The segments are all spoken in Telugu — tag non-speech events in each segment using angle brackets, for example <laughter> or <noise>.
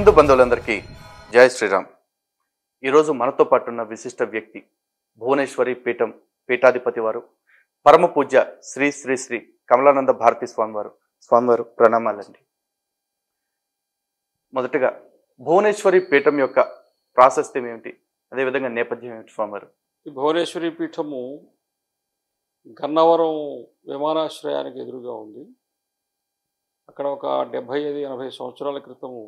హిందూ బంధువులందరికీ జయ శ్రీరామ్. ఈరోజు మనతో పాటు ఉన్న విశిష్ట వ్యక్తి భువనేశ్వరి పీఠం పీఠాధిపతి వారు పరమ పూజ్య శ్రీ శ్రీ శ్రీ కమలానంద భారతి స్వామివారు స్వామివారు ప్రణామాలండి. మొదటగా భువనేశ్వరి పీఠం యొక్క ప్రాశస్త్యం ఏమిటి? అదేవిధంగా నేపథ్యం ఏమిటి స్వామివారు? ఈ భువనేశ్వరి పీఠము గన్నవరం విమానాశ్రయానికి ఎదురుగా ఉంది. అక్కడ ఒక డెబ్భై ఐదు ఎనభై సంవత్సరాల క్రితము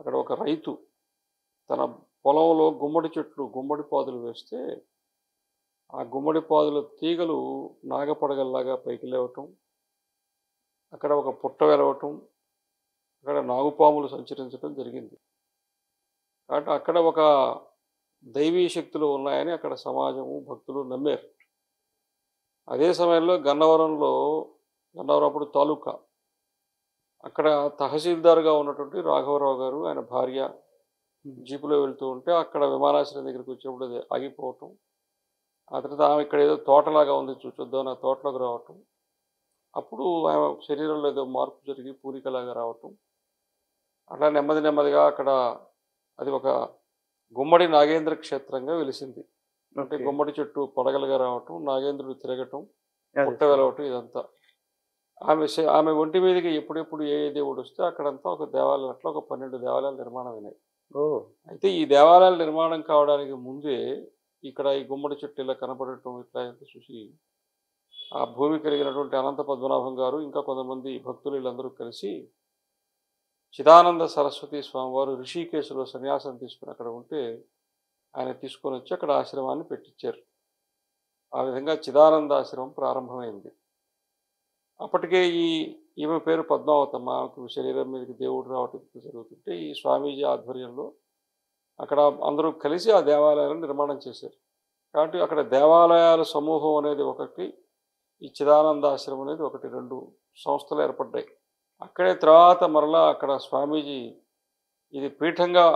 అక్కడ ఒక రైతు తన పొలంలో గుమ్మడి చెట్లు గుమ్మడి పాదులు వేస్తే ఆ గుమ్మడి పాదుల తీగలు నాగపడగల్లాగా పైకి లేవటం అక్కడ ఒక పుట్ట వెలవటం అక్కడ నాగుపాములు సంచరించడం జరిగింది. కాబట్టి అక్కడ ఒక దైవీ శక్తులు ఉన్నాయని అక్కడ సమాజము భక్తులు నమ్మారు. అదే సమయంలో గన్నవరంలో గన్నవరం అప్పుడు తాలూకా అక్కడ తహసీల్దార్గా ఉన్నటువంటి రాఘవరావు గారు ఆయన భార్య జీపులో వెళ్తూ ఉంటే అక్కడ విమానాశ్రయం దగ్గరికి వచ్చినప్పుడు అది ఆగిపోవటం. ఆ తర్వాత ఆమె ఇక్కడ ఏదో తోటలాగా ఉంది చూచొద్దాం ఆ తోటలోకి రావటం. అప్పుడు ఆమె శరీరంలో ఏదో మార్పు జరిగి పూరికలాగా రావటం. అట్లా నెమ్మది నెమ్మదిగా అక్కడ అది ఒక గుమ్మడి నాగేంద్ర క్షేత్రంగా వెలిసింది. అంటే గుమ్మడి చెట్టు పడగలుగా రావటం నాగేంద్రుడు తిరగటం పుట్ట వెలవటం ఇదంతా. ఆమె ఆమె ఒంటి మీదకి ఎప్పుడెప్పుడు ఏ దేవుడు వస్తే అక్కడంతా ఒక దేవాలయం అట్లా ఒక పన్నెండు దేవాలయాలు నిర్మాణం అయినాయి. అయితే ఈ దేవాలయాల నిర్మాణం కావడానికి ముందే ఇక్కడ ఈ గుమ్మడి చెట్టు ఇలా కనపడటం ఇట్లా చూసి ఆ భూమి కలిగినటువంటి అనంత పద్మనాభం గారు ఇంకా కొంతమంది భక్తులు వీళ్ళందరూ కలిసి చిదానంద సరస్వతి స్వామివారు ఋషికేశ్లో సన్యాసం తీసుకుని అక్కడ ఉంటే ఆయన తీసుకొని వచ్చి అక్కడ ఆశ్రమాన్ని పెట్టించారు. ఆ విధంగా చిదానంద ఆశ్రమం ప్రారంభమైంది. అప్పటికే ఈ ఈమె పేరు పద్మావతమ్మ ఆమెకు శరీరం మీదకి దేవుడు రావటం జరుగుతుంటే ఈ స్వామీజీ ఆధ్వర్యంలో అక్కడ అందరూ కలిసి ఆ దేవాలయాలను నిర్మాణం చేశారు. కాబట్టి అక్కడ దేవాలయాల సమూహం అనేది ఒకటి ఈ చిదానందాశ్రమం అనేది ఒకటి రెండు సంస్థలు ఏర్పడ్డాయి. అక్కడే తర్వాత మరలా అక్కడ స్వామీజీ ఇది పీఠంగా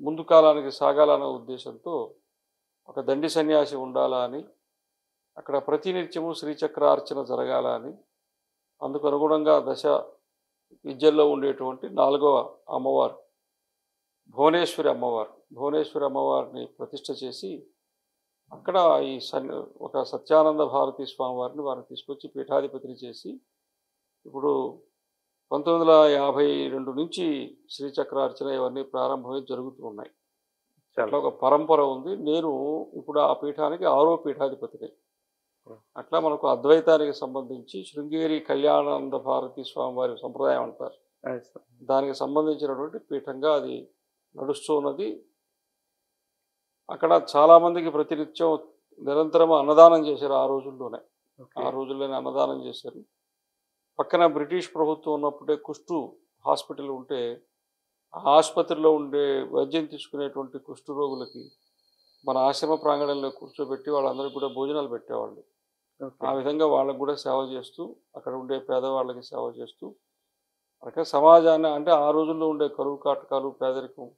ముందు కాలానికి సాగాలన్న ఉద్దేశంతో ఒక దండి సన్యాసి ఉండాలా అని అక్కడ ప్రతినిత్యము శ్రీచక్రార్చన జరగాల అని అందుకు అనుగుణంగా దశ విద్యల్లో ఉండేటువంటి నాలుగవ అమ్మవారు భువనేశ్వరి అమ్మవారు భువనేశ్వరి అమ్మవారిని ప్రతిష్ఠ చేసి అక్కడ ఈ సన్ ఒక సత్యానంద భారతి స్వామి వారిని తీసుకొచ్చి పీఠాధిపతిని చేసి ఇప్పుడు పంతొమ్మిది వందల యాభై రెండు నుంచి శ్రీచక్రార్చన ఇవన్నీ ప్రారంభమై జరుగుతూ ఉన్నాయి. అట్లా ఒక పరంపర ఉంది. నేను ఇప్పుడు ఆ పీఠానికి ఆరో పీఠాధిపతిని. అట్లా మనకు అద్వైతానికి సంబంధించి శృంగేరి కళ్యాణానంద భారతి స్వామివారి సంప్రదాయం అంటారు. దానికి సంబంధించినటువంటి పీఠంగా అది నడుస్తూ ఉన్నది అక్కడ చాలామందికి ప్రతినిత్యం నిరంతరం అన్నదానం చేశారు ఆ రోజుల్లోనే. ఆ రోజుల్లోనే అన్నదానం చేశారు పక్కన బ్రిటిష్ ప్రభుత్వం ఉన్నప్పుడే కుష్టు హాస్పిటల్ ఉంటే ఆ ఆసుపత్రిలో ఉండే వైద్యం తీసుకునేటువంటి కుష్టు రోగులకి మన ఆశ్రమ ప్రాంగణంలో కూర్చోబెట్టి వాళ్ళందరికీ కూడా భోజనాలు పెట్టేవాళ్ళు. ఆ విధంగా వాళ్ళకు కూడా సేవ చేస్తూ అక్కడ ఉండే పేదవాళ్ళకి సేవ చేస్తూ అక్కడ సమాజాన్ని అంటే ఆ రోజుల్లో ఉండే కరువు కాటకాలు పేదరికం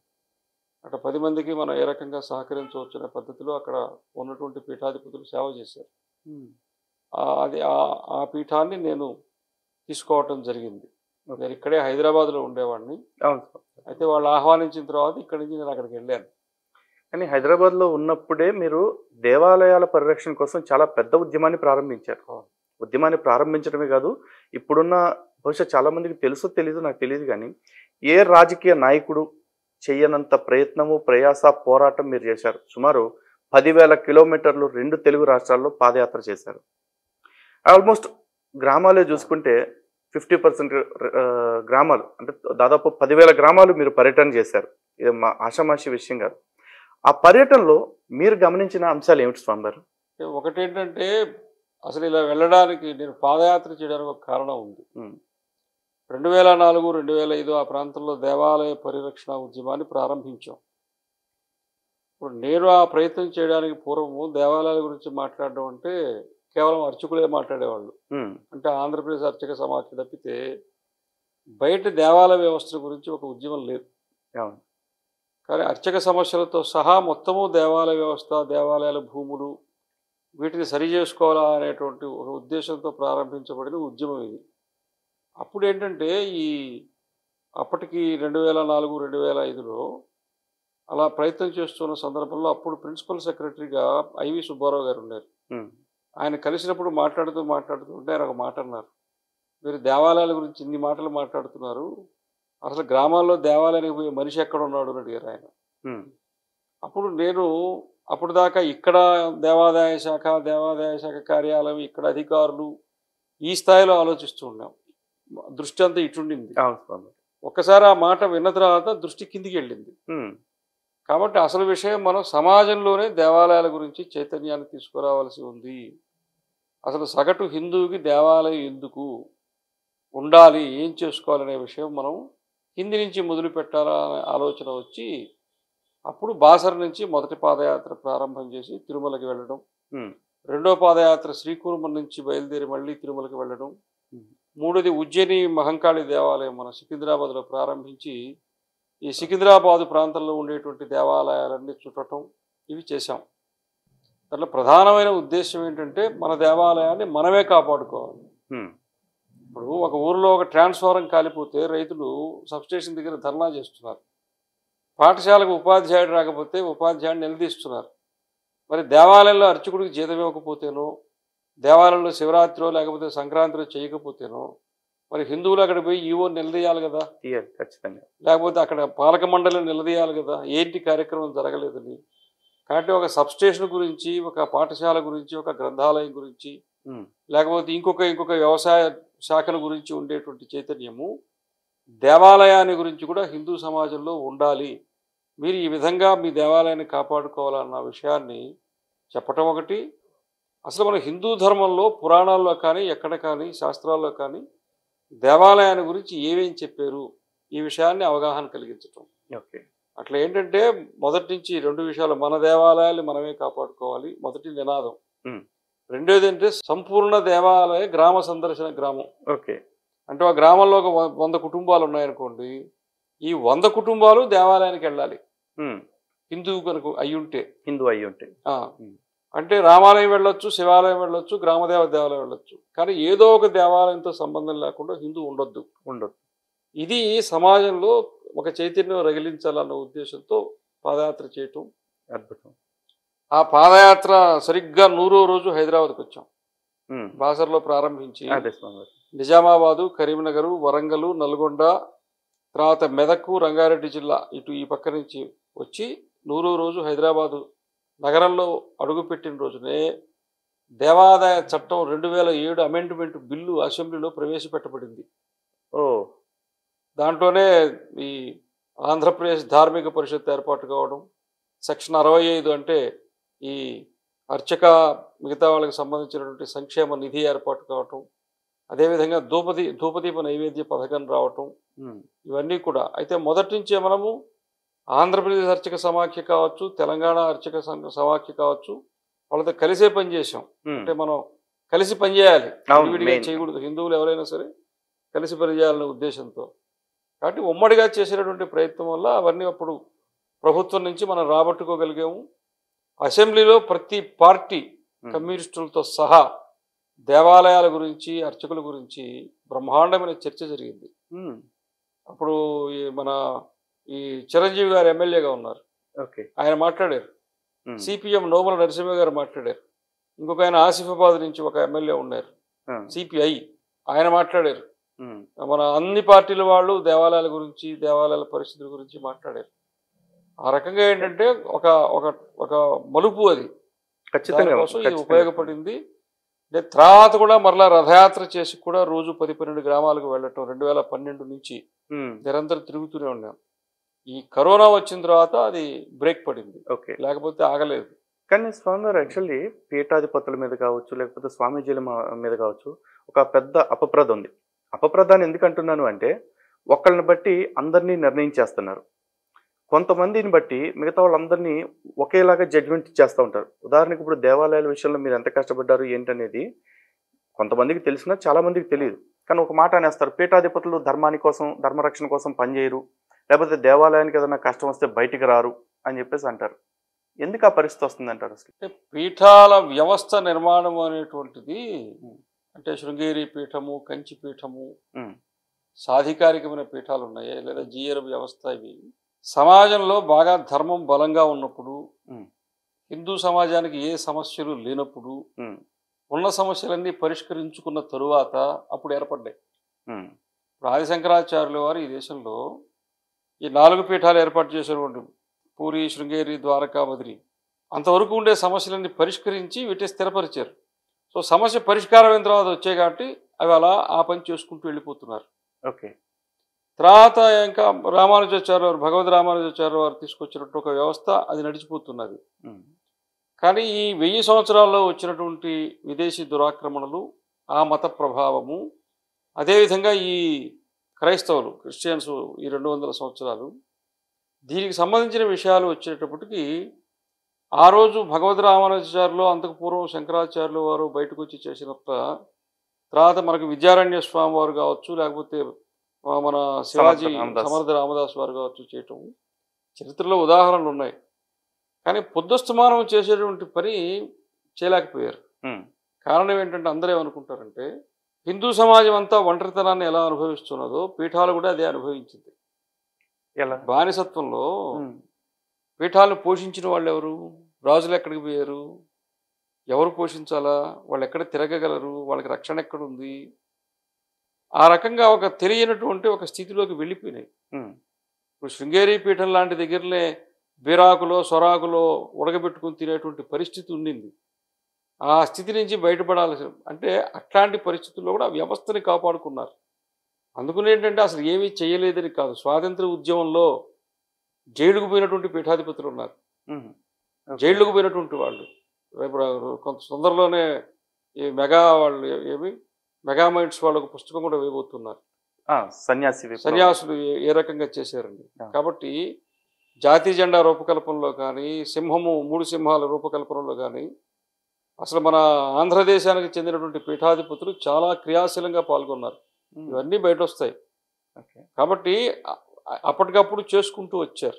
అక్కడ పది మందికి మనం ఏ రకంగా సహకరించవచ్చు అనే పద్ధతిలో అక్కడ ఉన్నటువంటి పీఠాధిపతులు సేవ చేశారు. అది ఆ- ఆ పీఠాన్ని నేను తీసుకోవటం జరిగింది. నేను ఇక్కడే హైదరాబాద్లో ఉండేవాడిని. అయితే వాళ్ళు ఆహ్వానించిన తర్వాత ఇక్కడి నుంచి నేను అక్కడికి వెళ్ళాను. కానీ హైదరాబాద్లో ఉన్నప్పుడే మీరు దేవాలయాల పరిరక్షణ కోసం చాలా పెద్ద ఉద్యమాన్ని ప్రారంభించారు. ఉద్యమాన్ని ప్రారంభించడమే కాదు ఇప్పుడున్న బహుశా చాలామందికి తెలుసో తెలీదు నాకు తెలియదు కానీ ఏ రాజకీయ నాయకుడు చేయనంత ప్రయత్నము ప్రయాస పోరాటం మీరు చేశారు? సుమారు పదివేల కిలోమీటర్లు రెండు తెలుగు రాష్ట్రాల్లో పాదయాత్ర చేశారు. ఆల్మోస్ట్ గ్రామాలే చూసుకుంటే ఫిఫ్టీ పర్సెంట్ గ్రామాలు అంటే దాదాపు పదివేల గ్రామాలు మీరు పర్యటన చేశారు. ఇది మా ఆషామాషి విషయం కాదు. ఆ పర్యటనలో మీరు గమనించిన అంశాలు ఏమిటి స్వామివారు ఒకటేంటంటే అసలు ఇలా వెళ్ళడానికి నేను పాదయాత్ర చేయడానికి ఒక కారణం ఉంది. రెండు వేల నాలుగు రెండు వేల ఐదు ఆ ప్రాంతంలో దేవాలయ పరిరక్షణ ఉద్యమాన్ని ప్రారంభించాం. ఇప్పుడు నేను ఆ ప్రయత్నం చేయడానికి పూర్వము దేవాలయాల గురించి మాట్లాడడం అంటే కేవలం అర్చకులే మాట్లాడేవాళ్ళు. అంటే ఆంధ్రప్రదేశ్ అర్చక సమాఖ్య తప్పితే బయట దేవాలయ వ్యవస్థ గురించి ఒక ఉద్యమం లేదు. కానీ అర్చక సమస్యలతో సహా మొత్తము దేవాలయ వ్యవస్థ దేవాలయాల భూములు వీటిని సరి చేసుకోవాలా అనేటువంటి ఒక ఉద్దేశంతో ప్రారంభించబడిన ఉద్యమం ఇది. అప్పుడు ఏంటంటే ఈ అప్పటికి రెండు వేల నాలుగు రెండు వేల ఐదులో అలా ప్రయత్నం చేస్తున్న సందర్భంలో అప్పుడు ప్రిన్సిపల్ సెక్రటరీగా ఐవి సుబ్బారావు గారు ఉన్నారు. ఆయన కలిసినప్పుడు మాట్లాడుతూ మాట్లాడుతూ ఉంటే ఆయన ఒక మాట అన్నారు. మీరు దేవాలయాల గురించి ఇన్ని మాటలు మాట్లాడుతున్నారు. అసలు గ్రామాల్లో దేవాలయానికి పోయే మనిషి ఎక్కడ ఉన్నాడు అని అడిగారు ఆయన. అప్పుడు నేను అప్పుడు దాకా ఇక్కడ దేవాదాయ శాఖ దేవాదాయ శాఖ కార్యాలయం ఇక్కడ అధికారులు ఈ స్థాయిలో ఆలోచిస్తూ ఉన్నాం. దృష్టి అంతా ఇటుండింది ఒక్కసారి ఆ మాట విన్న తర్వాత దృష్టి కిందికి వెళ్ళింది. కాబట్టి అసలు విషయం మనం సమాజంలోనే దేవాలయాల గురించి చైతన్యాన్ని తీసుకురావాల్సి ఉంది. అసలు సగటు హిందువుకి దేవాలయం ఎందుకు? ఉండాలి ఏం చేసుకోవాలనే విషయం మనం కింది నుంచి మొదలు పెట్టాలా అనే ఆలోచన వచ్చి అప్పుడు బాసర నుంచి మొదటి పాదయాత్ర ప్రారంభం చేసి తిరుమలకి వెళ్ళడం. రెండో పాదయాత్ర శ్రీకూర్మం నుంచి బయలుదేరి మళ్ళీ తిరుమలకి వెళ్ళడం. మూడోది ఉజ్జయిని మహంకాళి దేవాలయం మన సికింద్రాబాద్లో ప్రారంభించి ఈ సికింద్రాబాద్ ప్రాంతంలో ఉండేటువంటి దేవాలయాలన్నీ చుట్టటం ఇవి చేశాం. దాంట్లో ప్రధానమైన ఉద్దేశం ఏంటంటే మన దేవాలయాన్ని మనమే కాపాడుకోవాలి. ఇప్పుడు ఒక ఊరిలో ఒక ట్రాన్స్ఫారం కాలిపోతే రైతులు సబ్స్టేషన్ దగ్గర ధర్నా చేస్తున్నారు. పాఠశాలకు ఉపాధ్యాయుడు రాకపోతే ఉపాధ్యాయుడు నిలదీస్తున్నారు. మరి దేవాలయంలో అర్చకుడికి జీతం ఇవ్వకపోతేనో దేవాలయంలో శివరాత్రిలో లేకపోతే సంక్రాంతిలో చేయకపోతేనో మరి హిందువులు అక్కడ పోయి ఈవో నిలదీయాలి కదా? ఖచ్చితంగా. లేకపోతే అక్కడ పాలక మండలిని నిలదీయాలి కదా? ఏంటి కార్యక్రమం జరగలేదని. కాబట్టి ఒక సబ్స్టేషన్ గురించి ఒక పాఠశాల గురించి ఒక గ్రంథాలయం గురించి లేకపోతే ఇంకొక ఇంకొక వ్యవసాయ శాఖల గురించి ఉండేటువంటి చైతన్యము దేవాలయాన్ని గురించి కూడా హిందూ సమాజంలో ఉండాలి. మీరు ఈ విధంగా మీ దేవాలయాన్ని కాపాడుకోవాలన్న విషయాన్ని చెప్పటం ఒకటి. అసలు మన హిందూ ధర్మంలో పురాణాల్లో కానీ ఎక్కడ కానీ శాస్త్రాల్లో కానీ దేవాలయాన్ని గురించి ఏమేం చెప్పారు? ఈ విషయాన్ని అవగాహన కలిగించటం. ఓకే. అట్లా ఏంటంటే మొదటి నుంచి రెండు విషయాలు మన దేవాలయాలు మనమే కాపాడుకోవాలి. మొదటి నినాదం. రెండోది అంటే సంపూర్ణ దేవాలయ గ్రామ సందర్శన గ్రామం. ఓకే. అంటే ఆ గ్రామంలో ఒక వంద కుటుంబాలు ఉన్నాయనుకోండి ఈ వంద కుటుంబాలు దేవాలయానికి వెళ్ళాలి. హిందువు కనుక అయి ఉంటే. హిందూ అయ్యి ఉంటాయి ఆ. ఉమ్. అంటే రామాలయం వెళ్ళొచ్చు శివాలయం వెళ్ళొచ్చు గ్రామదేవ దేవాలయం వెళ్ళొచ్చు. కానీ ఏదో ఒక దేవాలయంతో సంబంధం లేకుండా హిందూ ఉండొద్దు. ఉండదు ఇది సమాజంలో ఒక చైతన్యం రగిలించాలన్న ఉద్దేశంతో పాదయాత్ర చేయటం అద్భుతం. ఆ పాదయాత్ర సరిగ్గా నూరో రోజు హైదరాబాద్కి వచ్చాం. బాసర్లో ప్రారంభించి నిజామాబాదు కరీంనగర్ వరంగల్ నల్గొండ తర్వాత మెదక్ రంగారెడ్డి జిల్లా ఇటు ఈ పక్క నుంచి వచ్చి నూరో రోజు హైదరాబాదు నగరంలో అడుగుపెట్టిన రోజునే దేవాదాయ చట్టం రెండు వేల ఏడు అమెండ్మెంట్ బిల్లు అసెంబ్లీలో ప్రవేశపెట్టబడింది. ఓ. దాంట్లోనే ఈ ఆంధ్రప్రదేశ్ ధార్మిక పరిషత్ ఏర్పాటు కావడం సెక్షన్ అరవై ఐదు అంటే ఈ అర్చక మిగతా వాళ్ళకి సంబంధించినటువంటి సంక్షేమ నిధి ఏర్పాటు కావటం అదేవిధంగా ధూపదీ ధూపదీప నైవేద్య పథకం రావటం ఇవన్నీ కూడా. అయితే మొదటి నుంచే మనము ఆంధ్రప్రదేశ్ అర్చక సమాఖ్య కావచ్చు తెలంగాణ అర్చక సమాఖ్య కావచ్చు వాళ్ళతో కలిసే పనిచేసాం అంటే మనం కలిసి పనిచేయాలి విడివిడిగా. చేయకూడదు. హిందువులు ఎవరైనా సరే కలిసి పనిచేయాలనే ఉద్దేశంతో. కాబట్టి ఉమ్మడిగా చేసినటువంటి ప్రయత్నం వల్ల అవన్నీ అప్పుడు ప్రభుత్వం నుంచి మనం రాబట్టుకోగలిగాము. అసెంబ్లీలో ప్రతి పార్టీ కమ్యూనిస్టులతో సహా దేవాలయాల గురించి అర్చకుల గురించి బ్రహ్మాండమైన చర్చ జరిగింది. అప్పుడు మన ఈ చిరంజీవి గారు ఎమ్మెల్యేగా ఉన్నారు. ఓకే. ఆయన మాట్లాడారు. సిపిఎం నోముల నరసింహ గారు మాట్లాడారు. ఇంకొక ఆయన ఆసిఫాబాద్ నుంచి ఒక ఎమ్మెల్యే ఉన్నారు. సిపిఐ. ఆయన మాట్లాడారు. మన అన్ని పార్టీల వాళ్ళు దేవాలయాల గురించి దేవాలయాల పరిస్థితుల గురించి మాట్లాడారు. ఆ రకంగా ఏంటంటే ఒక ఒక ఒక మలుపు అది. ఖచ్చితంగా దానికోసం ఇది. ఉపయోగపడింది. అంటే తర్వాత కూడా మరలా రథయాత్ర చేసి కూడా రోజు పది పన్నెండు గ్రామాలకు వెళ్ళటం. రెండు వేల పన్నెండు నుంచి నిరంతరం తిరుగుతూనే ఉన్నాం. ఈ కరోనా వచ్చిన తర్వాత అది బ్రేక్ పడింది. ఓకే. లేకపోతే ఆగలేదు. కానీ స్వామి గారు యాక్చువల్లీ పీఠాధిపతుల మీద కావచ్చు లేకపోతే స్వామీజీల మీద కావచ్చు ఒక పెద్ద అపప్రద ఉంది. అపప్రదాన్ని ఎందుకు అంటున్నాను అంటే ఒకళ్ళని బట్టి అందరినీ నిర్ణయించేస్తున్నారు. కొంతమందిని బట్టి మిగతా వాళ్ళందరినీ ఒకేలాగా జడ్జిమెంట్ చేస్తూ ఉంటారు. ఉదాహరణకి ఇప్పుడు దేవాలయాల విషయంలో మీరు ఎంత కష్టపడ్డారు ఏంటనేది కొంతమందికి తెలిసినా చాలా మందికి తెలియదు. కానీ ఒక మాట అనేస్తారు పీఠాధిపతులు ధర్మాని కోసం ధర్మరక్షణ కోసం పనిచేయరు. లేకపోతే దేవాలయానికి ఏదైనా కష్టం వస్తే బయటికి రారు. అని చెప్పేసి అంటారు. ఎందుకు ఆ పరిస్థితి వస్తుంది అంటారు అసలు? అంటే పీఠాల వ్యవస్థ నిర్మాణం అనేటువంటిది అంటే శృంగేరి పీఠము కంచి పీఠము. సాధికారికమైన పీఠాలు ఉన్నాయి? లేదా జీఎర్ వ్యవస్థ ఇవి? సమాజంలో బాగా ధర్మం బలంగా ఉన్నప్పుడు. హిందూ సమాజానికి ఏ సమస్యలు లేనప్పుడు ఉన్న సమస్యలన్నీ పరిష్కరించుకున్న తరువాత అప్పుడు ఏర్పడ్డాయి. ఇప్పుడు ఆదిశంకరాచార్యుల వారు ఈ దేశంలో ఈ నాలుగు పీఠాలు ఏర్పాటు చేసినటువంటి పూరి శృంగేరి ద్వారకా బదిరి అంతవరకు ఉండే సమస్యలన్నీ పరిష్కరించి వీటిని స్థిరపరిచారు. సో సమస్య పరిష్కారం అయిన తర్వాత వచ్చాయి కాబట్టి అవి అలా ఆ పని చేసుకుంటూ వెళ్ళిపోతున్నారు. ఓకే. తర్వాత ఇంకా రామానుజాచార్య వారు భగవద్ రామానుజాచార్య వారు తీసుకొచ్చినట్టు ఒక వ్యవస్థ అది నడిచిపోతున్నది. కానీ ఈ వెయ్యి సంవత్సరాల్లో వచ్చినటువంటి విదేశీ దురాక్రమణలు ఆ మత ప్రభావము అదేవిధంగా ఈ క్రైస్తవులు క్రిస్టియన్స్ ఈ రెండు వందల సంవత్సరాలు దీనికి సంబంధించిన విషయాలు వచ్చేటప్పటికి ఆ రోజు భగవద్ రామానుజాచార్యులు అంతకు పూర్వం శంకరాచార్యులు వారు బయటకు వచ్చి చేసినంత తర్వాత మనకు విద్యారణ్య స్వామి వారు కావచ్చు లేకపోతే మన శివాజీ. సమర్థ రామదాస్. వారు కావచ్చు చేయటం. చరిత్రలో ఉదాహరణలు ఉన్నాయి. కానీ పొద్దుస్తమానం చేసేటువంటి పని చేయలేకపోయారు. కారణం ఏంటంటే అందరూ ఏమనుకుంటారంటే హిందూ సమాజం అంతా ఒంటరితనాన్ని ఎలా అనుభవిస్తున్నదో పీఠాలు కూడా అదే అనుభవించింది. ఎలా? బానిసత్వంలో పీఠాలను పోషించిన వాళ్ళు ఎవరు? రాజులు ఎక్కడికి పోయారు? ఎవరు పోషించాలా? వాళ్ళు ఎక్కడ తిరగగలరు? వాళ్ళకి రక్షణ ఎక్కడ ఉంది ఆ రకంగా ఒక తెలియనటువంటి ఒక స్థితిలోకి వెళ్ళిపోయినాయి. ఇప్పుడు శృంగేరి పీఠం లాంటి దగ్గరనే బీరాకులో సొరాకులో ఉడకబెట్టుకుని తినేటువంటి పరిస్థితి ఉండింది. ఆ స్థితి నుంచి బయటపడాల్సి అంటే అట్లాంటి పరిస్థితుల్లో కూడా వ్యవస్థని కాపాడుకున్నారు. అందుకని ఏంటంటే అసలు ఏమీ చేయలేదని కాదు. స్వాతంత్ర ఉద్యమంలో జైలుకు పోయినటువంటి పీఠాధిపతులు ఉన్నారు. జైళ్ళకు పోయినటువంటి వాళ్ళు. రేపు కొంత తొందరలోనే ఈ మెగా వాళ్ళు ఏమి? మెగా మైండ్స్ వాళ్ళకు పుస్తకం కూడా వేయబోతున్నారు సన్యాసి. సన్యాసులు ఏ- రకంగా చేశారండి. కాబట్టి జాతీయ జెండా రూపకల్పనలో కానీ సింహము మూడు సింహాల రూపకల్పనలో కానీ అసలు మన ఆంధ్రదేశానికి చెందినటువంటి పీఠాధిపతులు చాలా క్రియాశీలంగా పాల్గొన్నారు ఇవన్నీ బయట వస్తాయి. కాబట్టి అప్పటికప్పుడు చేసుకుంటూ వచ్చారు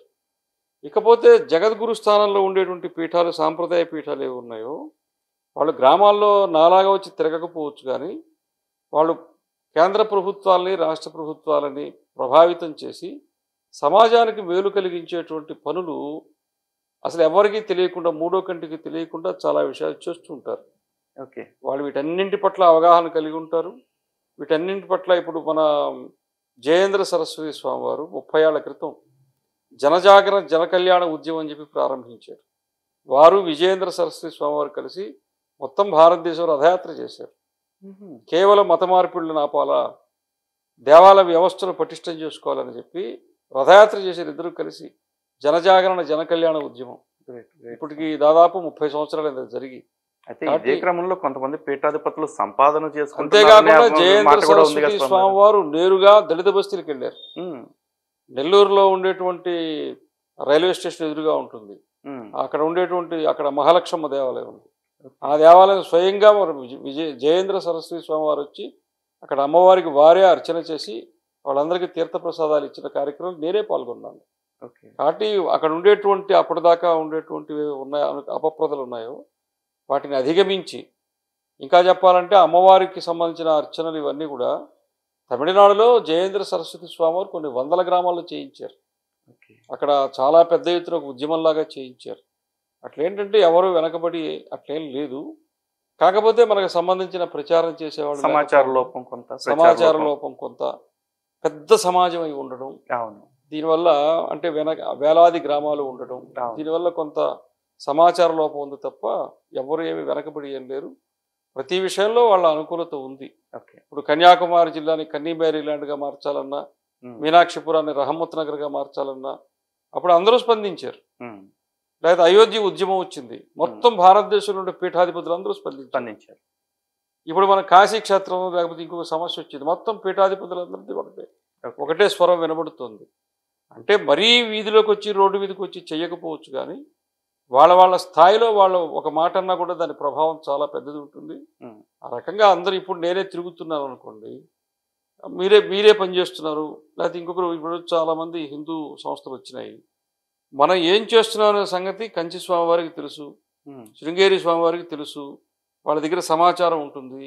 ఇకపోతే జగద్గురు స్థానంలో ఉండేటువంటి పీఠాలు సాంప్రదాయ పీఠాలు ఏవి ఉన్నాయో వాళ్ళు గ్రామాల్లో నాలాగా వచ్చి తిరగకపోవచ్చు కానీ వాళ్ళు కేంద్ర ప్రభుత్వాలని రాష్ట్ర ప్రభుత్వాలని ప్రభావితం చేసి సమాజానికి మేలు కలిగించేటువంటి పనులు అసలు ఎవరికీ తెలియకుండా మూడో కంటికి తెలియకుండా చాలా విషయాలు చేస్తూ ఉంటారు. ఓకే. వాళ్ళు వీటన్నింటి పట్ల అవగాహన కలిగి ఉంటారు. వీటన్నింటి పట్ల ఇప్పుడు మన జయేంద్ర సరస్వతి స్వామి వారు ముప్పై ఏళ్ళ క్రితం జనజాగరణ జన కళ్యాణ ఉద్యమం అని చెప్పి ప్రారంభించారు. వారు విజయేంద్ర సరస్వతి స్వామి వారు కలిసి మొత్తం భారతదేశం రథయాత్ర చేశారు. కేవలం మత మార్పిడులు ఆపాలా? దేవాలయ వ్యవస్థను పటిష్టం చేసుకోవాలని చెప్పి రథయాత్ర చేశారు ఇద్దరు కలిసి జనజాగరణ జన కళ్యాణ ఉద్యమం. ఇప్పటికి దాదాపు ముప్పై సంవత్సరాలు అది జరిగి. అయితే ఇదే క్రమంలో కొంతమంది పీఠాధిపతులు సంపాదన అంతేకాకుండా చేసుకుంటున్నారనే జయేంద్ర సరస్వతి స్వామి వారు నేరుగా దళిత బస్తీలకు వెళ్ళారు. నెల్లూరులో ఉండేటువంటి రైల్వే స్టేషన్ ఎదురుగా ఉంటుంది. అక్కడ ఉండేటువంటి అక్కడ మహాలక్ష్మ దేవాలయం ఉంది. ఆ దేవాలయం స్వయంగా మరి విజయ జయేంద్ర సరస్వతి స్వామి వారు వచ్చి అక్కడ అమ్మవారికి వారే అర్చన చేసి వాళ్ళందరికీ తీర్థప్రసాదాలు ఇచ్చిన కార్యక్రమం నేనే పాల్గొన్నాను. కాబట్టి అక్కడ ఉండేటువంటి అప్పటిదాకా ఉండేటువంటి ఉన్నాయి అపప్రదలు ఉన్నాయో వాటిని అధిగమించి ఇంకా చెప్పాలంటే అమ్మవారికి సంబంధించిన అర్చనలు ఇవన్నీ కూడా తమిళనాడులో జయేంద్ర సరస్వతి స్వామి వారు కొన్ని వందల గ్రామాల్లో చేయించారు. అక్కడ చాలా పెద్ద ఎత్తున ఒక ఉద్యమంలాగా చేయించారు. అట్లేంటంటే ఎవరు వెనకబడి అట్లేం లేదు. కాకపోతే మనకు సంబంధించిన ప్రచారం చేసేవాళ్ళు సమాచార లోపం కొంత సమాచార లోపం. కొంత పెద్ద సమాజం అయి ఉండడం. అవును. దీనివల్ల అంటే వెనక వేలాది గ్రామాలు ఉండడం. దీనివల్ల కొంత సమాచార లోపం ఉంది తప్ప ఎవరు ఏమి వెనకబడి ఏం లేరు. ప్రతి విషయంలో వాళ్ళ అనుకూలత ఉంది. ఇప్పుడు కన్యాకుమారి జిల్లాని కన్నీమేరీ ల్యాండ్గా మార్చాలన్నా మీనాక్షిపురాన్ని రహమత్ నగర్గా మార్చాలన్నా అప్పుడు అందరూ స్పందించారు. లేదా అయోధ్య ఉద్యమం వచ్చింది. మొత్తం భారతదేశంలో ఉండే పీఠాధిపతులు అందరూ స్పందించారు. స్పందించారు. ఇప్పుడు మన కాశీ క్షేత్రం లేకపోతే ఇంకొక సమస్య వచ్చింది. మొత్తం పీఠాధిపతులందరిది ఒకటే. ఒకటే స్వరం వినబడుతుంది. అంటే మరీ వీధిలోకి వచ్చి రోడ్డు మీదకి వచ్చి చెయ్యకపోవచ్చు కానీ వాళ్ళ వాళ్ళ స్థాయిలో వాళ్ళు ఒక మాట అన్నా కూడా దాని ప్రభావం చాలా పెద్దది ఉంటుంది. ఆ రకంగా అందరూ ఇప్పుడు నేనే తిరుగుతున్నాను అనుకోండి మీరే మీరే పనిచేస్తున్నారు లేకపోతే ఇంకొకరు ఇప్పుడు చాలామంది హిందూ సంస్థలు వచ్చినాయి. మనం ఏం చేస్తున్నాం అనే సంగతి కంచి స్వామి వారికి తెలుసు శృంగేరి స్వామి వారికి తెలుసు వాళ్ళ దగ్గర సమాచారం ఉంటుంది.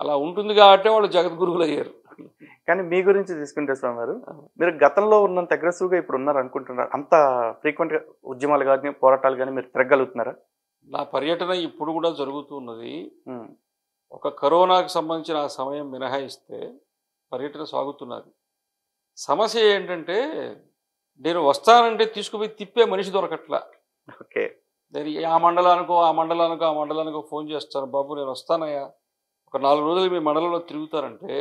అలా ఉంటుంది కాబట్టి వాళ్ళు జగద్గురువులు అయ్యారు కానీ మీ గురించి తీసుకుంటే స్వామి గారు మీరు గతంలో ఉన్నంత అగ్రెసివ్గా ఇప్పుడు ఉన్నారు అనుకుంటున్నారు. అంత ఫ్రీక్వెంట్గా ఉద్యమాలు కానీ పోరాటాలు కానీ మీరు తిరగలుగుతున్నారా? నా పర్యటన ఇప్పుడు కూడా జరుగుతున్నది ఒక కరోనాకు సంబంధించిన ఆ సమయం మినహాయిస్తే పర్యటన సాగుతున్నది. సమస్య ఏంటంటే నేను వస్తానంటే తీసుకుపోయి తిప్పే మనిషి దొరకట్లా. ఓకే. నేను ఆ మండలానికో ఆ మండలానికో ఆ మండలానికో ఫోన్ చేస్తాను బాబు నేను వస్తానయ్యా. ఒక నాలుగు రోజులు మీ మండలంలో తిరుగుతారంటే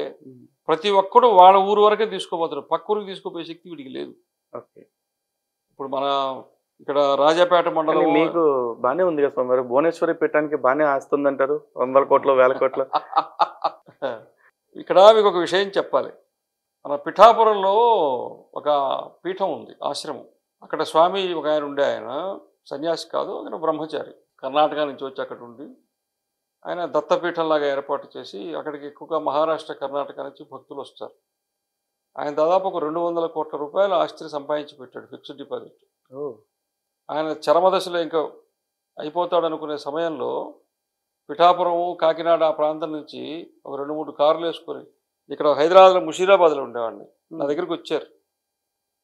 ప్రతి ఒక్కడు వాళ్ళ ఊరు వరకే తీసుకోపోతారు. పక్క ఊరికి తీసుకుపోయే శక్తి వీడికి లేదు. ఓకే. ఇప్పుడు మన ఇక్కడ రాజాపేట మండలం మీకు బానే ఉంది కదా గారు. భువనేశ్వరి పెట్టడానికి బానే ఆస్తుంది అంటారు వందల కోట్లు వేల కోట్లు. <laughs> ఇక్కడ మీకు ఒక విషయం చెప్పాలి. మన పిఠాపురంలో ఒక పీఠం ఉంది ఆశ్రమం. అక్కడ స్వామి ఒక ఆయన ఉండే ఆయన సన్యాసి కాదు ఆయన బ్రహ్మచారి. కర్ణాటక నుంచి వచ్చి అక్కడ ఉండి ఆయన దత్తపీఠంలాగా ఏర్పాటు చేసి అక్కడికి ఎక్కువగా మహారాష్ట్ర కర్ణాటక నుంచి భక్తులు వస్తారు. ఆయన దాదాపు ఒక రెండు వందల కోట్ల రూపాయలు ఆస్తిని సంపాదించి పెట్టాడు ఫిక్స్డ్ డిపాజిట్. ఆయన చరమదశలో ఇంకా అయిపోతాడు అనుకునే సమయంలో పిఠాపురం కాకినాడ ఆ ప్రాంతం నుంచి ఒక రెండు మూడు కార్లు వేసుకొని ఇక్కడ హైదరాబాద్లో ముషీరాబాద్లో ఉండేవాడిని. నా దగ్గరికి వచ్చారు.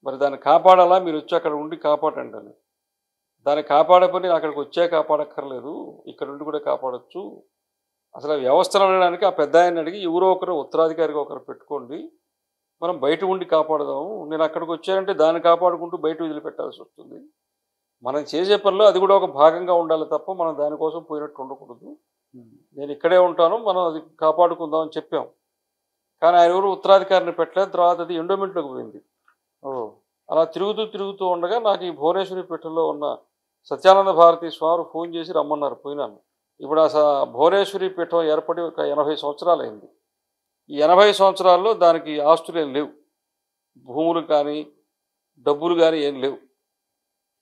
మరి దాన్ని కాపాడాలా? మీరు వచ్చి అక్కడ ఉండి కాపాడండి. అని దాన్ని కాపాడే పని అక్కడికి వచ్చే కాపాడక్కర్లేదు. ఇక్కడ ఉండి కూడా కాపాడొచ్చు. అసలు ఆ వ్యవస్థను అనడానికి ఆ పెద్ద ఆయన అడిగి ఎవరో ఒకరు ఉత్తరాధికారిగా ఒకరు పెట్టుకోండి. మనం బయట ఉండి కాపాడదాము. నేను అక్కడికి వచ్చానంటే దాన్ని కాపాడుకుంటూ బయట వదిలిపెట్టాల్సి వస్తుంది. మనం చేసే పనిలో అది కూడా ఒక భాగంగా ఉండాలి తప్ప మనం దానికోసం పోయినట్టు ఉండకూడదు. నేను ఇక్కడే ఉంటాను. మనం అది కాపాడుకుందాం అని చెప్పాం. కానీ ఆయన ఎవరు ఉత్తరాధికారిని పెట్టలేదు. తర్వాత అది ఎండోమెంట్లోకి పోయింది. ఓ అలా తిరుగుతూ తిరుగుతూ ఉండగా నాకు ఈ భువనేశ్వరి పీఠంలో ఉన్న సత్యానంద భారతి స్వామి ఫోన్ చేసి రమ్మన్నారు పోయినాను. ఇప్పుడు ఆ స- భువనేశ్వరి పీఠం ఏర్పడి ఒక ఎనభై సంవత్సరాలు అయింది ఈ ఎనభై సంవత్సరాల్లో దానికి ఆస్తులు ఏం లేవు. భూములు కానీ డబ్బులు కానీ ఏం లేవు.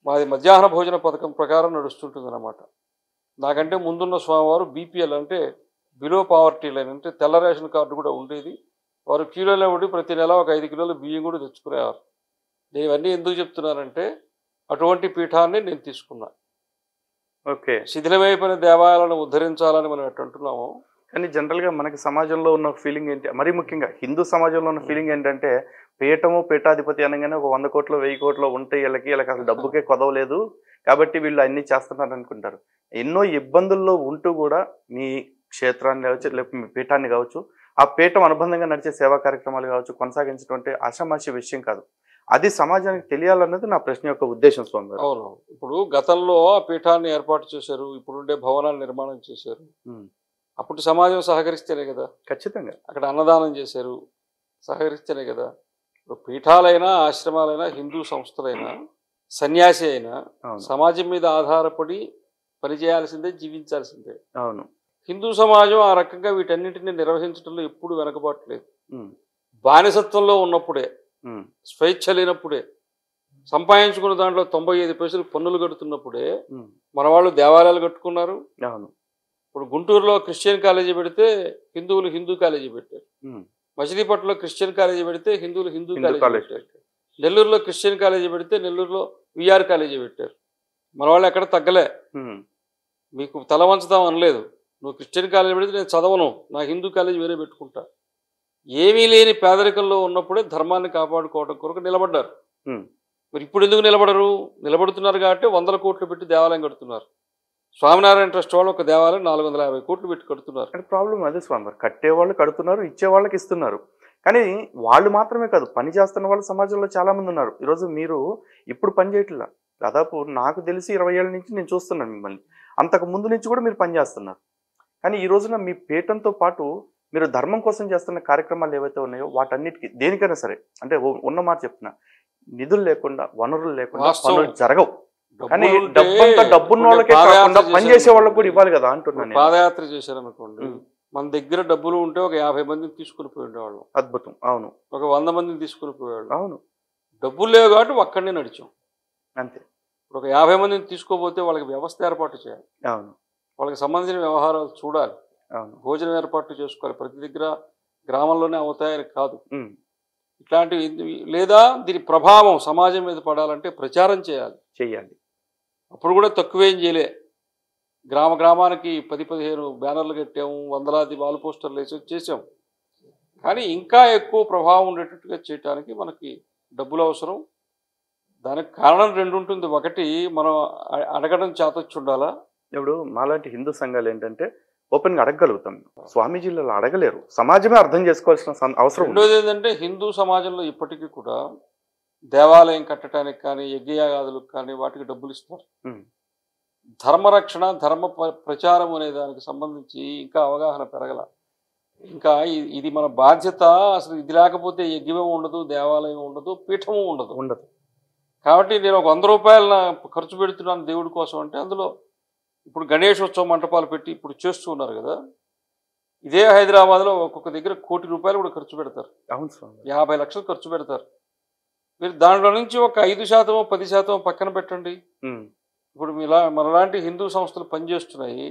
మాది మధ్యాహ్న భోజన పథకం ప్రకారం నడుస్తుంటుంది అన్నమాట నాకంటే ముందున్న స్వామివారు బీపీఎల్ అంటే బిలో పావర్టీ లైన్ అంటే తెల్ల రేషన్ కార్డు కూడా ఉండేది. వారు కిలోలో ఉండి ప్రతి నెల ఒక ఐదు కిలోల బియ్యం కూడా తెచ్చుకునేవారు. నేను ఇవన్నీ ఎందుకు చెప్తున్నానంటే అటువంటి పీఠాన్ని నేను తీసుకున్నా. ఓకే. శిథిలమైపోయిన దేవాలయాలను ఉద్ధరించాలని మనం ఎట్టు అంటున్నామో. కానీ జనరల్గా మనకి సమాజంలో ఉన్న ఫీలింగ్ ఏంటి? మరీ ముఖ్యంగా హిందూ సమాజంలో ఉన్న ఫీలింగ్ ఏంటంటే పీఠము పీఠాధిపతి అనగానే ఒక వంద కోట్లు వెయ్యి కోట్లు ఉంటే వీళ్ళకి వీళ్ళకి అసలు డబ్బుకే కొదవలేదు కాబట్టి వీళ్ళు అన్ని చేస్తున్నారు అనుకుంటారు. ఎన్నో ఇబ్బందుల్లో ఉంటూ కూడా మీ క్షేత్రాన్ని కావచ్చు లేకపోతే మీ పీఠాన్ని కావచ్చు ఆ పీఠం అనుబంధంగా నడిచే సేవా కార్యక్రమాలు కావచ్చు కొనసాగించడం అంటే ఆషామాషి విషయం కాదు. అది సమాజానికి తెలియాలన్నది నా ప్రశ్న యొక్క ఉద్దేశం స్వామి అవును ఇప్పుడు గతంలో ఆ పీఠాన్ని ఏర్పాటు చేశారు ఇప్పుడుండే భవనాలు నిర్మాణం చేశారు. అప్పుడు సమాజం సహకరిస్తేనే కదా. ఖచ్చితంగా. అక్కడ అన్నదానం చేశారు సహకరిస్తేనే కదా. ఇప్పుడు పీఠాలైనా ఆశ్రమాలైనా హిందూ సంస్థలైనా సన్యాసి అయినా సమాజం మీద ఆధారపడి పనిచేయాల్సిందే జీవించాల్సిందే. అవును. హిందూ సమాజం ఆ రకంగా వీటన్నిటిని నిర్వహించడంలో ఎప్పుడు వెనకబాట్లేదు బానిసత్వంలో ఉన్నప్పుడే స్వేచ్ఛ లేనప్పుడే సంపాదించుకున్న దాంట్లో తొంభై ఐదు పైసలు పన్నులు కడుతున్నప్పుడే మన వాళ్ళు దేవాలయాలు కట్టుకున్నారు. అవును. ఇప్పుడు గుంటూరులో క్రిస్టియన్ కాలేజీ పెడితే హిందువులు హిందూ కాలేజీ పెట్టారు. మచిలీపట్నంలో క్రిస్టియన్ కాలేజీ పెడితే హిందువులు హిందూ కాలేజీ పెట్టారు. నెల్లూరులో క్రిస్టియన్ కాలేజీ పెడితే నెల్లూరులో విఆర్ కాలేజీ పెట్టారు. మన వాళ్ళు ఎక్కడ తగ్గలే. మీకు తల వంచుదాం అనలేదు. నువ్వు క్రిస్టియన్ కాలేజీ పెడితే నేను చదవను. నా హిందూ కాలేజీ వేరే పెట్టుకుంటా. ఏమీ లేని పేదరికంలో ఉన్నప్పుడే ధర్మాన్ని కాపాడుకోవడం కొరకు నిలబడ్డారు. మరి ఇప్పుడు ఎందుకు నిలబడరు? నిలబడుతున్నారు కాబట్టి వందల కోట్లు పెట్టి దేవాలయం కడుతున్నారు. స్వామినారాయణ ట్రస్ట్ వాళ్ళు ఒక దేవాలయం నాలుగు వందల యాభై కోట్లు పెట్టి కడుతున్నారు. అంటే ప్రాబ్లం అదే స్వామి కట్టేవాళ్ళు కడుతున్నారు ఇచ్చే వాళ్ళకి ఇస్తున్నారు. కానీ వాళ్ళు మాత్రమే కాదు పని చేస్తున్న వాళ్ళు సమాజంలో చాలా మంది ఉన్నారు. ఈరోజు మీరు ఇప్పుడు పని చేయట్లా. దాదాపు నాకు తెలిసి ఇరవై ఏళ్ళ నుంచి నేను చూస్తున్నాను మిమ్మల్ని. అంతకు ముందు నుంచి కూడా మీరు పని చేస్తున్నారు. కానీ ఈ రోజున మీ పీఠంతో పాటు మీరు ధర్మం కోసం చేస్తున్న కార్యక్రమాలు ఏవైతే ఉన్నాయో వాటన్నిటికీ దేనికైనా సరే అంటే ఉన్న మాట చెప్తున్నా నిధులు లేకుండా వనరులు లేకుండా. పనులు జరగవు. కానీ డబ్బంతా డబ్బున్న వాళ్ళకే కాకుండా పాదయాత్ర పని చేసే వాళ్ళకి కూడా. ఇవ్వాలి కదా అంటున్నాను నేను. పాదయాత్ర చేశారనుకోండి. మన దగ్గర డబ్బులు ఉంటే ఒక యాభై మందిని తీసుకుని పోయి ఉండేవాళ్ళం అద్భుతం. అవును. ఒక వంద మందిని తీసుకుని పోయేవాళ్ళం. అవును. డబ్బులు లేవు కాబట్టి ఒక్కడనే నడిచాం. అంతే. ఒక యాభై మందిని తీసుకోపోతే వాళ్ళకి వ్యవస్థ ఏర్పాటు చేయాలి. అవును. వాళ్ళకి సంబంధించిన వ్యవహారాలు చూడాలి. భోజనం ఏర్పాట్లు చేసుకోవాలి. ప్రతి దగ్గర గ్రామంలోనే అవుతాయని కాదు. ఇట్లాంటివి లేదా దీని ప్రభావం సమాజం మీద పడాలంటే ప్రచారం చేయాలి. చెయ్యాలి అప్పుడు కూడా తక్కువేం చేయలే. గ్రామ గ్రామానికి పది పదిహేను బ్యానర్లు కట్టాము వందలాది వాల్ పోస్టర్లు వేసి చేసాం కానీ ఇంకా ఎక్కువ ప్రభావం ఉండేటట్టుగా చేయడానికి మనకి డబ్బులు అవసరం. దానికి కారణం రెండు ఉంటుంది ఒకటి మనం అడగడం చేతొచ్చి ఉండాలా ఇప్పుడు మాలాంటి హిందూ సంఘాలు ఏంటంటే ఓపెన్గా అడగగలుగుతాం. స్వామీజీలు అలా అడగలేరు. సమాజమే అర్థం చేసుకోవాల్సిన అవసరం రెండోది ఏంటంటే హిందూ సమాజంలో ఇప్పటికీ కూడా దేవాలయం కట్టడానికి కానీ యజ్ఞయాగాదులకు కానీ వాటికి డబ్బులు ఇస్తారు. ధర్మరక్షణ ధర్మ ప్ర- ప్రచారం అనే దానికి సంబంధించి ఇంకా అవగాహన పెరగల. ఇంకా ఇది మన బాధ్యత. అసలు ఇది లేకపోతే యజ్ఞం ఉండదు దేవాలయం ఉండదు పీఠము ఉండదు. ఉండదు. కాబట్టి నేను ఒక వంద రూపాయల ఖర్చు పెడుతున్నాను దేవుడి కోసం అంటే అందులో ఇప్పుడు గణేశోత్సవ మంటపాలు పెట్టి ఇప్పుడు చేస్తూ ఉన్నారు కదా ఇదే హైదరాబాద్లో ఒక్కొక్క దగ్గర కోటి రూపాయలు కూడా ఖర్చు పెడతారు. అవును యాభై లక్షలు ఖర్చు పెడతారు. మీరు దాంట్లో నుంచి ఒక ఐదు శాతం పది శాతం పక్కన పెట్టండి. ఇప్పుడు మీలా మనలాంటి హిందూ సంస్థలు పనిచేస్తున్నాయి.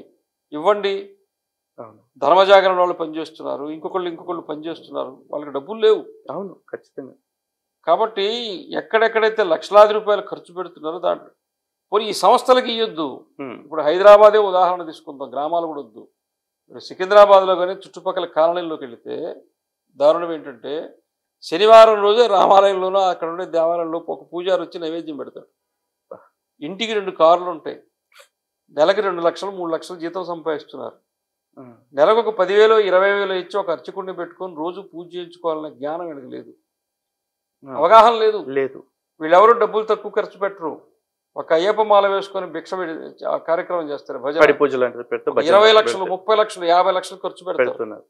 ఇవ్వండి. ధర్మజాగరణ వాళ్ళు పనిచేస్తున్నారు. ఇంకొకళ్ళు ఇంకొకళ్ళు పనిచేస్తున్నారు. వాళ్ళకి డబ్బులు లేవు. అవును ఖచ్చితంగా. కాబట్టి ఎక్కడెక్కడైతే లక్షలాది రూపాయలు ఖర్చు పెడుతున్నారో దాంట్లో పోనీ ఈ సంస్థలకి ఇవ్వద్దు. ఇప్పుడు హైదరాబాదే ఉదాహరణ తీసుకుందాం. గ్రామాలు కూడా వద్దు. ఇప్పుడు సికింద్రాబాద్లో కానీ చుట్టుపక్కల కాలనీలోకి వెళితే దారుణం ఏంటంటే శనివారం రోజే రామాలయంలోనో అక్కడ ఉండే దేవాలయంలో ఒక పూజారి వచ్చి నైవేద్యం పెడతాడు. ఇంటికి రెండు కార్లు ఉంటాయి. నెలకి రెండు లక్షలు మూడు లక్షలు జీతం సంపాదిస్తున్నారు. నెలకు ఒక పదివేలు ఇరవై వేలు ఇచ్చి ఒక అర్చకుడిని పెట్టుకొని రోజు పూజ చేయించుకోవాలన్న జ్ఞానం వీళ్ళకి లేదు. అవగాహన లేదు. లేదు. వీళ్ళెవరు డబ్బులు తక్కువ ఖర్చు పెట్టరు. ఒక అయ్యప్ప మాల వేసుకొని భిక్ష కార్యక్రమం చేస్తారు భజన. పడి పూజ లాంటిది పెడితే భజన ఇరవై లక్షలు ముప్పై లక్షలు యాభై లక్షలు ఖర్చు పెడతారు. పెడుతున్నారు.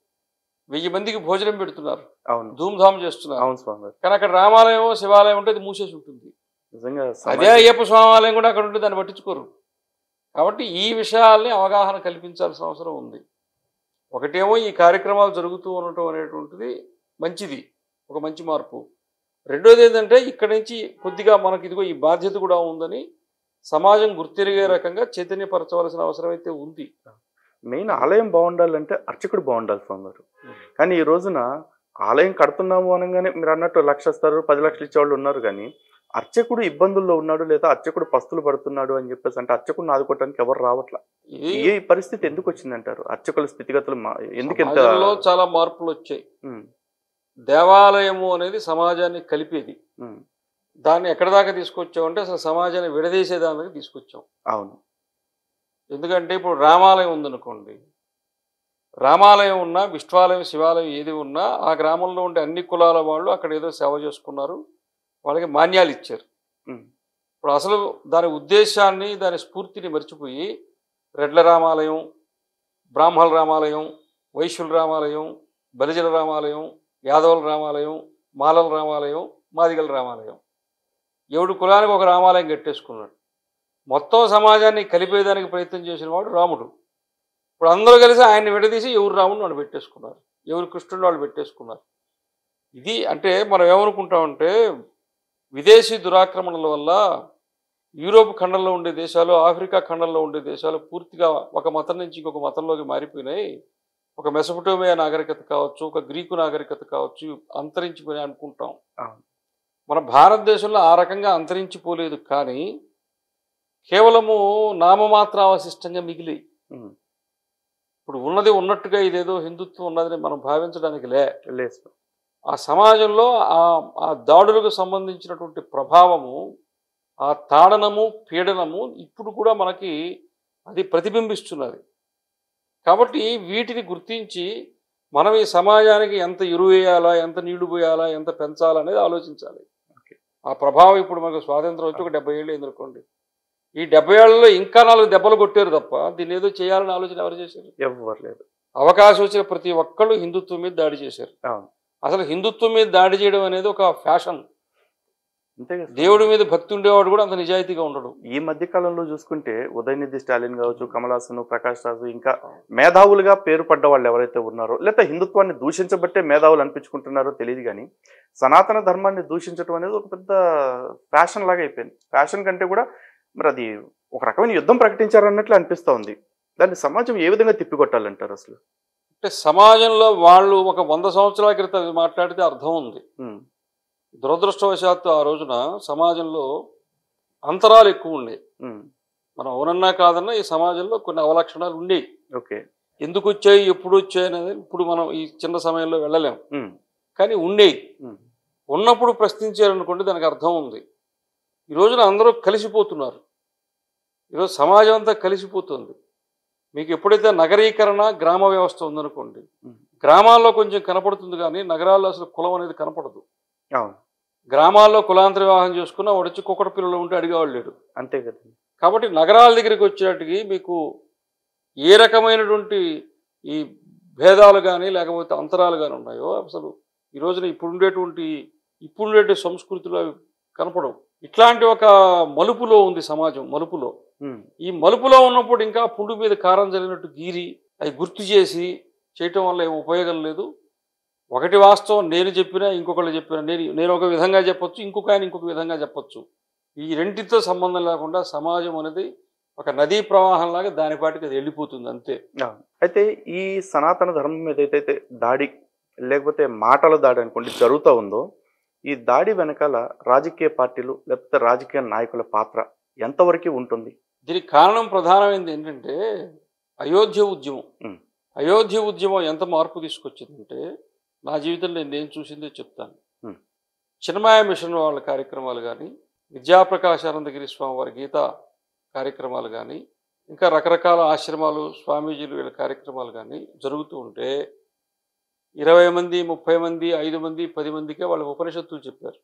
వెయ్యి మందికి భోజనం పెడుతున్నారు. అవును. ధూమ్ధామ్ చేస్తున్నారు. అవును స్వామి. కానీ అక్కడ రామాలయం శివాలయం ఉంటే అది మూసేసి ఉంటుంది. నిజంగా అదే అయ్యప్ప స్వామాలయం కూడా అక్కడ ఉంటే దాన్ని పట్టించుకోరు. కాబట్టి ఈ విషయాల్ని అవగాహన కల్పించాల్సిన అవసరం ఉంది. ఒకటేమో ఈ కార్యక్రమాలు జరుగుతూ ఉండటం అనేటువంటిది మంచిది ఒక మంచి మార్పు. రెండోది ఏంటంటే ఇక్కడి నుంచి కొద్దిగా మనకి ఇదిగో ఈ బాధ్యత కూడా ఉందని సమాజం గుర్తిరిగే రకంగా చైతన్యపరచవలసిన అవసరం అయితే ఉంది. మెయిన్ ఆలయం బాగుండాలంటే అర్చకుడు బాగుండాలి స్వామి గారు కానీ ఈ రోజున ఆలయం కడుతున్నాము అనగానే మీరు అన్నట్టు లక్ష ఇస్తారు పది లక్షలు ఇచ్చేవాళ్ళు ఉన్నారు కానీ అర్చకుడు ఇబ్బందుల్లో ఉన్నాడు లేదా అర్చకుడు పస్తులు పడుతున్నాడు అని చెప్పేసి అంటే అర్చకుడిని ఆదుకోవడానికి ఎవరు రావట్లా? ఈ పరిస్థితి ఎందుకు వచ్చిందంటారు? అర్చకుల స్థితిగతులు ఎందుకు చాలా మార్పులు వచ్చాయి. ఉమ్, దేవాలయము అనేది సమాజాన్ని కలిపేది. దాన్ని ఎక్కడి దాకా తీసుకొచ్చామంటే అసలు సమాజాన్ని విడదీసే దానికి తీసుకొచ్చాం. అవును. ఎందుకంటే ఇప్పుడు రామాలయం ఉందనుకోండి రామాలయం ఉన్నా విష్ణువాలయం శివాలయం ఏది ఉన్నా ఆ గ్రామంలో ఉండే అన్ని కులాల వాళ్ళు అక్కడ ఏదో సేవ చేసుకున్నారు. వాళ్ళకి మాన్యాలు ఇచ్చారు. ఇప్పుడు అసలు దాని ఉద్దేశాన్ని దాని స్ఫూర్తిని మర్చిపోయి రెడ్ల రామాలయం బ్రాహ్మణ రామాలయం వైశ్యుల రామాలయం బలిజల రామాలయం యాదవుల రామాలయం మాలల రామాలయం మాదిగల రామాలయం. ఏడు కులానికి ఒక రామాలయం కట్టేసుకున్నాడు. మొత్తం సమాజాన్ని కలిపేదానికి ప్రయత్నం చేసిన వాడు రాముడు. ఇప్పుడు అందరూ కలిసి ఆయన్ని విడదీసి ఎవరు రాముడు వాళ్ళు పెట్టేసుకున్నారు. ఎవరు కృష్ణుడు వాళ్ళు పెట్టేసుకున్నారు. ఇది అంటే మనం ఏమనుకుంటామంటే విదేశీ దురాక్రమణల వల్ల యూరోప్ ఖండంలో ఉండే దేశాలు ఆఫ్రికా ఖండంలో ఉండే దేశాలు పూర్తిగా ఒక మతం నుంచి ఇంకొక మతంలోకి మారిపోయినాయి. ఒక మెసపటోమియా నాగరికత కావచ్చు ఒక గ్రీకు నాగరికత కావచ్చు అంతరించిపోయినాయి అనుకుంటాం. మన భారతదేశంలో ఆ రకంగా అంతరించిపోలేదు కానీ కేవలము నామమాత్ర అవశిష్టంగా మిగిలి ఇప్పుడు ఉన్నది ఉన్నట్టుగా ఇదేదో హిందుత్వం ఉన్నదని మనం భావించడానికి లే. లేదు ఆ సమాజంలో ఆ ఆ దాడులకు సంబంధించినటువంటి ప్రభావము ఆ తాడనము పీడనము ఇప్పుడు కూడా మనకి అది ప్రతిబింబిస్తున్నది. కాబట్టి వీటిని గుర్తించి మనం ఈ సమాజానికి ఎంత ఎరువు వేయాలా ఎంత నీళ్ళు పోయాలా ఎంత పెంచాలా అనేది ఆలోచించాలి. ఆ ప్రభావం ఇప్పుడు మనకు స్వాతంత్రం వచ్చి ఒక డెబ్బై ఏళ్ళు ఎదుర్కోండి. ఈ డెబ్బై ఏళ్ళలో ఇంకా నాలుగు దెబ్బలు కొట్టారు తప్ప దీన్ని ఏదో చేయాలని ఆలోచన ఎవరు చేశారు? ఎవ్వరు లేదు అవకాశం వచ్చిన ప్రతి ఒక్కళ్ళు హిందుత్వం మీద దాడి చేశారు. అసలు హిందుత్వం మీద దాడి చేయడం అనేది ఒక ఫ్యాషన్. దేవుడి మీద భక్తి ఉండేవాడు కూడా అంత నిజాయితీగా ఉండడు. ఈ మధ్య కాలంలో చూసుకుంటే ఉదయనిధి స్టాలిన్ కావచ్చు కమలాసన్ ప్రకాష్ రాజు ఇంకా మేధావులుగా పేరు పడ్డ వాళ్ళు ఎవరైతే ఉన్నారో లేకపోతే హిందుత్వాన్ని దూషించబట్టే మేధావులు అనిపించుకుంటున్నారో తెలియదు కానీ సనాతన ధర్మాన్ని దూషించడం అనేది ఒక పెద్ద ఫ్యాషన్ లాగా అయిపోయింది. ఫ్యాషన్ కంటే కూడా మరి అది ఒక రకమైన యుద్ధం ప్రకటించారన్నట్లు అనిపిస్తూ ఉంది. దాన్ని సమాజం ఏ విధంగా తిప్పికొట్టాలంటారు అసలు? అంటే సమాజంలో వాళ్ళు ఒక వంద సంవత్సరాల క్రితం మాట్లాడితే అర్థం ఉంది. దురదృష్టవశాత్తు ఆ రోజున సమాజంలో అంతరాలు ఎక్కువ ఉండే. మనం అవునన్నా కాదన్నా ఈ సమాజంలో కొన్ని అవలక్షణాలు ఉండేవి ఓకే. ఎందుకు వచ్చాయి ఎప్పుడు వచ్చాయి అనేది ఇప్పుడు మనం ఈ చిన్న సమయంలో వెళ్ళలేం. ఉమ్, కానీ ఉండేవి ఉమ్, ఉన్నప్పుడు ప్రశ్నించారనుకోండి దానికి అర్థం ఉంది. ఈ రోజున అందరూ కలిసిపోతున్నారు. ఈరోజు సమాజం అంతా కలిసిపోతుంది. మీకు ఎప్పుడైతే నగరీకరణ గ్రామ వ్యవస్థ ఉందనుకోండి. గ్రామాల్లో కొంచెం కనపడుతుంది కానీ నగరాల్లో అసలు కులం అనేది కనపడదు. అవును. గ్రామాల్లో కులాంతర వివాహం చేసుకున్న వాడొచ్చి కుక్కడ పిల్లలు ఉంటే అడిగేవాళ్ళు లేడు అంతే కదండి. కాబట్టి నగరాల దగ్గరికి వచ్చేటికి మీకు ఏ రకమైనటువంటి ఈ భేదాలు కానీ లేకపోతే అంతరాలు కానీ ఉన్నాయో అసలు ఈ రోజున ఇప్పుడు ఉండేటువంటి ఇప్పుడు ఉండే సంస్కృతిలో అవి కనపడవు. ఇట్లాంటి ఒక మలుపులో ఉంది సమాజం మలుపులో. ఈ మలుపులో ఉన్నప్పుడు ఇంకా పుండు మీద కారం జరిగినట్టు గీరి అవి గుర్తు చేసి చేయటం వల్ల ఏం ఉపయోగం లేదు. ఒకటి వాస్తవం నేను చెప్పినా ఇంకొకళ్ళు చెప్పినా నేను నేను ఒక విధంగా చెప్పొచ్చు ఇంకొక ఆయన ఇంకొక విధంగా చెప్పొచ్చు ఈ రెంటితో సంబంధం లేకుండా సమాజం అనేది ఒక నదీ ప్రవాహంలాగా దాని పాటికి అది వెళ్ళిపోతుంది అంతే. అయితే ఈ సనాతన ధర్మం మీద ఏదైతే దాడి లేకపోతే మాటల దాడి అనుకోండి జరుగుతూ ఉందో ఈ దాడి వెనకాల రాజకీయ పార్టీలు లేకపోతే రాజకీయ నాయకుల పాత్ర ఎంతవరకు ఉంటుంది దీనికి కారణం ప్రధానమైనది ఏంటంటే అయోధ్య ఉద్యమం. అయోధ్య ఉద్యమం ఎంత మార్పు తీసుకొచ్చిందంటే నా జీవితంలో నేను ఏం చూసిందో చెప్తాను. ఉమ్. చిన్మయ మిషన్ వాళ్ళ కార్యక్రమాలు కానీ విద్యాప్రకాశానందగిరి స్వామి వారి గీత కార్యక్రమాలు కానీ ఇంకా రకరకాల ఆశ్రమాలు స్వామీజీలు వీళ్ళ కార్యక్రమాలు కానీ జరుగుతూ ఉంటే ఇరవై మంది ముప్పై మంది ఐదు మంది పది మందికే వాళ్ళ ఉపనిషత్తులు చెప్పారు.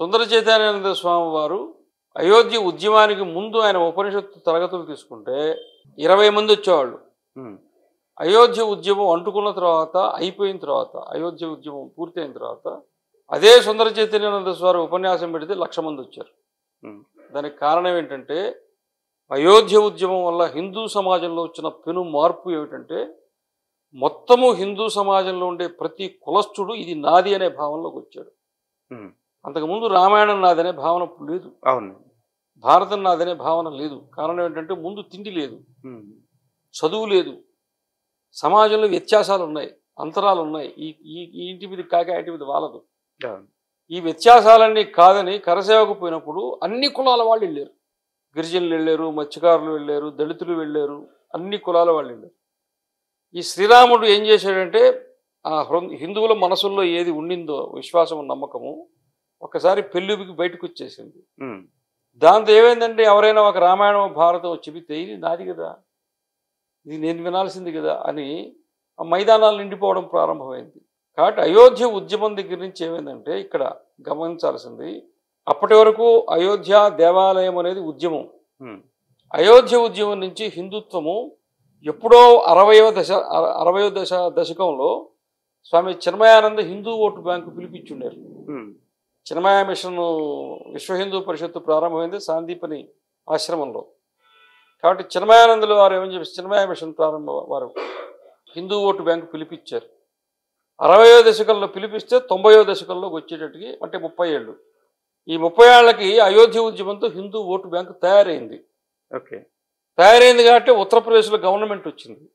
సుందర చైతన్యానంద స్వామి వారు అయోధ్య ఉద్యమానికి ముందు ఆయన ఉపనిషత్తు తరగతులు తీసుకుంటే ఇరవై మంది వచ్చేవాళ్ళు. అయోధ్య ఉద్యమం అంటుకున్న తర్వాత అయిపోయిన తర్వాత అయోధ్య ఉద్యమం పూర్తయిన తర్వాత అదే సుందర చైతన్యానంద స్వామి ఉపన్యాసం పెడితే లక్ష మంది వచ్చారు. దానికి కారణం ఏంటంటే అయోధ్య ఉద్యమం వల్ల హిందూ సమాజంలో వచ్చిన పెను మార్పు ఏమిటంటే మొత్తము హిందూ సమాజంలో ఉండే ప్రతి కులస్థుడు ఇది నాది అనే భావనలోకి వచ్చాడు. అంతకుముందు రామాయణం నాదనే భావన లేదు. అవును. భారతం నాదనే భావన లేదు. కారణం ఏంటంటే ముందు తిండి లేదు. చదువు లేదు. సమాజంలో వ్యత్యాసాలు ఉన్నాయి అంతరాలు ఉన్నాయి ఈ ఈ ఇంటి మీద కాక ఇంటి మీద వాళ్ళదు ఈ వ్యత్యాసాలన్నీ కాదని కరసేవకు పోయినప్పుడు అన్ని కులాల వాళ్ళు వెళ్ళారు. గిరిజనులు వెళ్ళారు మత్స్యకారులు వెళ్ళారు దళితులు వెళ్ళారు అన్ని కులాల వాళ్ళు వెళ్ళారు. ఈ శ్రీరాముడు ఏం చేశాడంటే ఆ హృ- హిందువుల మనసుల్లో ఏది ఉండిందో విశ్వాసం నమ్మకము ఒకసారి పెళ్ళికి బయటకు వచ్చేసింది దాంతో ఏమైందంటే ఎవరైనా ఒక రామాయణం భారతం చెబితే ఇది నాది కదా ఇది నేను వినాల్సింది కదా అని ఆ మైదానాలు నిండిపోవడం ప్రారంభమైంది. కాబట్టి అయోధ్య ఉద్యమం దగ్గర నుంచి ఏమైందంటే ఇక్కడ గమనించాల్సింది అప్పటి వరకు అయోధ్య దేవాలయం అనేది ఉద్యమం. అయోధ్య ఉద్యమం నుంచి హిందుత్వము ఎప్పుడో అరవయవ దశ అర- అరవయవ దశ దశకంలో స్వామి చిన్మయానంద హిందూ ఓటు బ్యాంకు పిలిపించుండారు. చిన్మయ మిషన్ విశ్వ హిందూ పరిషత్తు ప్రారంభమైంది సాందీపని ఆశ్రమంలో. కాబట్టి చిన్మయానందులు వారు ఏమని చెప్పి చిన్మయ మిషన్ ప్రారంభ వారు హిందూ ఓటు బ్యాంకు పిలిపించారు. అరవయో దశకంలో పిలిపిస్తే తొంభయో దశకంలోకి వచ్చేటట్టుకి అంటే ముప్పై ఏళ్ళు. ఈ ముప్పై ఏళ్ళకి అయోధ్య ఉద్యమంతో హిందూ ఓటు బ్యాంకు తయారైంది. ఓకే. తయారైంది కాబట్టి ఉత్తరప్రదేశ్లో గవర్నమెంట్ వచ్చింది.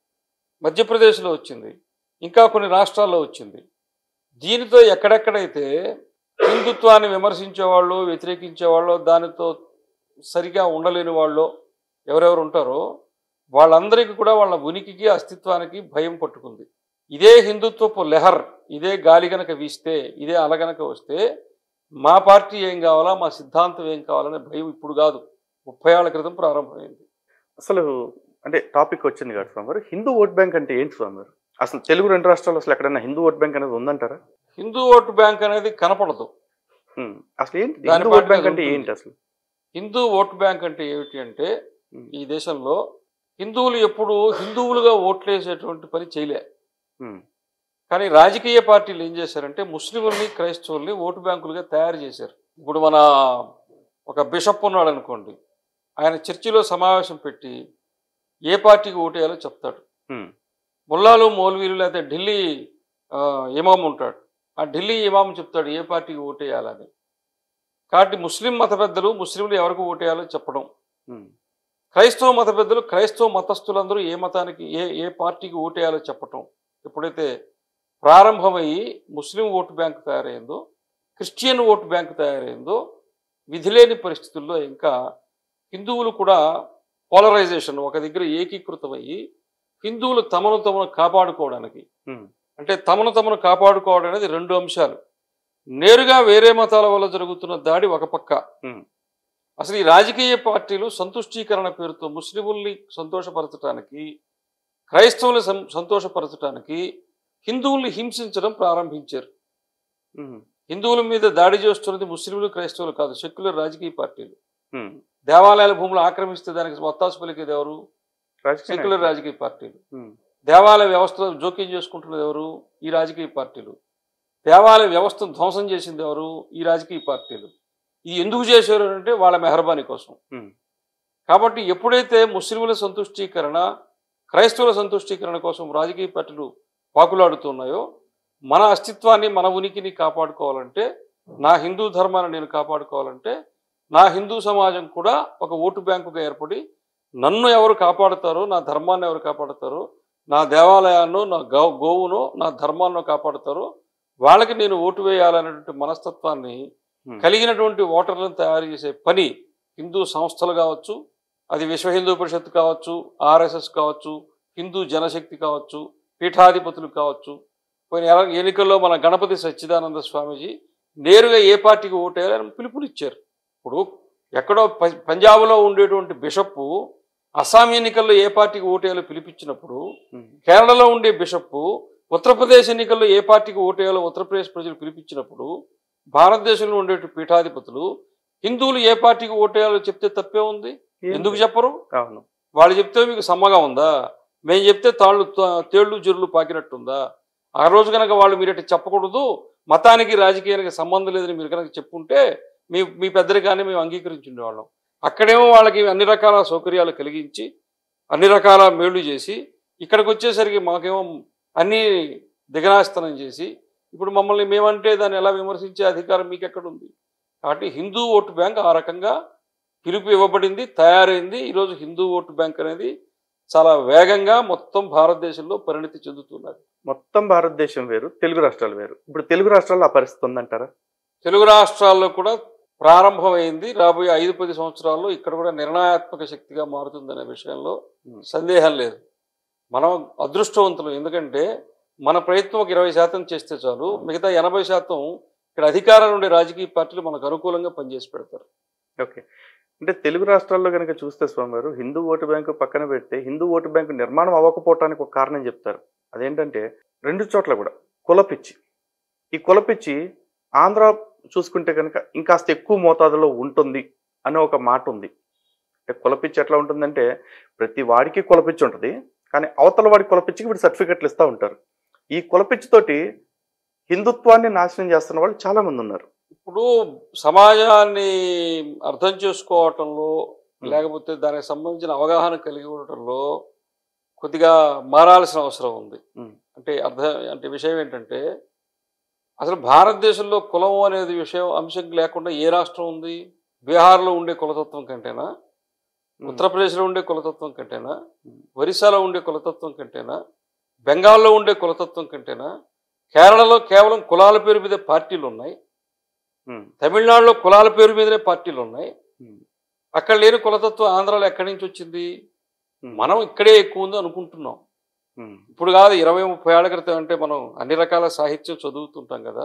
మధ్యప్రదేశ్లో వచ్చింది. ఇంకా కొన్ని రాష్ట్రాల్లో వచ్చింది. దీనితో ఎక్కడెక్కడైతే హిందుత్వాన్ని విమర్శించేవాళ్ళు వ్యతిరేకించేవాళ్ళు దానితో సరిగా ఉండలేని వాళ్ళు ఎవరెవరు ఉంటారో వాళ్ళందరికీ కూడా వాళ్ళ ఉనికికి అస్తిత్వానికి భయం పట్టుకుంది. ఇదే హిందుత్వపు లెహర్ ఇదే గాలి గనక వీస్తే ఇదే అలగనక వస్తే మా పార్టీ ఏం కావాలా మా సిద్ధాంతం ఏం కావాలనే భయం ఇప్పుడు కాదు. ముప్పై ఏళ్ళ క్రితం ప్రారంభమైంది. అసలు అంటే టాపిక్ వచ్చింది కాదు స్వామి గారు హిందూ ఓట్ బ్యాంక్ అంటే ఏంటి స్వామి గారు అసలు తెలుగు రెండు రాష్ట్రాల్లో అసలు ఎక్కడైనా హిందూ ఓట్ బ్యాంక్ అనేది ఉందంటారా? హిందూ ఓటు బ్యాంక్ అనేది కనపడదు. అసలు ఏంటి? ఓట్ బ్యాంక్ అంటే. ఏంటి అసలు? హిందూ ఓటు బ్యాంక్ అంటే ఏమిటి అంటే ఈ దేశంలో హిందువులు ఎప్పుడు హిందువులుగా ఓట్లేసేటువంటి పని చేయలే. కానీ రాజకీయ పార్టీలు ఏం చేశారంటే ముస్లింలని క్రైస్తవుల్ని ఓటు బ్యాంకులుగా తయారు చేశారు. ఇప్పుడు మన ఒక బిషప్ ఉన్నాడు అనుకోండి ఆయన చర్చిలో సమావేశం పెట్టి ఏ పార్టీకి ఓటేయాలో చెప్తాడు. ముల్లాలు మౌల్వీలు లేకపోతే ఢిల్లీ ఇమాం ఉంటాడు. ఆ ఢిల్లీ ఇమాం చెప్తాడు ఏ పార్టీకి ఓటేయాలని. కాబట్టి ముస్లిం మత పెద్దలు ముస్లింలు ఎవరికి ఓటేయాలో చెప్పడం. క్రైస్తవ మత పెద్దలు క్రైస్తవ మతస్థులందరూ ఏ మతానికి ఏ ఏ పార్టీకి ఓటేయాలో చెప్పటం. ఎప్పుడైతే ప్రారంభమయ్యి ముస్లిం ఓటు బ్యాంక్ తయారైందో క్రిస్టియన్ ఓటు బ్యాంక్ తయారైందో విధిలేని పరిస్థితుల్లో ఇంకా హిందువులు కూడా పోలరైజేషన్ ఒక దగ్గర ఏకీకృతమయ్యి హిందువులు తమను తమను కాపాడుకోవడానికి. అంటే తమను తమను కాపాడుకోవడం అనేది రెండు అంశాలు. నేరుగా వేరే మతాల వల్ల జరుగుతున్న దాడి ఒక పక్క. అసలు ఈ రాజకీయ పార్టీలు సంతుష్టీకరణ పేరుతో ముస్లింల్ని సంతోషపరచడానికి క్రైస్తవుల్ని సంతోషపరచడానికి హిందువుల్ని హింసించడం ప్రారంభించారు. హిందువుల మీద దాడి చేస్తున్నది ముస్లింలు క్రైస్తవులు కాదు సెక్యులర్ రాజకీయ పార్టీలు. దేవాలయాల భూములు ఆక్రమిస్తే దానికి ఒత్తాసు పలికేది ఎవరు? రాజకీయ సెక్యులర్. రాజకీయ పార్టీలు. దేవాలయ వ్యవస్థలో జోక్యం చేసుకుంటున్నది ఎవరు? ఈ రాజకీయ పార్టీలు. దేవాలయ వ్యవస్థను ధ్వంసం చేసింది ఎవరు? ఈ రాజకీయ పార్టీలు. ఇది ఎందుకు చేశారు అంటే వాళ్ళ మెహర్బానీ కోసం ఉమ్, కాబట్టి ఎప్పుడైతే ముస్లింల సంతుష్టీకరణ క్రైస్తవుల సంతుష్టీకరణ కోసం రాజకీయ పార్టీలు పాకులాడుతున్నాయో మన అస్తిత్వాన్ని మన ఉనికిని కాపాడుకోవాలంటే నా హిందూ ధర్మాన్ని నేను కాపాడుకోవాలంటే నా హిందూ సమాజం కూడా ఒక ఓటు బ్యాంకుగా ఏర్పడి నన్ను ఎవరు కాపాడుతారో నా ధర్మాన్ని ఎవరు కాపాడుతారో నా దేవాలయాన్నో నా గో గోవునో నా ధర్మాన్నో కాపాడుతారో వాళ్ళకి నేను ఓటు వేయాలనేటువంటి మనస్తత్వాన్ని. కలిగినటువంటి ఓటర్లను తయారు చేసే పని హిందూ సంస్థలు కావచ్చు అది విశ్వ హిందూ పరిషత్ కావచ్చు ఆర్ఎస్ఎస్ కావచ్చు హిందూ జనశక్తి కావచ్చు పీఠాధిపతులు కావచ్చు. ఎల- ఎన్నికల్లో మన గణపతి సచ్చిదానంద స్వామీజీ నేరుగా ఏ పార్టీకి ఓటేయాలని పిలుపునిచ్చారు. ఇప్పుడు ఎక్కడో పంజాబ్లో ఉండేటువంటి బిషప్ అస్సాం ఎన్నికల్లో ఏ పార్టీకి ఓటేయాలో పిలిపించినప్పుడు కేరళలో ఉండే బిషప్ ఉత్తరప్రదేశ్ ఎన్నికల్లో ఏ పార్టీకి ఓటేయాలో ఉత్తరప్రదేశ్ ప్రజలు పిలిపించినప్పుడు భారతదేశంలో ఉండే పీఠాధిపతులు హిందువులు ఏ పార్టీకి ఓటేయాలో చెప్తే తప్పే ఉంది? ఎందుకు చెప్పరు? అవును. వాళ్ళు చెప్తే మీకు సమ్మగా ఉందా? మేము చెప్తే తాళ్ళు తా- తేళ్ళు జురులు పాకినట్టుందా? ఆ రోజు కనుక వాళ్ళు మీరు చెప్పకూడదు మతానికి రాజకీయానికి సంబంధం లేదని మీరు కనుక చెప్పుంటే మీ మీ పెద్దరికాన్ని మేము అంగీకరించి ఉండేవాళ్ళం అక్కడేమో వాళ్ళకి అన్ని రకాల సౌకర్యాలు కలిగించి అన్ని రకాల మేళ్ళు చేసి ఇక్కడికి వచ్చేసరికి మాకేమో అన్నీ దిగనాస్తనం చేసి ఇప్పుడు మమ్మల్ని మేమంటే దాన్ని ఎలా విమర్శించే అధికారం మీకు ఎక్కడుంది కాబట్టి హిందూ ఓటు బ్యాంక్ ఆ రకంగా పిలుపు ఇవ్వబడింది తయారైంది. ఈరోజు హిందూ ఓటు బ్యాంక్ అనేది చాలా వేగంగా మొత్తం భారతదేశంలో పరిణతి చెందుతున్నది. మొత్తం భారతదేశం వేరు తెలుగు రాష్ట్రాలు వేరు. ఇప్పుడు తెలుగు రాష్ట్రాల్లో ఆ పరిస్థితి ఉందంటారా? తెలుగు రాష్ట్రాల్లో కూడా ప్రారంభమైంది. రాబోయే ఐదు పది సంవత్సరాల్లో ఇక్కడ కూడా నిర్ణయాత్మక శక్తిగా మారుతుందనే విషయంలో. సందేహం లేదు. మనం అదృష్టవంతులు. ఎందుకంటే మన ప్రయత్నం ఒక ఇరవై శాతం చేస్తే చాలు. మిగతా ఎనభై శాతం ఇక్కడ అధికారం ఉండే రాజకీయ పార్టీలు మనకు అనుకూలంగా పనిచేసి పెడతారు. ఓకే. అంటే తెలుగు రాష్ట్రాల్లో కనుక చూస్తే స్వామి గారు హిందూ ఓటు బ్యాంకు పక్కన పెడితే హిందూ ఓటు బ్యాంకు నిర్మాణం అవ్వకపోవటానికి ఒక కారణం చెప్తారు. అదేంటంటే రెండు చోట్ల కూడా కులపిచ్చి ఈ కులపిచ్చి ఆంధ్ర చూసుకుంటే కనుక ఇంకాస్త ఎక్కువ మోతాదులో ఉంటుంది అనే ఒక మాట ఉంది. అంటే కులపిచ్చి ఎట్లా ఉంటుందంటే ప్రతి వాడికి కులపిచ్చి ఉంటుంది కానీ అవతల వాడి కులపిచ్చికి వీడు సర్టిఫికెట్లు ఇస్తూ ఉంటారు. ఈ కులపిచ్చితోటి హిందుత్వాన్ని నాశనం చేస్తున్న వాళ్ళు చాలా మంది ఉన్నారు. ఇప్పుడు సమాజాన్ని అర్థం చేసుకోవటంలో. లేకపోతే దానికి సంబంధించిన అవగాహన కలిగి ఉండటంలో కొద్దిగా మారాల్సిన అవసరం ఉంది. అంటే అర్థం అంటే విషయం ఏంటంటే అసలు భారతదేశంలో కులం అనేది విషయం అంశం లేకుండా ఏ రాష్ట్రం ఉంది? బీహార్లో ఉండే కులతత్వం కంటేనా? ఉత్తరప్రదేశ్లో ఉండే కులతత్వం కంటేనా? ఒరిస్సాలో ఉండే కులతత్వం కంటేనా? బెంగాల్లో ఉండే కులతత్వం కంటేనా? కేరళలో కేవలం కులాల పేరు మీద పార్టీలు ఉన్నాయి తమిళనాడులో కులాల పేరు మీదనే పార్టీలు ఉన్నాయి అక్కడ లేని కులతత్వం ఆంధ్రాలో ఎక్కడి నుంచి వచ్చింది? మనం ఇక్కడే ఎక్కువ ఉంది అనుకుంటున్నాం. ఇప్పుడు కాదు ఇరవై ముప్పై ఏళ్ళ క్రితం అంటే మనం అన్ని రకాల సాహిత్యం చదువుతుంటాం కదా.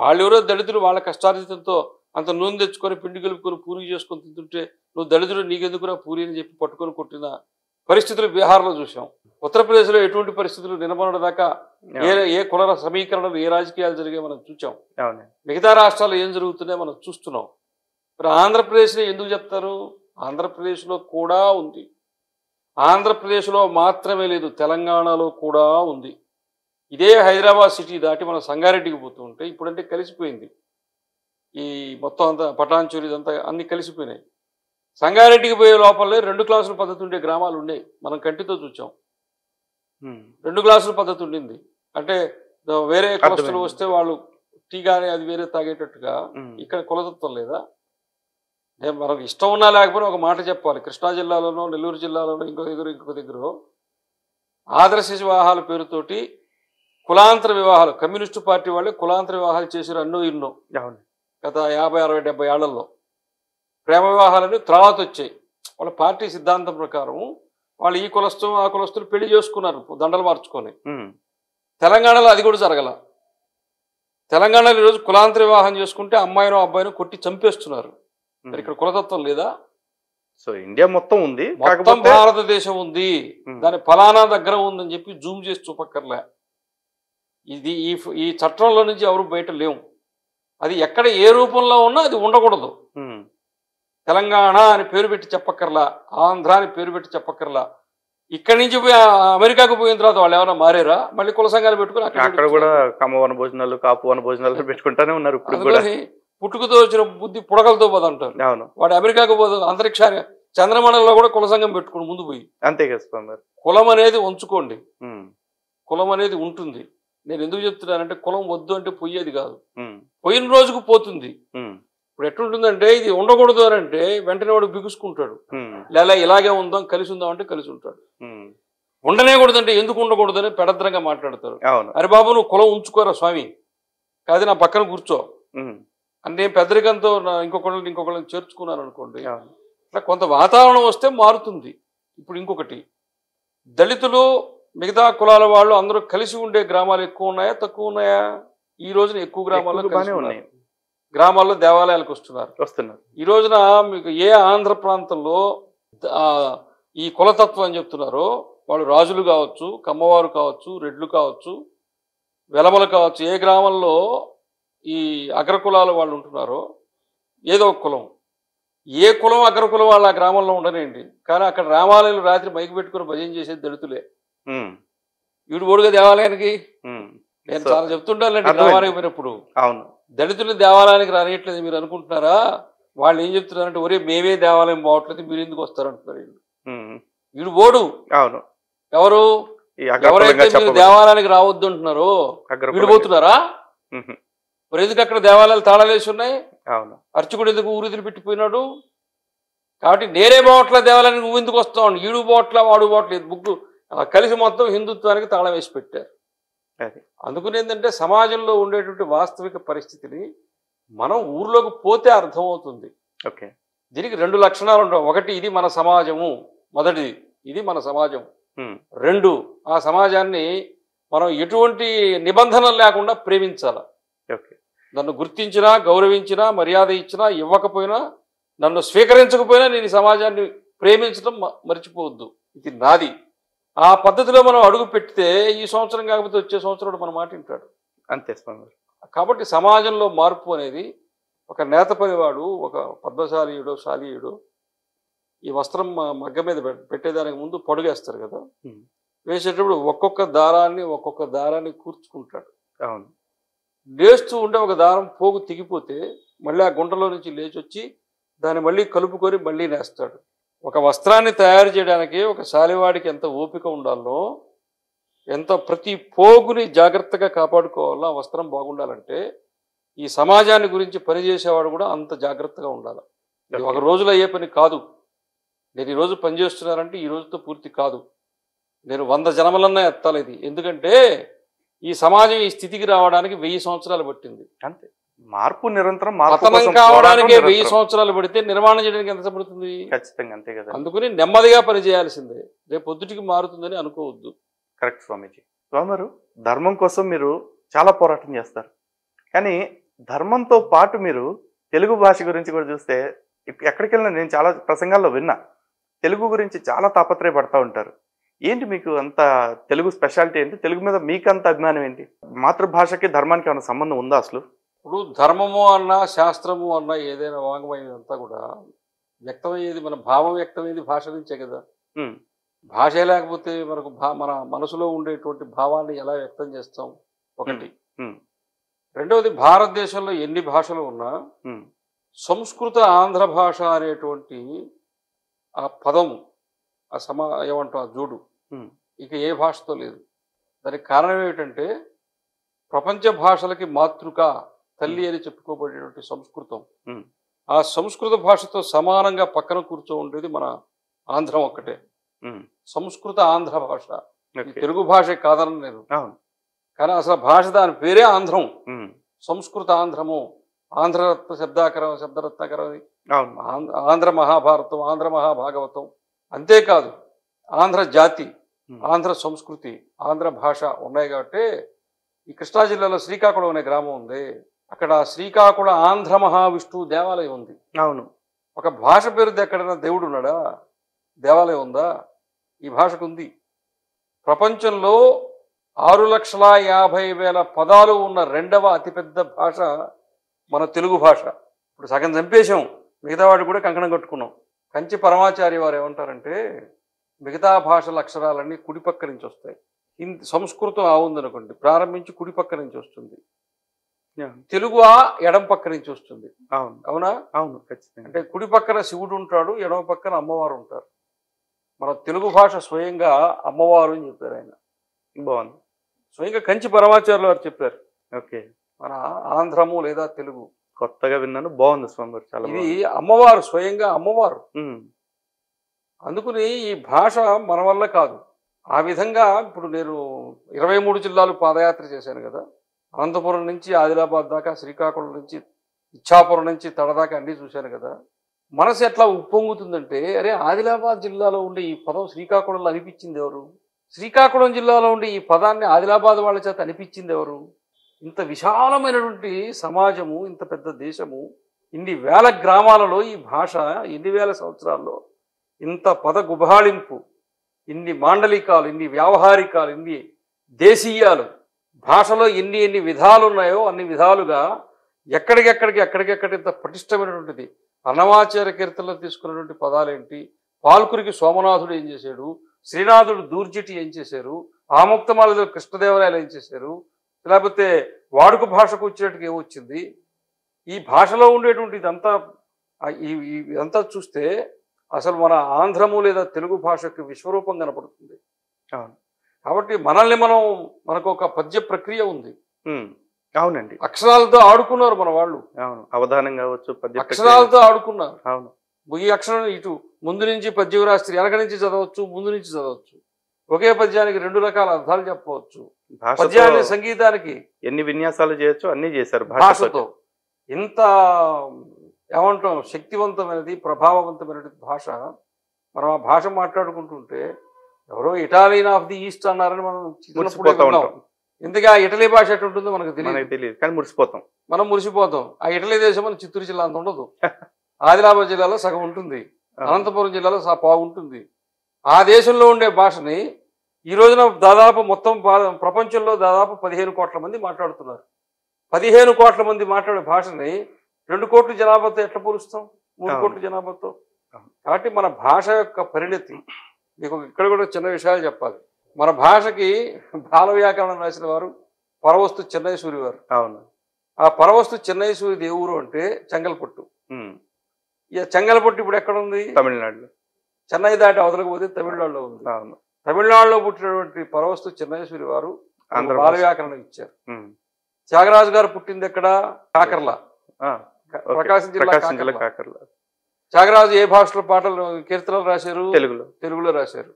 వాళ్ళు ఎవరో దళితులు వాళ్ళ కష్టార్జితంతో అంత నూనె తెచ్చుకొని పిండి కలుపుకొని పూరి చేసుకొని తింటుంటే నువ్వు దళితుడు నీకెందుకురా పూరి? అని చెప్పి పట్టుకొని కొట్టిన పరిస్థితులు బీహార్లో చూసాం. ఉత్తరప్రదేశ్లో ఎటువంటి పరిస్థితులు నిలబడడం దాకా ఏ ఏ కుల సమీకరణలు ఏ రాజకీయాలు జరిగాయో మనం చూసాం మిగతా రాష్ట్రాల్లో ఏం జరుగుతున్నాయో మనం చూస్తున్నాం. మరి ఆంధ్రప్రదేశ్లో ఎందుకు చెప్తారు? ఆంధ్రప్రదేశ్లో కూడా ఉంది. ఆంధ్రప్రదేశ్లో మాత్రమే లేదు తెలంగాణలో కూడా ఉంది. ఇదే హైదరాబాద్ సిటీ దాటి మనం సంగారెడ్డికి పోతుంటే ఇప్పుడంటే కలిసిపోయింది. ఈ మొత్తం అంతా పటాన్చూరి ఇదంతా అన్ని కలిసిపోయినాయి. సంగారెడ్డికి పోయే లోపలే రెండు క్లాసుల పద్ధతి ఉండే గ్రామాలు ఉన్నాయి మనం కంటితో చూచాం. రెండు గ్లాసుల పద్ధతి ఉండింది. అంటే వేరే అర్థమైంది. వస్తే వాళ్ళు టీ కానీ అది వేరే తాగేటట్టుగా ఇక్కడ కులతత్వం లేదా? ఏ మనకు ఇష్టం ఉన్నా లేకపోయినా ఒక మాట చెప్పాలి. కృష్ణా జిల్లాలోనో నెల్లూరు జిల్లాలోనో ఇంకో దగ్గర ఇంకో దగ్గర ఆదర్శ వివాహాల పేరుతోటి కులాంతర వివాహాలు కమ్యూనిస్టు పార్టీ వాళ్ళే కులాంతర వివాహాలు చేసారు అన్నో ఇన్నో. అవును. గత యాభై అరవై డెబ్బై ఏళ్ళలో ప్రేమ వివాహాలని తర్వాత వచ్చాయి వాళ్ళ పార్టీ సిద్ధాంతం ప్రకారం వాళ్ళు ఈ కులస్థం ఆ కులస్తులు పెళ్ళి చేసుకున్నారు దండలు మార్చుకొని. తెలంగాణలో అది కూడా జరగల. తెలంగాణలో ఈరోజు కులాంతర వివాహం చేసుకుంటే అమ్మాయినో అబ్బాయినో కొట్టి చంపేస్తున్నారు. మరి ఇక్కడ కులతత్వం లేదా? సో ఇండియా మొత్తం ఉంది. మొత్తం భారతదేశం ఉంది. దాని ఫలానా దగ్గర ఉందని చెప్పి జూమ్ చేసి చూపక్కర్లే. ఇది ఈ ఈ చట్టంలో నుంచి ఎవరు బయట లేవు. అది ఎక్కడ ఏ రూపంలో ఉన్నా అది ఉండకూడదు. తెలంగాణ అని పేరు పెట్టి చెప్పక్కర్లా ఆంధ్ర అని పేరు పెట్టి చెప్పక్కర్లా. ఇక్కడి నుంచి అమెరికాకు పోయిన తర్వాత వాళ్ళు ఏమైనా మారారా? మళ్ళీ కుల సంఘాలు పెట్టుకుని అక్కడ కూడా కమ్మ వన భోజనాలు కాపు వన భోజనాలు పెట్టుకుంటానే ఉన్నారు పుట్టుకతో వచ్చిన బుద్ధి పుడకలతో పోదంటారు. అవును. వాడు అమెరికాకు పోదు అంతరిక్షాన్ని చంద్రమండలంలో కూడా కుల సంఘం పెట్టుకుని ముందు పోయి. అంతే కదా కులం అనేది ఉంచుకోండి. కులం అనేది ఉంటుంది. నేను ఎందుకు చెప్తున్నానంటే కులం వద్దు అంటే పోయేది కాదు. పోయిన రోజుకు పోతుంది. ఇప్పుడు ఎట్లుంటుందంటే ఇది ఉండకూడదు అని అంటే వెంటనే వాడు బిగుసుకుంటాడు. లేదా ఇలాగే ఉందాం కలిసి ఉందాం అంటే కలిసి ఉంటాడు. ఉండనే కూడదంటే ఎందుకు ఉండకూడదని పెడద్రంగా మాట్లాడతారు. అరే బాబు నువ్వు కులం ఉంచుకోరా స్వామి. కాదు నా పక్కన కూర్చో. అంటే నేను పెద్దరికంతో ఇంకొకళ్ళని ఇంకొకళ్ళని చేర్చుకున్నాను అనుకోండి. ఇట్లా కొంత వాతావరణం వస్తే మారుతుంది. ఇప్పుడు ఇంకొకటి. దళితులు మిగతా కులాల వాళ్ళు అందరూ కలిసి ఉండే గ్రామాలు ఎక్కువ ఉన్నాయా తక్కువ ఉన్నాయా? ఈ రోజున ఎక్కువ గ్రామాల్లో. ఉన్నాయి. గ్రామాల్లో దేవాలయాలకు వస్తున్నారు. వస్తున్నారు. ఈ రోజున మీకు ఏ ఆంధ్ర ప్రాంతంలో ఈ కులతత్వం అని చెప్తున్నారో వాళ్ళు రాజులు కావచ్చు కమ్మవారు కావచ్చు రెడ్లు కావచ్చు వెలమలు కావచ్చు ఏ గ్రామంలో ఈ అగ్రకులాల వాళ్ళు ఉంటున్నారో ఏదో ఒక కులం. ఏ కులం అగ్రకులం వాళ్ళు ఆ గ్రామంలో ఉండనండి కానీ అక్కడ రామాలయాలు రాత్రి మైకి పెట్టుకుని భజన చేసేది దళితులే. వీడు ఓడుగా దేవాలయానికి? నేను చాలా చెప్తుంటానండి పోయినప్పుడు అవును. దళితులు దేవాలయానికి రానియట్లేదు మీరు అనుకుంటున్నారా? వాళ్ళు ఏం చెప్తున్నారంటే ఒరే మేమే దేవాలయం పోవట్లేదు మీరు ఎందుకు వస్తారంటున్నారు వీళ్ళు. వీడు ఓడు. అవును. ఎవరు? ఎవరైతే మీరు దేవాలయానికి రావద్దు అంటున్నారో వీడు పోతున్నారా? మరి ఎందుకు అక్కడ దేవాలయాలు తాళాలేసి ఉన్నాయి? అవును. అర్చకుడు ఎందుకు ఊరిదిలు పెట్టిపోయినాడు? కాబట్టి నేనే పోవట్ల దేవాలయానికి నువ్వు ఎందుకు వస్తావు? ఈడు పోవట్ల వాడు ముగ్గురు ఆ, కలిసి మొత్తం హిందుత్వానికి తాళం వేసి పెట్టారు. అది. అందుకని ఏంటంటే సమాజంలో ఉండేటువంటి వాస్తవిక పరిస్థితిని మనం ఊర్లోకి పోతే అర్థమవుతుంది. ఓకే. దీనికి రెండు లక్షణాలు ఉంటాయి ఒకటి ఇది మన సమాజము. మొదటిది ఇది మన సమాజం రెండు ఆ సమాజాన్ని మనం ఎటువంటి నిబంధనలు లేకుండా ప్రేమించాలి. ఓకే. నన్ను గుర్తించినా గౌరవించినా మర్యాద ఇచ్చినా ఇవ్వకపోయినా నన్ను స్వీకరించకపోయినా నేను ఈ సమాజాన్ని ప్రేమించడం మర్చిపోవద్దు. ఇది నాది. ఆ పద్ధతిలో మనం అడుగు పెడితే ఈ సంవత్సరం కాకపోతే వచ్చే సంవత్సరం మన మాట వింటాడు. అంతే స్వామి. కాబట్టి సమాజంలో మార్పు అనేది ఒక నేత పనివాడు ఒక పద్మశాలీయుడు శాలీయుడు ఈ వస్త్రం మగ్గ మీద పెట్- పెట్టేదానికి ముందు పొడుగేస్తారు కదా. వేసేటప్పుడు ఒక్కొక్క దారాన్ని ఒక్కొక్క దారాన్ని కూర్చుకుంటాడు. అవును. లేస్తూ ఉంటే ఒక దారం పోగు తెగిపోతే మళ్ళీ ఆ గుంటలో నుంచి లేచి వచ్చి దాన్ని మళ్ళీ కలుపుకొని మళ్ళీ నేస్తాడు. ఒక వస్త్రాన్ని తయారు చేయడానికి ఒక శాలివాడికి ఎంత ఓపిక ఉండాలో ఎంత ప్రతి పోగుని జాగ్రత్తగా కాపాడుకోవాలో ఆ వస్త్రం బాగుండాలంటే ఈ సమాజాన్ని గురించి పనిచేసేవాడు కూడా అంత జాగ్రత్తగా ఉండాలి. ఇది ఒక రోజులో అయ్యే పని కాదు. నేను ఈరోజు పనిచేస్తున్నానంటే ఈ రోజుతో పూర్తి కాదు. నేను వంద జన్మలన్నా ఎత్తాలి ఇది. ఎందుకంటే ఈ సమాజం ఈ స్థితికి రావడానికి వెయ్యి సంవత్సరాలు పట్టింది. అంతే. మార్పు నిరంతరం మార్పు కావడానికే వెయ్యి. సంవత్సరాలు పడితే నిర్మాణం చేయడానికి ఎంత పడుతుంది? ఖచ్చితంగా అంతే కదా. అందుకని నెమ్మదిగా పని చేయాల్సిందే. రేపు పొద్దుటికి మారుతుందని అనుకోవద్దు. కరెక్ట్ స్వామీజీ. స్వామివారు ధర్మం కోసం మీరు చాలా పోరాటం చేస్తారు. కానీ ధర్మంతో పాటు మీరు తెలుగు భాష గురించి కూడా చూస్తే ఎక్- ఎక్కడికి వెళ్ళినా నేను చాలా ప్రసంగాల్లో విన్నా తెలుగు గురించి చాలా తాపత్రయపడతా ఉంటారు. ఏంటి మీకు అంత తెలుగు స్పెషాలిటీ ఏంటి? తెలుగు మీద మీకు అంత అభిమానం ఏంటి? మాతృభాషకి ధర్మానికి ఏమైనా సంబంధం ఉందా అసలు? ఇప్పుడు ధర్మము అన్నా శాస్త్రము అన్నా ఏదైనా వాంగ్మయం అంతా కూడా వ్యక్తమయ్యేది మన భావం వ్యక్తమయ్యేది భాష నుంచే కదా. భాషే లేకపోతే మనకు భా మన మనసులో ఉండేటువంటి భావాన్ని ఎలా వ్యక్తం చేస్తాం? ఒకటి. రెండవది భారతదేశంలో ఎన్ని భాషలు ఉన్నా సంస్కృత ఆంధ్ర భాష అనేటువంటి ఆ పదం ఆ సమా ఏమంటాం ఆ జోడు ఇక ఏ భాషతో లేదు. దానికి కారణం ఏమిటంటే ప్రపంచ భాషలకి మాతృక తల్లి అని చెప్పుకోబడేటువంటి సంస్కృతం. ఆ సంస్కృత భాషతో సమానంగా పక్కన కూర్చో ఉండేది మన ఆంధ్రం ఒక్కటే. సంస్కృత ఆంధ్ర భాష. తెలుగు భాష కాదని నేను. కానీ అసలు భాష దాని పేరే ఆంధ్రం. సంస్కృత ఆంధ్రము ఆంధ్రరత్న శబ్దాకరం శబ్దరత్నాకరం ఆంధ్ర ఆంధ్ర మహాభారతం ఆంధ్ర మహాభాగవతం అంతేకాదు. ఆంధ్ర జాతి. ఆంధ్ర సంస్కృతి ఆంధ్ర భాష ఉన్నాయి కాబట్టి ఈ కృష్ణా జిల్లాలో శ్రీకాకుళం అనే గ్రామం ఉంది. అక్కడ శ్రీకాకుళ ఆంధ్ర మహావిష్ణువు దేవాలయం ఉంది. అవును. ఒక భాష పేరుది ఎక్కడైనా దేవుడు ఉన్నాడా? దేవాలయం ఉందా? ఈ భాషకు ఉంది. ప్రపంచంలో ఆరు లక్షల యాభై వేల పదాలు ఉన్న రెండవ అతిపెద్ద భాష మన తెలుగు భాష. ఇప్పుడు సగం చంపేశాం. మిగతా వాడు కూడా కంకణం కట్టుకున్నాం. కంచి పరమాచారి వారు ఏమంటారంటే మిగతా భాషల అక్షరాలన్నీ కుడి పక్క నుంచి వస్తాయి. హిందీ సంస్కృతం ఆ ఉందనుకోండి. ప్రారంభించి కుడి పక్క నుంచి వస్తుంది. యా. తెలుగు ఆ ఎడం పక్క నుంచి వస్తుంది. అవును. అవునా? అవును ఖచ్చితంగా. అంటే కుడి పక్కన శివుడు ఉంటాడు ఎడమ పక్కన అమ్మవారు ఉంటారు. మన తెలుగు భాష స్వయంగా అమ్మవారు అని చెప్పారు ఆయన. బాగుంది. స్వయంగా కంచి పరమాచార్యులు వారు చెప్పారు. ఓకే. మన ఆంధ్రము లేదా తెలుగు. కొత్తగా విన్నాను బాగుంది స్వామి చాలా ఇది అమ్మవారు స్వయంగా అమ్మవారు. అందుకని ఈ భాష మన వల్ల కాదు. ఆ విధంగా ఇప్పుడు నేను ఇరవై మూడు జిల్లాలు పాదయాత్ర చేశాను కదా. అనంతపురం నుంచి ఆదిలాబాద్ దాకా శ్రీకాకుళం నుంచి ఇచ్చాపురం నుంచి తడదాకా అన్నీ చూశాను కదా. మనసు ఎట్లా ఉప్పొంగుతుందంటే అరే ఆదిలాబాద్ జిల్లాలో ఉండే ఈ పదం శ్రీకాకుళంలో అనిపించింది ఎవరు? శ్రీకాకుళం జిల్లాలో ఉండే ఈ పదాన్ని ఆదిలాబాద్ వాళ్ళ చేత అనిపించింది ఎవరు? ఇంత విశాలమైనటువంటి సమాజము ఇంత పెద్ద దేశము ఇన్ని వేల గ్రామాలలో ఈ భాష ఎన్ని వేల సంవత్సరాల్లో ఇంత పద గుబాళింపు ఇన్ని మాండలికాలు ఇన్ని వ్యావహారికాలు ఇన్ని దేశీయాలు భాషలో ఎన్ని ఎన్ని విధాలు ఉన్నాయో అన్ని విధాలుగా ఎక్కడికెక్కడికి ఎక్కడికెక్కడ ఇంత పటిష్టమైనటువంటిది. అన్నమాచార్య కీర్తనలో తీసుకున్నటువంటి పదాలేంటి? పాల్కురికి సోమనాథుడు ఏం చేశాడు? శ్రీనాథుడు దూర్జిటి ఏం చేశారు? ఆముక్తమాలలో కృష్ణదేవరాయలు ఏం చేశారు? లేకపోతే వాడుక భాషకు వచ్చేటికి ఏమొచ్చింది ఈ భాషలో ఉండేటువంటి ఇదంతా ఇదంతా చూస్తే అసలు మన ఆంధ్రము లేదా తెలుగు భాషకు విశ్వరూపం కనపడుతుంది. అవును. కాబట్టి మనల్ని మనం మనకు ఒక పద్య ప్రక్రియ ఉంది. అవునండి. అక్షరాలతో ఆడుకున్నారు మన వాళ్ళు. అవును అవధానం కావచ్చు పద్య. అక్షరాలతో ఆడుకున్నారు. అవును. ఈ అక్షరం ఇటు ముందు నుంచి పద్యం రాస్తే వెనక నుంచి చదవచ్చు ముందు నుంచి చదవచ్చు. ఒకే పద్యానికి రెండు రకాల అర్థాలు చెప్పవచ్చు. పద్యాన్ని సంగీతానికి ఎన్ని విన్యాసాలు చేయొచ్చు అన్ని చేశారు భాషతో. ఇంత ఏమంటాం శక్తివంతమైనది ప్రభావవంతమైనది భాష. మనం ఆ భాష మాట్లాడుకుంటుంటే ఎవరో ఇటాలియన్ ఆఫ్ ది ఈస్ట్ అన్నారని మనం. ఉంటాం. ఇంతగా ఇటలీ భాష ఎట్లా ఉంటుందో మనకు తెలియదు. తెలియదు. కానీ మురిసిపోతాం. మనం మురిసిపోతాం. ఆ ఇటలీ దేశం మన చిత్తూరు జిల్లా అంత ఉండదు. <laughs> ఆదిలాబాద్ జిల్లాలో సగం ఉంటుంది. అనంతపురం జిల్లాలో సా పావు ఉంటుంది. ఆ దేశంలో ఉండే భాషని ఈ రోజున దాదాపు మొత్తం ప్రపంచంలో దాదాపు పదిహేను కోట్ల మంది మాట్లాడుతున్నారు. పదిహేను కోట్ల మంది మాట్లాడే భాషని రెండు కోట్ల జనాభాతో ఎట్లా పోలుస్తాం? మూడు. కోట్ల జనాభాతో. కాబట్టి మన భాష యొక్క పరిణతి మీకు ఇక్కడ కూడా చిన్న విషయాలు చెప్పాలి. మన భాషకి బాల వ్యాకరణం రాసిన వారు పరవస్తు చెన్నైసూరి వారు. అవును. ఆ పరవస్తు చెన్నైసూరి ఏ ఊరు అంటే చెంగల్పట్టు. ఇక చెంగల్పట్టు ఇప్పుడు ఎక్కడ ఉంది తమిళనాడులో. చెన్నై దాటి అవతలకు పోతే తమిళనాడులో ఉంది. అవును. తమిళనాడులో పుట్టినటువంటి పరవస్తు చెన్నైశ్వరి వారు బాల. వ్యాకరణం ఇచ్చారు. త్యాగరాజు గారు పుట్టింది ఎక్కడ? కాకర్ల. ప్రకాశం జిల్లా కాకర్ల. త్యాగరాజు ఏ భాషలో పాటలు కీర్తనలు రాశారు? తెలుగులో. తెలుగులో రాశారు.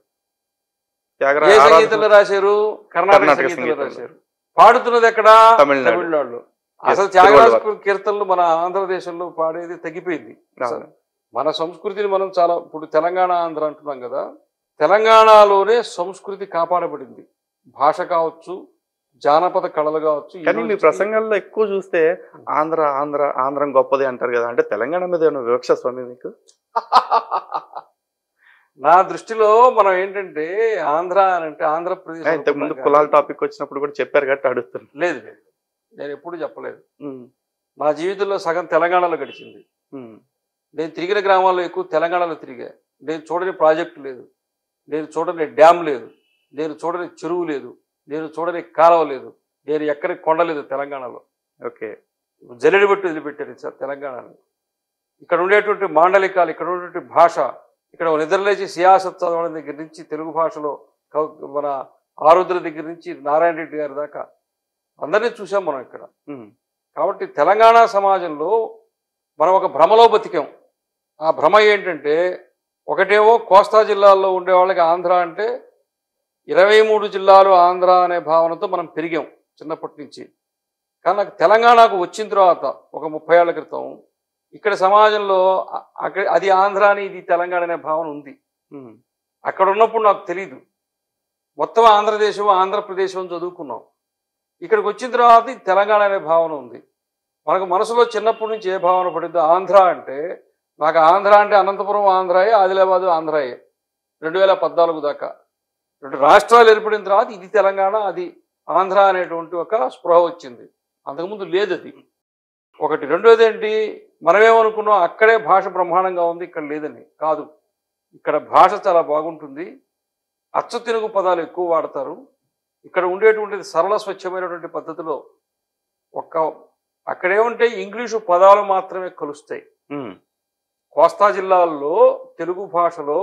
ఏ సంగీతంలో రాశారు? కర్ణాటక సంగీతంలో. రాశారు. పాడుతున్నది ఎక్కడ? తమిళనాడు. తమిళనాడులో. అసలు త్యాగరాజు కీర్తనలు మన ఆంధ్రదేశంలో పాడేది తగ్గిపోయింది. మన సంస్కృతిని మనం చాలా ఇప్పుడు తెలంగాణ ఆంధ్ర అంటున్నాం కదా. తెలంగాణలోనే సంస్కృతి కాపాడబడింది. భాష కావచ్చు జానపద కళలు కావచ్చు కానీ మీ ప్రసంగాల్లో ఎక్కువ చూస్తే ఆంధ్ర ఆంధ్ర ఆంధ్రం గొప్పది అంటారు కదా. అంటే తెలంగాణ మీద ఏమైనా వివక్ష స్వామి మీకు? <laughs> నా దృష్టిలో మనం ఏంటంటే ఆంధ్ర అని అంటే ఆంధ్రప్రదేశ్ ఇంతకు ముందు కులాల టాపిక్ వచ్చినప్పుడు కూడా చెప్పారు కాబట్టి అడుగుతున్నా. లేదు లేదు. నేను ఎప్పుడు చెప్పలేదు. నా జీవితంలో సగం తెలంగాణలో గడిచింది. నేను తిరిగిన గ్రామాల్లో ఎక్కువ తెలంగాణలో తిరిగా. నేను చూడని ప్రాజెక్టు లేదు. నేను చూడని డ్యామ్ లేదు. నేను చూడని చెరువు లేదు. నేను చూడని కాలువ లేదు. నేను ఎక్కడి కొండ లేదు తెలంగాణలో. ఓకే. జల్లెడి బట్టి వదిలిపెట్టారు సార్ తెలంగాణని. ఇక్కడ ఉండేటువంటి మాండలికాలు ఇక్కడ ఉండేటువంటి భాష ఇక్కడ నిద్రలేచి సియాసత్ చదవడం దగ్గర నుంచి తెలుగు భాషలో మన ఆరుద్ర దగ్గర నుంచి నారాయణ రెడ్డి గారి దాకా అందరినీ చూసాం మనం ఇక్కడ. కాబట్టి తెలంగాణ సమాజంలో మనం ఒక భ్రమలో బతికాం. ఆ భ్రమ ఏంటంటే ఒకటేమో కోస్తా జిల్లాల్లో ఉండే వాళ్ళకి ఆంధ్ర అంటే ఇరవై మూడు జిల్లాలు ఆంధ్ర అనే భావనతో మనం పెరిగాం చిన్నప్పటి నుంచి. కానీ నాకు తెలంగాణకు వచ్చిన తర్వాత ఒక ముప్పై ఏళ్ళ క్రితం ఇక్కడ సమాజంలో అక్కడ అది ఆంధ్ర అని ఇది తెలంగాణ అనే భావన ఉంది. అక్కడ ఉన్నప్పుడు నాకు తెలియదు మొత్తం ఆంధ్రదేశం ఆంధ్రప్రదేశం చదువుకున్నాం. ఇక్కడికి వచ్చిన తర్వాత ఈ తెలంగాణ అనే భావన ఉంది. మనకు మనసులో చిన్నప్పటి నుంచి ఏ భావన పడిందో ఆంధ్ర అంటే నాకు ఆంధ్ర అంటే అనంతపురం ఆంధ్రాయే ఆదిలాబాదు ఆంధ్రాయే. రెండు వేల పద్నాలుగు దాకా. రెండు రాష్ట్రాలు ఏర్పడిన తర్వాత ఇది తెలంగాణ అది ఆంధ్ర అనేటువంటి ఒక స్పృహ వచ్చింది. అంతకుముందు లేదు అది. ఒకటి. రెండోది ఏంటి? మనమేమనుకున్నాం? అక్కడే భాష బ్రహ్మాండంగా ఉంది ఇక్కడ లేదని. కాదు. ఇక్కడ భాష చాలా బాగుంటుంది. అచ్చ తెలుగు పదాలు ఎక్కువ వాడతారు. ఇక్కడ ఉండేటువంటిది సరళ స్వచ్ఛమైనటువంటి పద్ధతిలో ఒక్క అక్కడేమంటే ఇంగ్లీషు పదాలు మాత్రమే కలుస్తాయి. కోస్తా జిల్లాల్లో తెలుగు భాషలో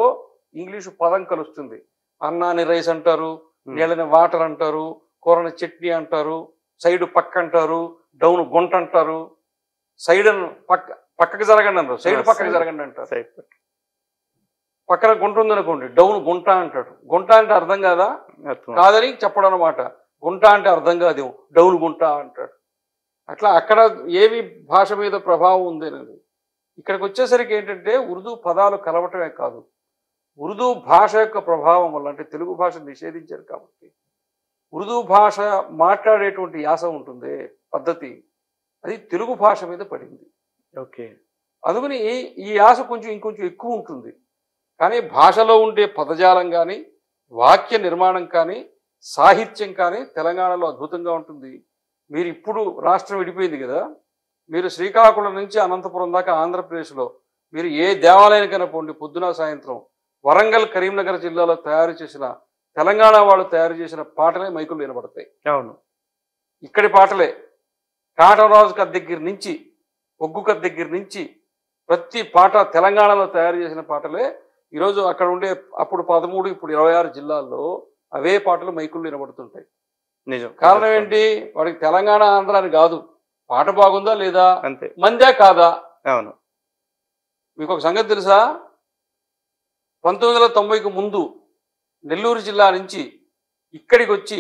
ఇంగ్లీషు పదం కలుస్తుంది. అన్నాని రైస్ అంటారు. నీళ్ళని వాటర్ అంటారు కూరని చట్నీ అంటారు సైడ్ పక్క అంటారు డౌన్ గుంట అంటారు సైడ్ పక్క పక్కకి జరగండి అంటారు సైడ్ పక్కకి. జరగండి అంటారు. పక్కన గుంట ఉందనుకోండి డౌన్ గుంట అంటాడు గుంట అంటే అర్థం కాదా. కాదని చెప్పడం అనమాట గుంట అంటే అర్థం కాదు డౌన్ గుంట అంటాడు అట్లా అక్కడ ఏమి భాష మీద ప్రభావం ఉంది అనేది. ఇక్కడికి వచ్చేసరికి ఏంటంటే ఉర్దూ పదాలు కలవటమే కాదు. ఉర్దూ భాష యొక్క ప్రభావం వల్ల అంటే తెలుగు భాష నిషేధించారు కాబట్టి ఉర్దూ భాష మాట్లాడేటువంటి యాస ఉంటుంది పద్ధతి అది తెలుగు భాష మీద పడింది. ఓకే. అందుకని ఈ- యాస కొంచెం ఇంకొంచెం ఎక్కువ ఉంటుంది. కానీ భాషలో ఉండే పదజాలం కానీ వాక్య నిర్మాణం కానీ సాహిత్యం కానీ తెలంగాణలో అద్భుతంగా ఉంటుంది. మీరు ఇప్పుడు రాష్ట్రం విడిపోయింది కదా మీరు శ్రీకాకుళం నుంచి అనంతపురం దాకా ఆంధ్రప్రదేశ్లో మీరు ఏ దేవాలయానికైనా పోండి పొద్దున సాయంత్రం వరంగల్ కరీంనగర్ జిల్లాలో తయారు చేసిన తెలంగాణ వాళ్ళు తయారు చేసిన పాటలే మైకులు వినబడతాయి. అవును. ఇక్కడి పాటలే కాటరాజు కథ దగ్గర నుంచి ఒగ్గు కథ దగ్గర నుంచి ప్రతి పాట తెలంగాణలో తయారు చేసిన పాటలే ఈరోజు అక్కడ ఉండే అప్పుడు పదమూడు ఇప్పుడు ఇరవై ఆరు జిల్లాల్లో అవే పాటలు మైకులు వినబడుతుంటాయి. నిజం. కారణం ఏంటి? వాడికి తెలంగాణ ఆంధ్ర అని కాదు. పాట బాగుందా లేదా? అంతే. మందే కాదా? అవును. మీకు ఒక సంగతి తెలుసా? పంతొమ్మిది వందల తొంభైకి ముందు నెల్లూరు జిల్లా నుంచి ఇక్కడికి వచ్చి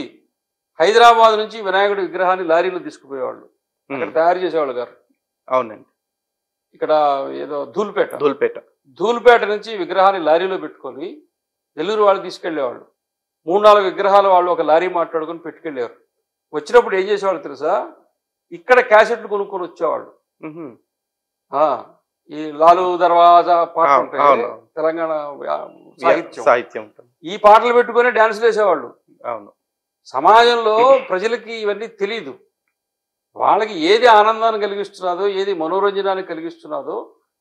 హైదరాబాద్ నుంచి వినాయకుడి విగ్రహాన్ని లారీలో తీసుకుపోయేవాళ్ళు. అక్కడ తయారు చేసేవాళ్ళు గారు. అవునండి. ఇక్కడ ఏదో ధూల్పేట ధూల్పేట ధూల్పేట నుంచి విగ్రహాన్ని లారీలో పెట్టుకొని నెల్లూరు వాళ్ళు తీసుకెళ్ళేవాళ్ళు మూడు నాలుగు విగ్రహాలు వాళ్ళు ఒక లారీ మాట్లాడుకొని పెట్టుకెళ్ళేవారు. వచ్చినప్పుడు ఏం చేసేవాళ్ళు తెలుసా? ఇక్కడ క్యాసెట్లు కొనుక్కొని వచ్చేవాళ్ళు. ఈ లాలు దర్వాజా పాట అవును, ఉంటాయి. తెలంగాణ సాహిత్యం. సాహిత్యం. ఈ పాటలు పెట్టుకొని డాన్సులు వేసేవాళ్ళు. అవును. సమాజంలో ప్రజలకి ఇవన్నీ తెలియదు వాళ్ళకి ఏది ఆనందాన్ని కలిగిస్తున్నదో ఏది మనోరంజనాన్ని కలిగిస్తున్నదో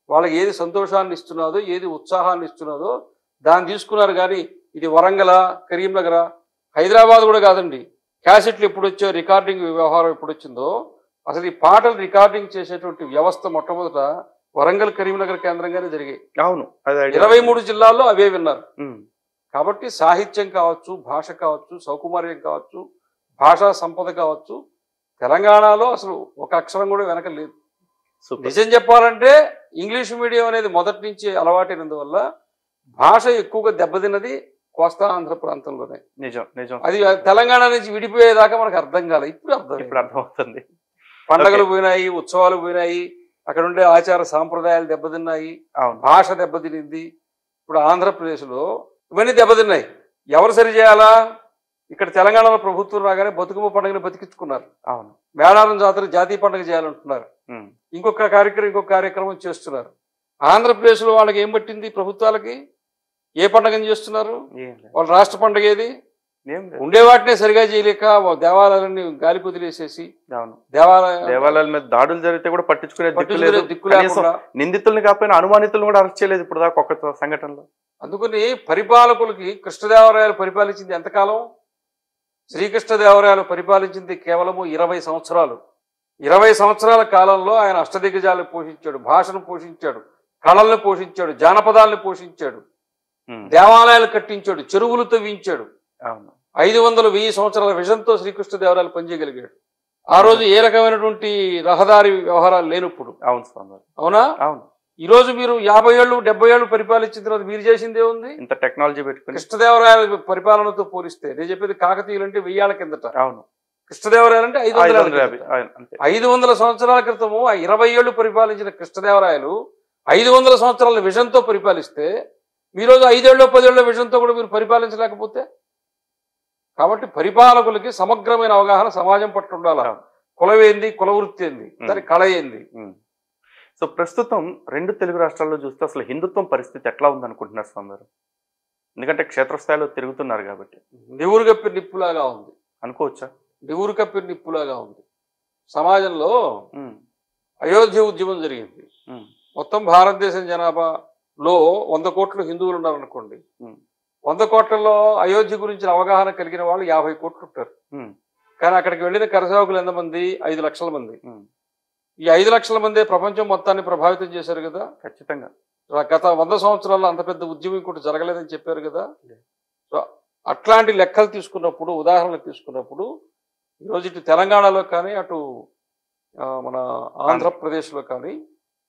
వాళ్ళకి ఏది సంతోషాన్ని ఇస్తున్నదో ఏది ఉత్సాహాన్ని ఇస్తున్నదో దాన్ని తీసుకున్నారు కానీ ఇది వరంగల కరీంనగర హైదరాబాద్ కూడా కాదండి. క్యాసెట్లు ఎప్పుడు వచ్చో రికార్డింగ్ వ్యవహారం ఎప్పుడు వచ్చిందో అసలు ఈ పాటలు రికార్డింగ్ చేసేటువంటి వ్యవస్థ మొట్టమొదట వరంగల్ కరీంనగర్ కేంద్రంగానే జరిగాయి. అవును. ఇరవై మూడు జిల్లాల్లో అవే విన్నారు. కాబట్టి సాహిత్యం కావచ్చు భాష కావచ్చు సౌకుమార్యం కావచ్చు భాషా సంపద కావచ్చు తెలంగాణలో అసలు ఒక అక్షరం కూడా వెనక లేదు. నిజం చెప్పాలంటే ఇంగ్లీష్ మీడియం అనేది మొదటి నుంచి అలవాటైనందువల్ల భాష ఎక్కువగా దెబ్బతిన్నది కోస్తా ఆంధ్ర ప్రాంతంలోనే. నిజం నిజం. అది తెలంగాణ నుంచి విడిపోయేదాకా మనకు అర్థం కాలే ఇప్పుడు అర్థం ఇప్పుడు అర్థమవుతుంది. పండగలు పోయినాయి ఉత్సవాలు పోయినాయి అక్కడ ఉండే ఆచార సాంప్రదాయాలు దెబ్బతిన్నాయి భాష దెబ్బతినింది. ఇప్పుడు ఆంధ్రప్రదేశ్లో ఇవన్నీ దెబ్బతిన్నాయి. ఎవరు సరి చేయాలా? ఇక్కడ తెలంగాణలో ప్రభుత్వం రాగానే బతుకమ్మ పండుగను బతికించుకున్నారు. అవును. మేడారం జాతర జాతీయ పండుగ చేయాలంటున్నారు. ఇంకొక కార్యక్రమం ఇంకొక కార్యక్రమం చేస్తున్నారు. ఆంధ్రప్రదేశ్లో వాళ్ళకి ఏం పట్టింది ప్రభుత్వాలకి? ఏ పండుగను చేస్తున్నారు? వాళ్ళ రాష్ట్ర పండుగ ఏది? ఉండే వాటినే సరిగా చేయలేక వాళ్ళ దేవాలయాలన్నీ గాలి కుదిలేసేసి అవును. దేవాలయ దేవాలయాల మీద దాడులు జరిగితే కూడా పట్టించుకునే దిక్కు పట్టించుకునే లేదు. దిక్కు కనీసం లేకుండా నిందితుల్ని కాకపోయినా అనుమానితులను కూడా అరెస్ట్ చేయలేదు ఇప్పుడు దాకా ఒక్క సంఘటనలో. అందుకని పరిపాలకులకి కృష్ణదేవరాయలు పరిపాలించింది ఎంతకాలం? శ్రీకృష్ణదేవరాయలు పరిపాలించింది కేవలము ఇరవై సంవత్సరాలు. ఇరవై సంవత్సరాల కాలంలో ఆయన అష్టదిగ్గజాలను పోషించాడు భాషను పోషించాడు కళల్ని పోషించాడు జానపదాలను పోషించాడు దేవాలయాలు కట్టించాడు చెరువులు తవ్వించాడు. అవును. ఐదు వందలు వెయ్యి సంవత్సరాల విజన్తో శ్రీకృష్ణదేవరాయలు పనిచేయగలిగాడు. ఆ రోజు ఏ రకమైనటువంటి రహదారి వ్యవహారాలు లేనప్పుడు. అవును స్వామి. అవునా? అవును. ఈ రోజు మీరు యాభై ఏళ్ళు డెబ్బై ఏళ్ళు పరిపాలించిన తర్వాత మీరు చేసింది ఏముంది? ఇంత టెక్నాలజీ పెట్టుకుని. కృష్ణదేవరాయల పరిపాలనతో పోలిస్తే నేను చెప్పేది కాకతీయులు అంటే వెయ్యాల కిందట. అవును. కృష్ణదేవరాయలు అంటే ఐదు వందల ఐదు వందల సంవత్సరాల క్రితము ఆ ఇరవై ఏళ్ళు పరిపాలించిన కృష్ణదేవరాయలు ఐదు వందల సంవత్సరాల విజన్తో పరిపాలిస్తే ఈరోజు ఐదేళ్ళు పదేళ్ళ విషయంతో కూడా మీరు పరిపాలించలేకపోతే? కాబట్టి పరిపాలకులకి సమగ్రమైన అవగాహన సమాజం పట్ల ఉండాలి. కులవేంది కుల వృత్తి ఏంది దాని కళ ఏంది. సో ప్రస్తుతం రెండు తెలుగు రాష్ట్రాల్లో చూస్తే అసలు హిందుత్వం పరిస్థితి ఎట్లా ఉందనుకుంటున్నారు స్వామి గారు ఎందుకంటే క్షేత్రస్థాయిలో తిరుగుతున్నారు కాబట్టి. నివురు కప్పి నిప్పులాగా ఉంది. అనుకోవచ్చా? నివురు కప్పి నిప్పులాగా ఉంది. సమాజంలో అయోధ్య ఉద్యమం జరిగింది. మొత్తం భారతదేశం జనాభాలో వంద కోట్లు హిందువులు ఉన్నారనుకోండి. వంద కోట్లలో అయోధ్య గురించిన అవగాహన కలిగిన వాళ్ళు యాభై కోట్లు ఉంటారు. కానీ అక్కడికి వెళ్ళిన కరసేవకులు ఎంతమంది ఐదు లక్షల మంది. ఈ ఐదు లక్షల మందే ప్రపంచం మొత్తాన్ని ప్రభావితం చేశారు కదా? ఖచ్చితంగా. గత వంద సంవత్సరాల్లో అంత పెద్ద ఉద్యమం ఇంకోటి జరగలేదని చెప్పారు కదా? సో అట్లాంటి లెక్కలు తీసుకున్నప్పుడు ఉదాహరణలు తీసుకున్నప్పుడు ఈరోజు ఇటు తెలంగాణలో కానీ అటు మన ఆంధ్రప్రదేశ్లో కానీ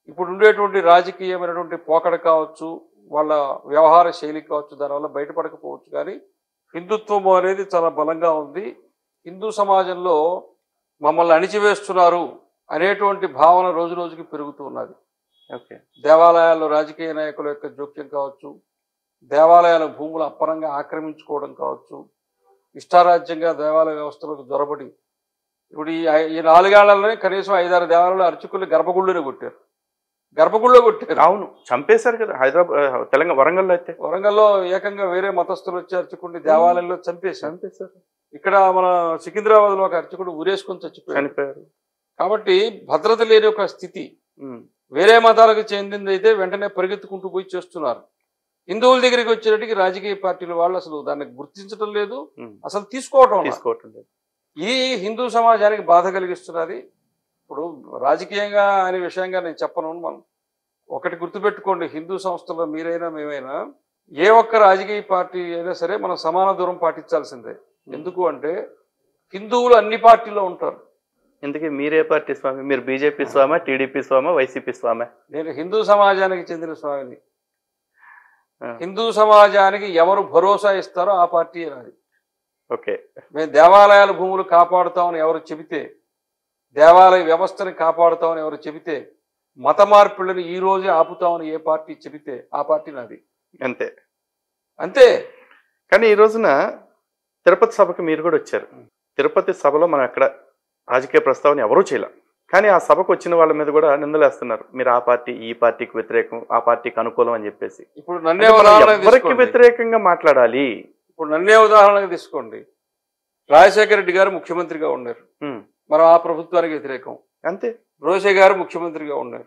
ఇప్పుడు ఉండేటువంటి రాజకీయమైనటువంటి పోకడ కావచ్చు వాళ్ళ వ్యవహార శైలి కావచ్చు దానివల్ల బయటపడకపోవచ్చు. కానీ హిందుత్వం అనేది చాలా బలంగా ఉంది. హిందూ సమాజంలో మమ్మల్ని అణిచివేస్తున్నారు అనేటువంటి భావన రోజు రోజుకి పెరుగుతూ ఉన్నది. ఓకే. దేవాలయాల్లో రాజకీయ నాయకుల యొక్క జోక్యం కావచ్చు దేవాలయాల భూములు అప్పరంగా ఆక్రమించుకోవడం కావచ్చు ఇష్టారాజ్యంగా దేవాలయ వ్యవస్థలకు దొరబడి ఇప్పుడు ఈ నాలుగేళ్ళలోనే కనీసం ఐదారు దేవాలయాలు అర్చకులు గర్భగుళ్ళోనే కొట్టారు. గర్భగుళ్ళో కొట్టారు. అవును చంపేశారు కదా హైదరాబాద్ తెలంగాణ వరంగల్లో అయితే. వరంగల్లో ఏకంగా వేరే మతస్థులు వచ్చి అర్చకుడిని దేవాలయంలో చంపేశారు. చంపేశారు. ఇక్కడ మన సికింద్రాబాద్లో ఒక అర్చకుడు ఊరేసుకొని చచ్చిపోయాడు. చనిపోయారు. కాబట్టి భద్రత లేని ఒక స్థితి. వేరే మతాలకు చెందింది అయితే వెంటనే పరిగెత్తుకుంటూ పోయి చేస్తున్నారు. హిందువుల దగ్గరికి వచ్చేటట్టుకి రాజకీయ పార్టీల వాళ్ళు అసలు దాన్ని గుర్తించడం లేదు. అసలు తీసుకోవటం. తీసుకోవటం లేదు. ఈ హిందూ సమాజానికి బాధ కలిగిస్తున్నది ఇప్పుడు రాజకీయంగా అనే విషయంగా నేను చెప్పను. మనం ఒకటి గుర్తుపెట్టుకోండి హిందూ సంస్థలో మీరైనా మేమైనా ఏ ఒక్క రాజకీయ పార్టీ అయినా సరే మనం సమాన దూరం పాటించాల్సిందే. ఎందుకు అంటే హిందువులు అన్ని పార్టీలో ఉంటారు. ఇందుకే మీరే పార్టీ స్వామి? మీరు BJP Swami TDP Swami YCP Swami? నేను హిందూ సమాజానికి చెందిన స్వామిని. హిందూ సమాజానికి ఎవరు భరోసా ఇస్తారో ఆ పార్టీ నాది ఓకే. మేము దేవాలయాల భూములు కాపాడుతామని ఎవరు చెబితే దేవాలయ వ్యవస్థని కాపాడుతామని ఎవరు చెబితే మత మార్పులను ఈ రోజే ఆపుతామని ఏ పార్టీ చెబితే ఆ పార్టీ నాది. అంతే. అంతే. కానీ ఈ రోజున తిరుపతి సభకి మీరు కూడా వచ్చారు. తిరుపతి సభలో మనం ఎక్కడ రాజకీయ ప్రస్తావన ఎవరూ చేయలేం. కానీ ఆ సభకు వచ్చిన వాళ్ళ మీద కూడా నిందలేస్తున్నారు. మీరు ఆ పార్టీ ఈ పార్టీకి వ్యతిరేకం ఆ పార్టీకి అనుకూలం అని చెప్పేసి. ఇప్పుడు నన్నే ఎవరికి. వ్యతిరేకంగా మాట్లాడాలి? ఇప్పుడు నన్నే ఉదాహరణకు తీసుకోండి. రాజశేఖర రెడ్డి గారు ముఖ్యమంత్రిగా ఉన్నారు. మనం ఆ ప్రభుత్వానికి వ్యతిరేకం. అంతే. రోషే గారు ముఖ్యమంత్రిగా ఉన్నారు.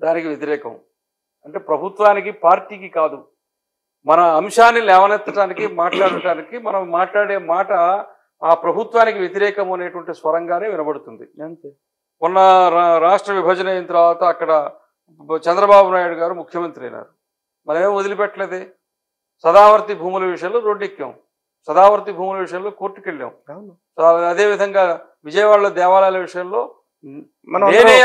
దానికి వ్యతిరేకం. అంటే ప్రభుత్వానికి పార్టీకి కాదు. మన అంశాన్ని లేవనెత్తడానికి మాట్లాడటానికి మనం మాట్లాడే మాట ఆ ప్రభుత్వానికి వ్యతిరేకం అనేటువంటి స్వరంగానే వినబడుతుంది. అంతే. మొన్న రా- రాష్ట్ర విభజన అయిన తర్వాత అక్కడ చంద్రబాబు నాయుడు గారు ముఖ్యమంత్రి అయినారు. మనమేం వదిలిపెట్టలేదే? సదావర్తి భూముల విషయంలో రోడ్డెక్కాం. సదావర్తి భూముల విషయంలో కోర్టుకు వెళ్ళాం అదేవిధంగా విజయవాడలో దేవాలయాల విషయంలో నేనే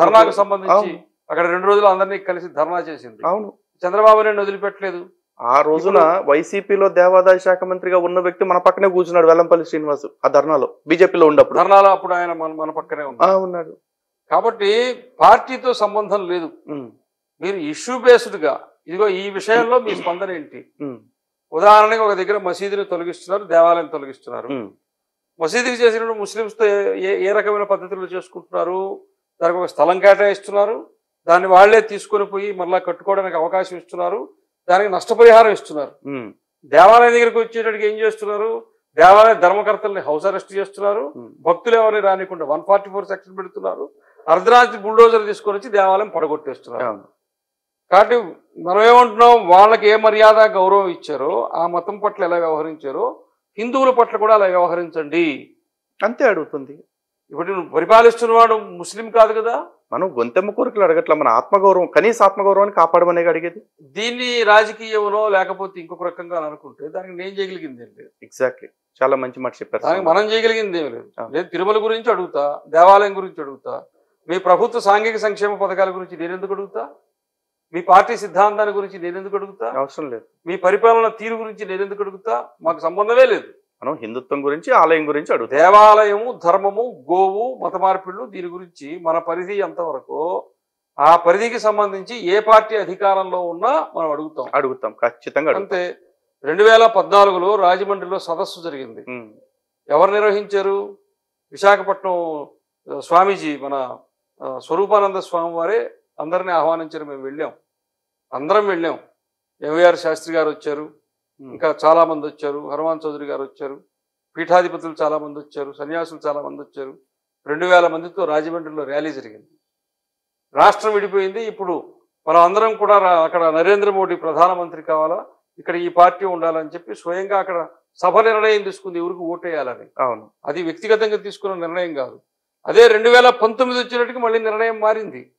ధర్నాకు సంబంధించి. అక్కడ రెండు రోజులు అందరినీ కలిసి ధర్నా చేసింది. అవును. చంద్రబాబు నాయుడు వదిలిపెట్టలేదు. ఆ రోజున వైసీపీలో దేవాదాయ శాఖ మంత్రిగా ఉన్న వ్యక్తి మన పక్కనే కూర్చున్నాడు వెల్లంపల్లి శ్రీనివాస్ ఆ ధర్నాలో బీజేపీలో ఉన్నప్పుడు. ధర్నాలో అప్పుడు ఆయన మన మన పక్కనే ఉన్నాడు. కాబట్టి పార్టీతో సంబంధం లేదు. మీరు ఇష్యూ బేస్డ్గా ఇదిగో ఈ విషయంలో మీ స్పందన ఏంటి? ఉదాహరణకి ఒక దగ్గర మసీదుని తొలగిస్తున్నారు దేవాలయం తొలగిస్తున్నారు. మసీదుకి చేసినప్పుడు ముస్లింస్తో ఏ ఏ రకమైన పద్ధతులు చేసుకుంటున్నారు? దానికి ఒక స్థలం కేటాయిస్తున్నారు. దాన్ని వాళ్ళే తీసుకొని పోయి మళ్ళా కట్టుకోవడానికి అవకాశం ఇస్తున్నారు. దానికి నష్టపరిహారం ఇస్తున్నారు. దేవాలయం దగ్గరికి వచ్చేటట్టుగా ఏం చేస్తున్నారు? దేవాలయ ధర్మకర్తల్ని హౌస్ అరెస్ట్ చేస్తున్నారు. భక్తులు ఎవరిని రానికుండా వన్ ఫార్టీ ఫోర్ సెక్షన్ పెడుతున్నారు. అర్ధరాత్రి బుల్డోజర్ తీసుకొని వచ్చి దేవాలయం పడగొట్టేస్తున్నారు. కాబట్టి మనం ఏమంటున్నాం? వాళ్ళకి ఏ మర్యాద గౌరవం ఇచ్చారో ఆ మతం పట్ల ఎలా వ్యవహరించారో హిందువుల పట్ల కూడా అలా వ్యవహరించండి. అంతే అడుగుతుంది. ఇప్పుడు నువ్వు పరిపాలిస్తున్నవాడు ముస్లిం కాదు కదా? మనం గొంతెమ్మ కోరికలు అడగట్లా మన ఆత్మగౌరవం కనీస ఆత్మగౌరవాన్ని కాపాడమనే అడిగేది. దీన్ని రాజకీయంలో లేకపోతే ఇంకొక రకంగా అనుకుంటే దానికి నేను చేయగలిగింది ఏం లేదు. ఎగ్జాక్ట్లీ చాలా మంచి మాట చెప్పారు దానికి మనం చేయగలిగింది ఏం లేదు. నేను తిరుమల గురించి అడుగుతా దేవాలయం గురించి అడుగుతా మీ ప్రభుత్వ సాంఘిక సంక్షేమ పథకాల గురించి నేను ఎందుకు అడుగుతా? మీ పార్టీ సిద్ధాంతాల గురించి నేను ఎందుకు అడుగుతా? అవసరం లేదు. మీ పరిపాలన తీరు గురించి నేను ఎందుకు అడుగుతా? మాకు సంబంధమే లేదు. మనం హిందుత్వం గురించి ఆలయం గురించి అడుగుతాం. దేవాలయము ధర్మము గోవు మత మార్పిళ్ళు దీని గురించి మన పరిధి ఎంతవరకు ఆ పరిధికి సంబంధించి ఏ పార్టీ అధికారంలో ఉన్నా మనం అడుగుతాం. అడుగుతాం. ఖచ్చితంగా అంతే. రెండు వేల పద్నాలుగులో రాజమండ్రిలో సదస్సు జరిగింది. ఎవరు నిర్వహించారు? విశాఖపట్నం స్వామీజీ మన స్వరూపానంద స్వామి వారే అందరినీ ఆహ్వానించారు మేము వెళ్ళాం. అందరం వెళ్ళాం. ఎంవీఆర్ శాస్త్రి గారు వచ్చారు. ఇంకా చాలా మంది వచ్చారు. హనుమాన్ చౌదరి గారు వచ్చారు. పీఠాధిపతులు చాలా మంది వచ్చారు. సన్యాసులు చాలా మంది వచ్చారు. రెండు వేల మందితో రాజమండ్రిలో ర్యాలీ జరిగింది. రాష్ట్రం విడిపోయింది. ఇప్పుడు మనం అందరం కూడా అక్కడ నరేంద్ర మోడీ ప్రధానమంత్రి కావాలా? ఇక్కడ ఈ పార్టీ ఉండాలని చెప్పి స్వయంగా అక్కడ సభ నిర్ణయం తీసుకుంది. ఎవరికి ఓటేయాలని. అవును. అది వ్యక్తిగతంగా తీసుకున్న నిర్ణయం కాదు. అదే రెండు వేల పంతొమ్మిది వచ్చినట్టుకి మళ్ళీ నిర్ణయం మారింది.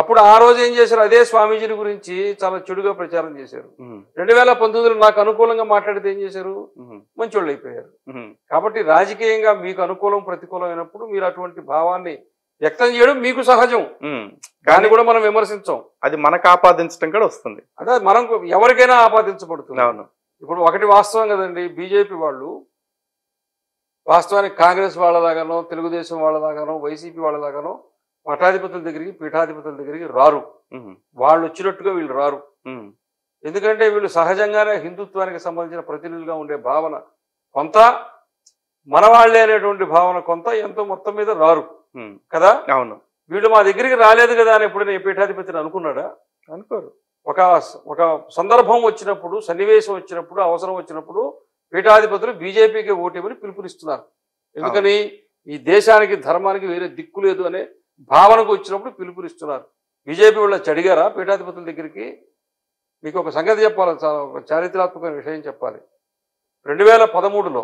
అప్పుడు ఆ రోజు ఏం చేశారు? అదే స్వామీజీని గురించి చాలా చెడుగా ప్రచారం చేశారు. రెండు వేల పంతొమ్మిదిలో నాకు అనుకూలంగా మాట్లాడితే ఏం చేశారు? మంచోళ్ళు అయిపోయారు. కాబట్టి రాజకీయంగా మీకు అనుకూలం ప్రతికూలం అయినప్పుడు మీరు అటువంటి భావాన్ని వ్యక్తం చేయడం మీకు సహజం. దాన్ని కానీ కూడా మనం విమర్శించాం. అది మనకు ఆపాదించడం కూడా వస్తుంది. అదే మనం ఎవరికైనా ఆపాదించబడుతుంది. అవును. ఇప్పుడు ఒకటి వాస్తవం కదండి బీజేపీ వాళ్ళు వాస్తవానికి కాంగ్రెస్ వాళ్ళలాగానో తెలుగుదేశం వాళ్ళలాగానో వైసీపీ వాళ్ళలాగానో మఠాధిపతుల దగ్గరికి పీఠాధిపతుల దగ్గరికి రారు. వాళ్ళు వచ్చినట్టుగా వీళ్ళు రారు. ఎందుకంటే వీళ్ళు సహజంగానే హిందుత్వానికి సంబంధించిన ప్రతినిధులుగా ఉండే భావన కొంత మన వాళ్ళే అనేటువంటి భావన కొంత ఎంతో మొత్తం మీద రారు. కదా? అవును. వీళ్ళు మా దగ్గరికి రాలేదు కదా అని ఎప్పుడైనా పీఠాధిపతిని అనుకున్నాడా? అనుకోరు. ఒక ఒక సందర్భం వచ్చినప్పుడు సన్నివేశం వచ్చినప్పుడు అవసరం వచ్చినప్పుడు పీఠాధిపతులు బీజేపీకి ఓటేమని పిలుపునిస్తున్నారు. ఎందుకని? ఈ దేశానికి ధర్మానికి వేరే దిక్కు లేదు అనే భావనకు వచ్చినప్పుడు పిలుపునిస్తున్నారు. బీజేపీ వాళ్ళ చడిగారా? పీఠాధిపతుల దగ్గరికి మీకు ఒక సంగతి చెప్పాలి ఒక చారిత్రాత్మకమైన విషయం చెప్పాలి. రెండు వేల పదమూడులో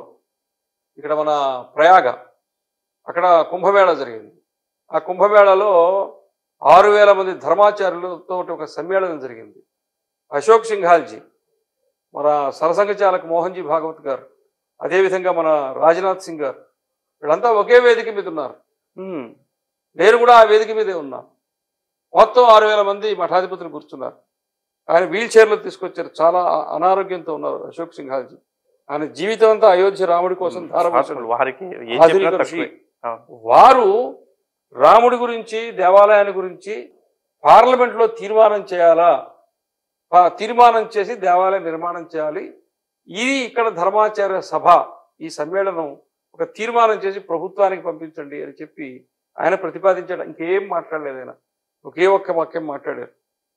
ఇక్కడ మన ప్రయాగ అక్కడ కుంభమేళ జరిగింది. ఆ కుంభమేళలో ఆరు వేల మంది ధర్మాచార్యులతో ఒక సమ్మేళనం జరిగింది. అశోక్ సింఘాల్జీ మన సరసంఘ చాలక మోహన్జీ భాగవత్ గారు అదేవిధంగా మన రాజ్నాథ్ సింగ్ గారు వీళ్ళంతా ఒకే వేదిక మీద ఉన్నారు. నేను కూడా ఆ వేదిక మీదే ఉన్నా. మొత్తం ఆరు వేల మంది మఠాధిపతులు కూర్చున్నారు. ఆయన వీల్ చైర్లో తీసుకొచ్చారు. చాలా అనారోగ్యంతో ఉన్నారు అశోక్ సింఘాల్జీ ఆయన జీవితం అంతా అయోధ్య రాముడి కోసం. వారు రాముడి గురించి దేవాలయాన్ని గురించి పార్లమెంట్లో తీర్మానం చేయాలా? తీర్మానం చేసి దేవాలయం నిర్మాణం చేయాలి. ఇది ఇక్కడ ధర్మాచార్య సభ. ఈ సమ్మేళనం ఒక తీర్మానం చేసి ప్రభుత్వానికి పంపించండి అని చెప్పి ఆయన ప్రతిపాదించాడు. ఇంకేం మాట్లాడలేదు ఆయన. ఒకే ఒక్క వాక్యం మాట్లాడారు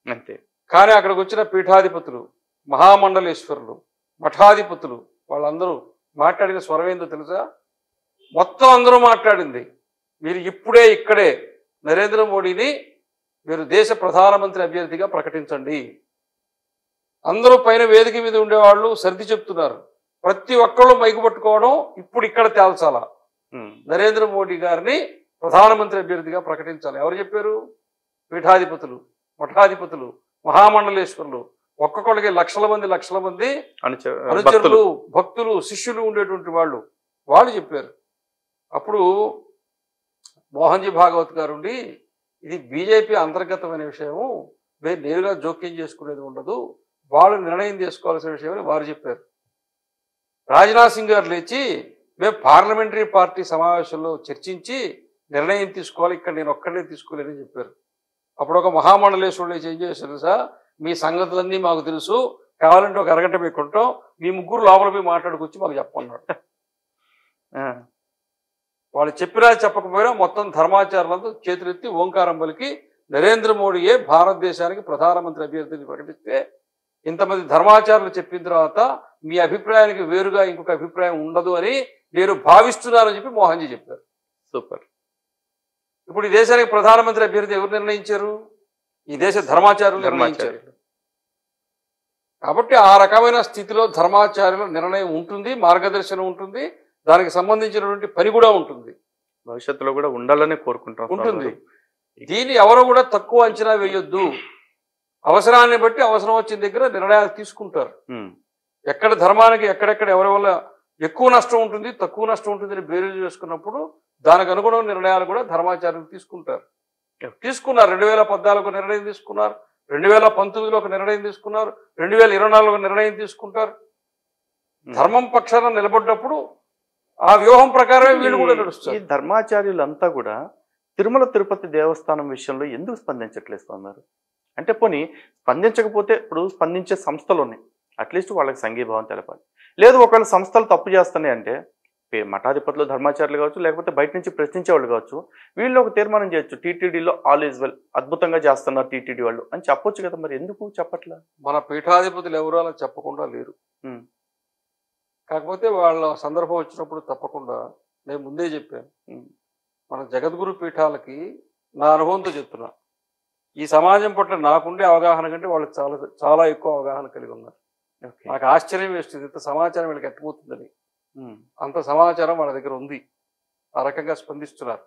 అంతే. కానీ అక్కడికి వచ్చిన పీఠాధిపతులు మహామండలేశ్వరులు మఠాధిపతులు వాళ్ళందరూ మాట్లాడిన స్వరం ఏందో తెలుసా? మొత్తం అందరూ మాట్లాడింది. మీరు ఇప్పుడే ఇక్కడే నరేంద్ర మోడీని మీరు దేశ ప్రధానమంత్రి అభ్యర్థిగా ప్రకటించండి. అందరూ పైన వేదిక మీద ఉండేవాళ్ళు సర్ది చెప్తున్నారు. ప్రతి ఒక్కళ్ళు మైకు పట్టుకోవడం ఇప్పుడు ఇక్కడ తేల్చాలా? నరేంద్ర మోడీ గారిని ప్రధానమంత్రి అభ్యర్థిగా ప్రకటించాలి. ఎవరు చెప్పారు? పీఠాధిపతులు మఠాధిపతులు మహామండలేశ్వరులు. ఒక్కొక్కడికి లక్షల మంది లక్షల మంది అనుచ అనుచరులు భక్తులు. శిష్యులు ఉండేటువంటి వాళ్ళు. వాళ్ళు చెప్పారు. అప్పుడు మోహన్జీ భాగవత్ గారు ఉండి ఇది బీజేపీ అంతర్గతమైన విషయము మేము నేరుగా జోక్యం చేసుకునేది ఉండదు వాళ్ళు నిర్ణయం చేసుకోవాల్సిన విషయం అని వారు చెప్పారు. రాజ్నాథ్ సింగ్ గారు లేచి మేము పార్లమెంటరీ పార్టీ సమావేశంలో చర్చించి నిర్ణయం తీసుకోవాలి ఇక్కడ నేను ఒక్కడే తీసుకోలేదని చెప్పారు. అప్పుడు ఒక మహామండలేశ్వరుడు ఏం చేశారు తెలుసా? మీ సంగతులన్నీ మాకు తెలుసు కావాలంటే ఒక అరగంట మీకు ఉంటాం మీ ముగ్గురు లోపల పోయి మాట్లాడుకొచ్చి మాకు చెప్పన్నాడు ఆ, వాళ్ళు చెప్పినా చెప్పకపోయినా మొత్తం ధర్మాచారులతో చేతులెత్తి ఓంకారం పలికి నరేంద్ర మోడీయే భారతదేశానికి ప్రధానమంత్రి అభ్యర్థిని ప్రకటిస్తే ఇంతమంది ధర్మాచారులు చెప్పిన తర్వాత మీ అభిప్రాయానికి వేరుగా ఇంకొక అభిప్రాయం ఉండదు అని నేను భావిస్తున్నానని చెప్పి మోహన్జీ చెప్పారు. సూపర్. ఇప్పుడు ఈ దేశానికి ప్రధానమంత్రి అభ్యర్థి ఎవరు నిర్ణయించారు? ఈ దేశ ధర్మాచారులు నిర్ణయించారు. ధర్మాచార్యులు కాబట్టి ఆ రకమైన స్థితిలో ధర్మాచార్యుల నిర్ణయం ఉంటుంది మార్గదర్శనం ఉంటుంది దానికి సంబంధించినటువంటి పని కూడా ఉంటుంది. భవిష్యత్తులో కూడా ఉండాలని కోరుకుంటాం ఉంటుంది. దీన్ని ఎవరు కూడా తక్కువ అంచనా వేయొద్దు. అవసరాన్ని బట్టి అవసరం వచ్చిన దగ్గర నిర్ణయాలు తీసుకుంటారు. ఎక్కడ ధర్మానికి ఎక్కడెక్కడ ఎవరి వల్ల ఎక్కువ నష్టం ఉంటుంది తక్కువ నష్టం ఉంటుంది అని బేరీజు చేసుకున్నప్పుడు దానికి అనుగుణమైన నిర్ణయాలు కూడా ధర్మాచార్యులు తీసుకుంటారు. తీసుకున్నారు. రెండు వేల పద్నాలుగు నిర్ణయం తీసుకున్నారు. రెండు వేల పంతొమ్మిదిలో ఒక నిర్ణయం తీసుకున్నారు. రెండు వేల ఇరవై నాలుగు నిర్ణయం తీసుకుంటారు. ధర్మం పక్షాన నిలబడ్డప్పుడు ఆ వ్యూహం ప్రకారమే వీళ్ళు కూడా నడుస్తారు. ధర్మాచార్యులంతా కూడా తిరుమల తిరుపతి దేవస్థానం విషయంలో ఎందుకు స్పందించట్లేదు గారు అంటే పోనీ స్పందించకపోతే ఇప్పుడు స్పందించే సంస్థలు ఉన్నాయి. అట్లీస్ట్ వాళ్ళకి సంఘీభావం తెలపాలి. లేదు ఒకవేళ సంస్థలు తప్పు చేస్తున్నాయి అంటే మఠాధిపతులు ధర్మాచారులు కావచ్చు లేకపోతే బయట నుంచి ప్రశ్నించే వాళ్ళు కావచ్చు వీళ్ళు ఒక తీర్మానం చేయొచ్చు. టీటీడీలో ఆల్ ఈజ్ వెల్ అద్భుతంగా చేస్తున్నారు టీటీడీ వాళ్ళు అని చెప్పొచ్చు కదా మరి. ఎందుకు చెప్పట్లా? మన పీఠాధిపతులు ఎవరు అలా చెప్పకుండా లేరు. కాకపోతే వాళ్ళ సందర్భం వచ్చినప్పుడు తప్పకుండా నేను ముందే చెప్పాను. మన జగద్గురు పీఠాలకి నా అనుభవంతో చెప్తున్నా. ఈ సమాజం పట్ల నాకుండే అవగాహన కంటే వాళ్ళు చాలా చాలా ఎక్కువ అవగాహన కలిగి ఉన్నారు. నాకు ఆశ్చర్యం వేస్తుంది ఇంత సమాచారం వీళ్ళకి ఎట్టబోతుందని. అంత సమాచారం వాళ్ళ దగ్గర ఉంది. ఆ రకంగా స్పందిస్తున్నారు.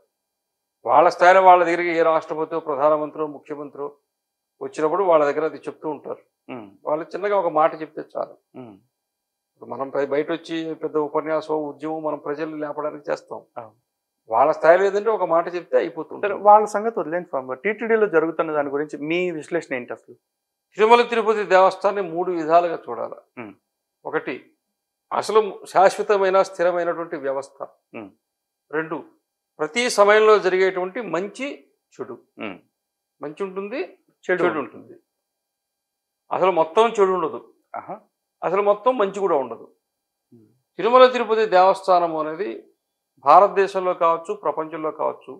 వాళ్ళ స్థాయిలో వాళ్ళ దగ్గరికి ఏ రాష్ట్రపతి ప్రధానమంత్రి ముఖ్యమంత్రి వచ్చినప్పుడు వాళ్ళ దగ్గర అది చెప్తూ ఉంటారు. వాళ్ళు చిన్నగా ఒక మాట చెప్తే చాలు. మనం బయట వచ్చి పెద్ద ఉపన్యాసం ఉద్యమం మనం ప్రజల్ని లేపడానికి చేస్తాం. వాళ్ళ స్థాయిలో ఏదంటే ఒక మాట చెప్తే అయిపోతుంది వాళ్ళ సంగతి వదిలేండి స్వామి గారు టీటీడీలో జరుగుతున్న దాని గురించి మీ విశ్లేషణ ఏంటి అసలు? తిరుమల తిరుపతి దేవస్థానాన్ని మూడు విధాలుగా చూడాలి. ఒకటి అసలు శాశ్వతమైన స్థిరమైనటువంటి వ్యవస్థ. రెండు ప్రతి సమయంలో జరిగేటువంటి మంచి చెడు. మంచి ఉంటుంది చెడు చెడు ఉంటుంది అసలు మొత్తం చెడు ఉండదు. అసలు మొత్తం మంచి కూడా ఉండదు. తిరుమల తిరుపతి దేవస్థానం అనేది భారతదేశంలో కావచ్చు ప్రపంచంలో కావచ్చు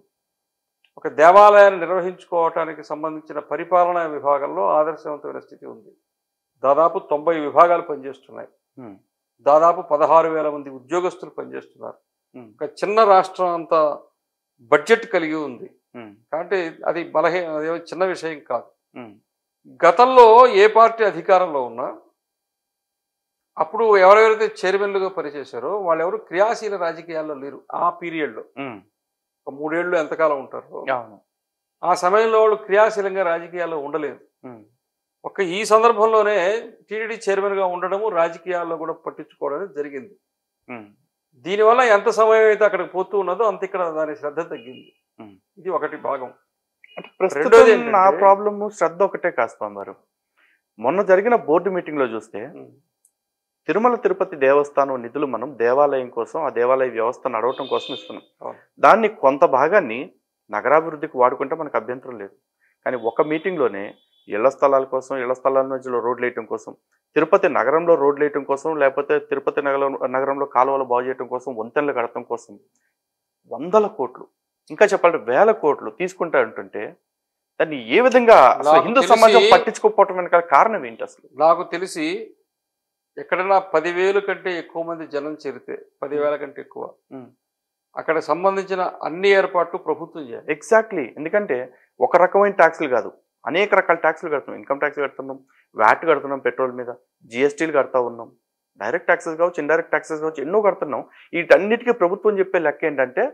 ఒక దేవాలయాన్ని నిర్వహించుకోవటానికి సంబంధించిన పరిపాలనా విభాగంలో ఆదర్శవంతమైన స్థితి ఉంది దాదాపు తొంభై విభాగాలు పనిచేస్తున్నాయి. దాదాపు పదహారు వేల మంది ఉద్యోగస్తులు పనిచేస్తున్నారు. ఒక చిన్న రాష్ట్రం అంత బడ్జెట్ కలిగి ఉంది. కాబట్టి అది బలహీన అదేమో చిన్న విషయం కాదు. గతంలో ఏ పార్టీ అధికారంలో ఉన్నా అప్పుడు ఎవరెవరైతే చైర్మన్లుగా పనిచేశారో వాళ్ళు ఎవరు క్రియాశీల రాజకీయాల్లో లేరు ఆ పీరియడ్లో. ఒక మూడేళ్ళు ఎంతకాలం ఉంటారు ఆ సమయంలో వాళ్ళు క్రియాశీలంగా రాజకీయాల్లో ఉండలేదు. ఒక ఈ సందర్భంలోనే టీటీడీ చైర్మన్గా ఉండడము రాజకీయాల్లో కూడా పట్టించుకోవడం జరిగింది. దీనివల్ల ఎంత సమయం అయితే అక్కడికి పోతూ ఉన్నదో అంత ఇక్కడ దాని శ్రద్ధ తగ్గింది. ఇది ఒకటి భాగం. ప్రస్తుతం నా ప్రాబ్లమ్ శ్రద్ధ ఒకటే గారు మొన్న జరిగిన బోర్డు మీటింగ్లో చూస్తే తిరుమల తిరుపతి దేవస్థానం నిధులు మనం దేవాలయం కోసం ఆ దేవాలయ వ్యవస్థ నడవటం కోసం ఇస్తున్నాం. దాన్ని కొంత భాగాన్ని నగరాభివృద్ధికి వాడుకుంటే మనకు అభ్యంతరం లేదు. కానీ ఒక మీటింగ్లోనే ఇళ్ళ స్థలాల కోసం ఇళ్ళ స్థలాల మధ్యలో రోడ్లు వేయటం కోసం తిరుపతి నగరంలో రోడ్లు వేయటం కోసం లేకపోతే తిరుపతి నగరం నగరంలో కాలువలు బాగు చేయటం కోసం వంతెనలు కడటం కోసం వందల కోట్లు ఇంకా చెప్పాలంటే వేల కోట్లు తీసుకుంటా ఉంటుంటే దాన్ని ఏ విధంగా హిందూ సమాజం పట్టించుకోకపోవటం వెనకాల కారణం ఏంటి అసలు? నాకు తెలిసి ఎక్కడైనా పదివేలు కంటే ఎక్కువ మంది జనం చేరితే పదివేల కంటే ఎక్కువ. అక్కడ సంబంధించిన అన్ని ఏర్పాట్లు ప్రభుత్వం చేయాలి. ఎగ్జాక్ట్లీ ఎందుకంటే ఒక రకమైన ట్యాక్స్లు కాదు. అనేక రకాల ట్యాక్స్లు కడుతున్నాం. ఇన్కమ్ ట్యాక్స్ కడుతున్నాం. వ్యాట్ కడుతున్నాం పెట్రోల్ మీద. జిఎస్టీలు కడతా ఉన్నాం. డైరెక్ట్ ట్యాక్సెస్ కావచ్చు ఇండైరెక్ట్ ట్యాక్సెస్ కావచ్చు ఎన్నో కడుతున్నాం. వీటన్నిటికీ ప్రభుత్వం చెప్పే లెక్క ఏంటంటే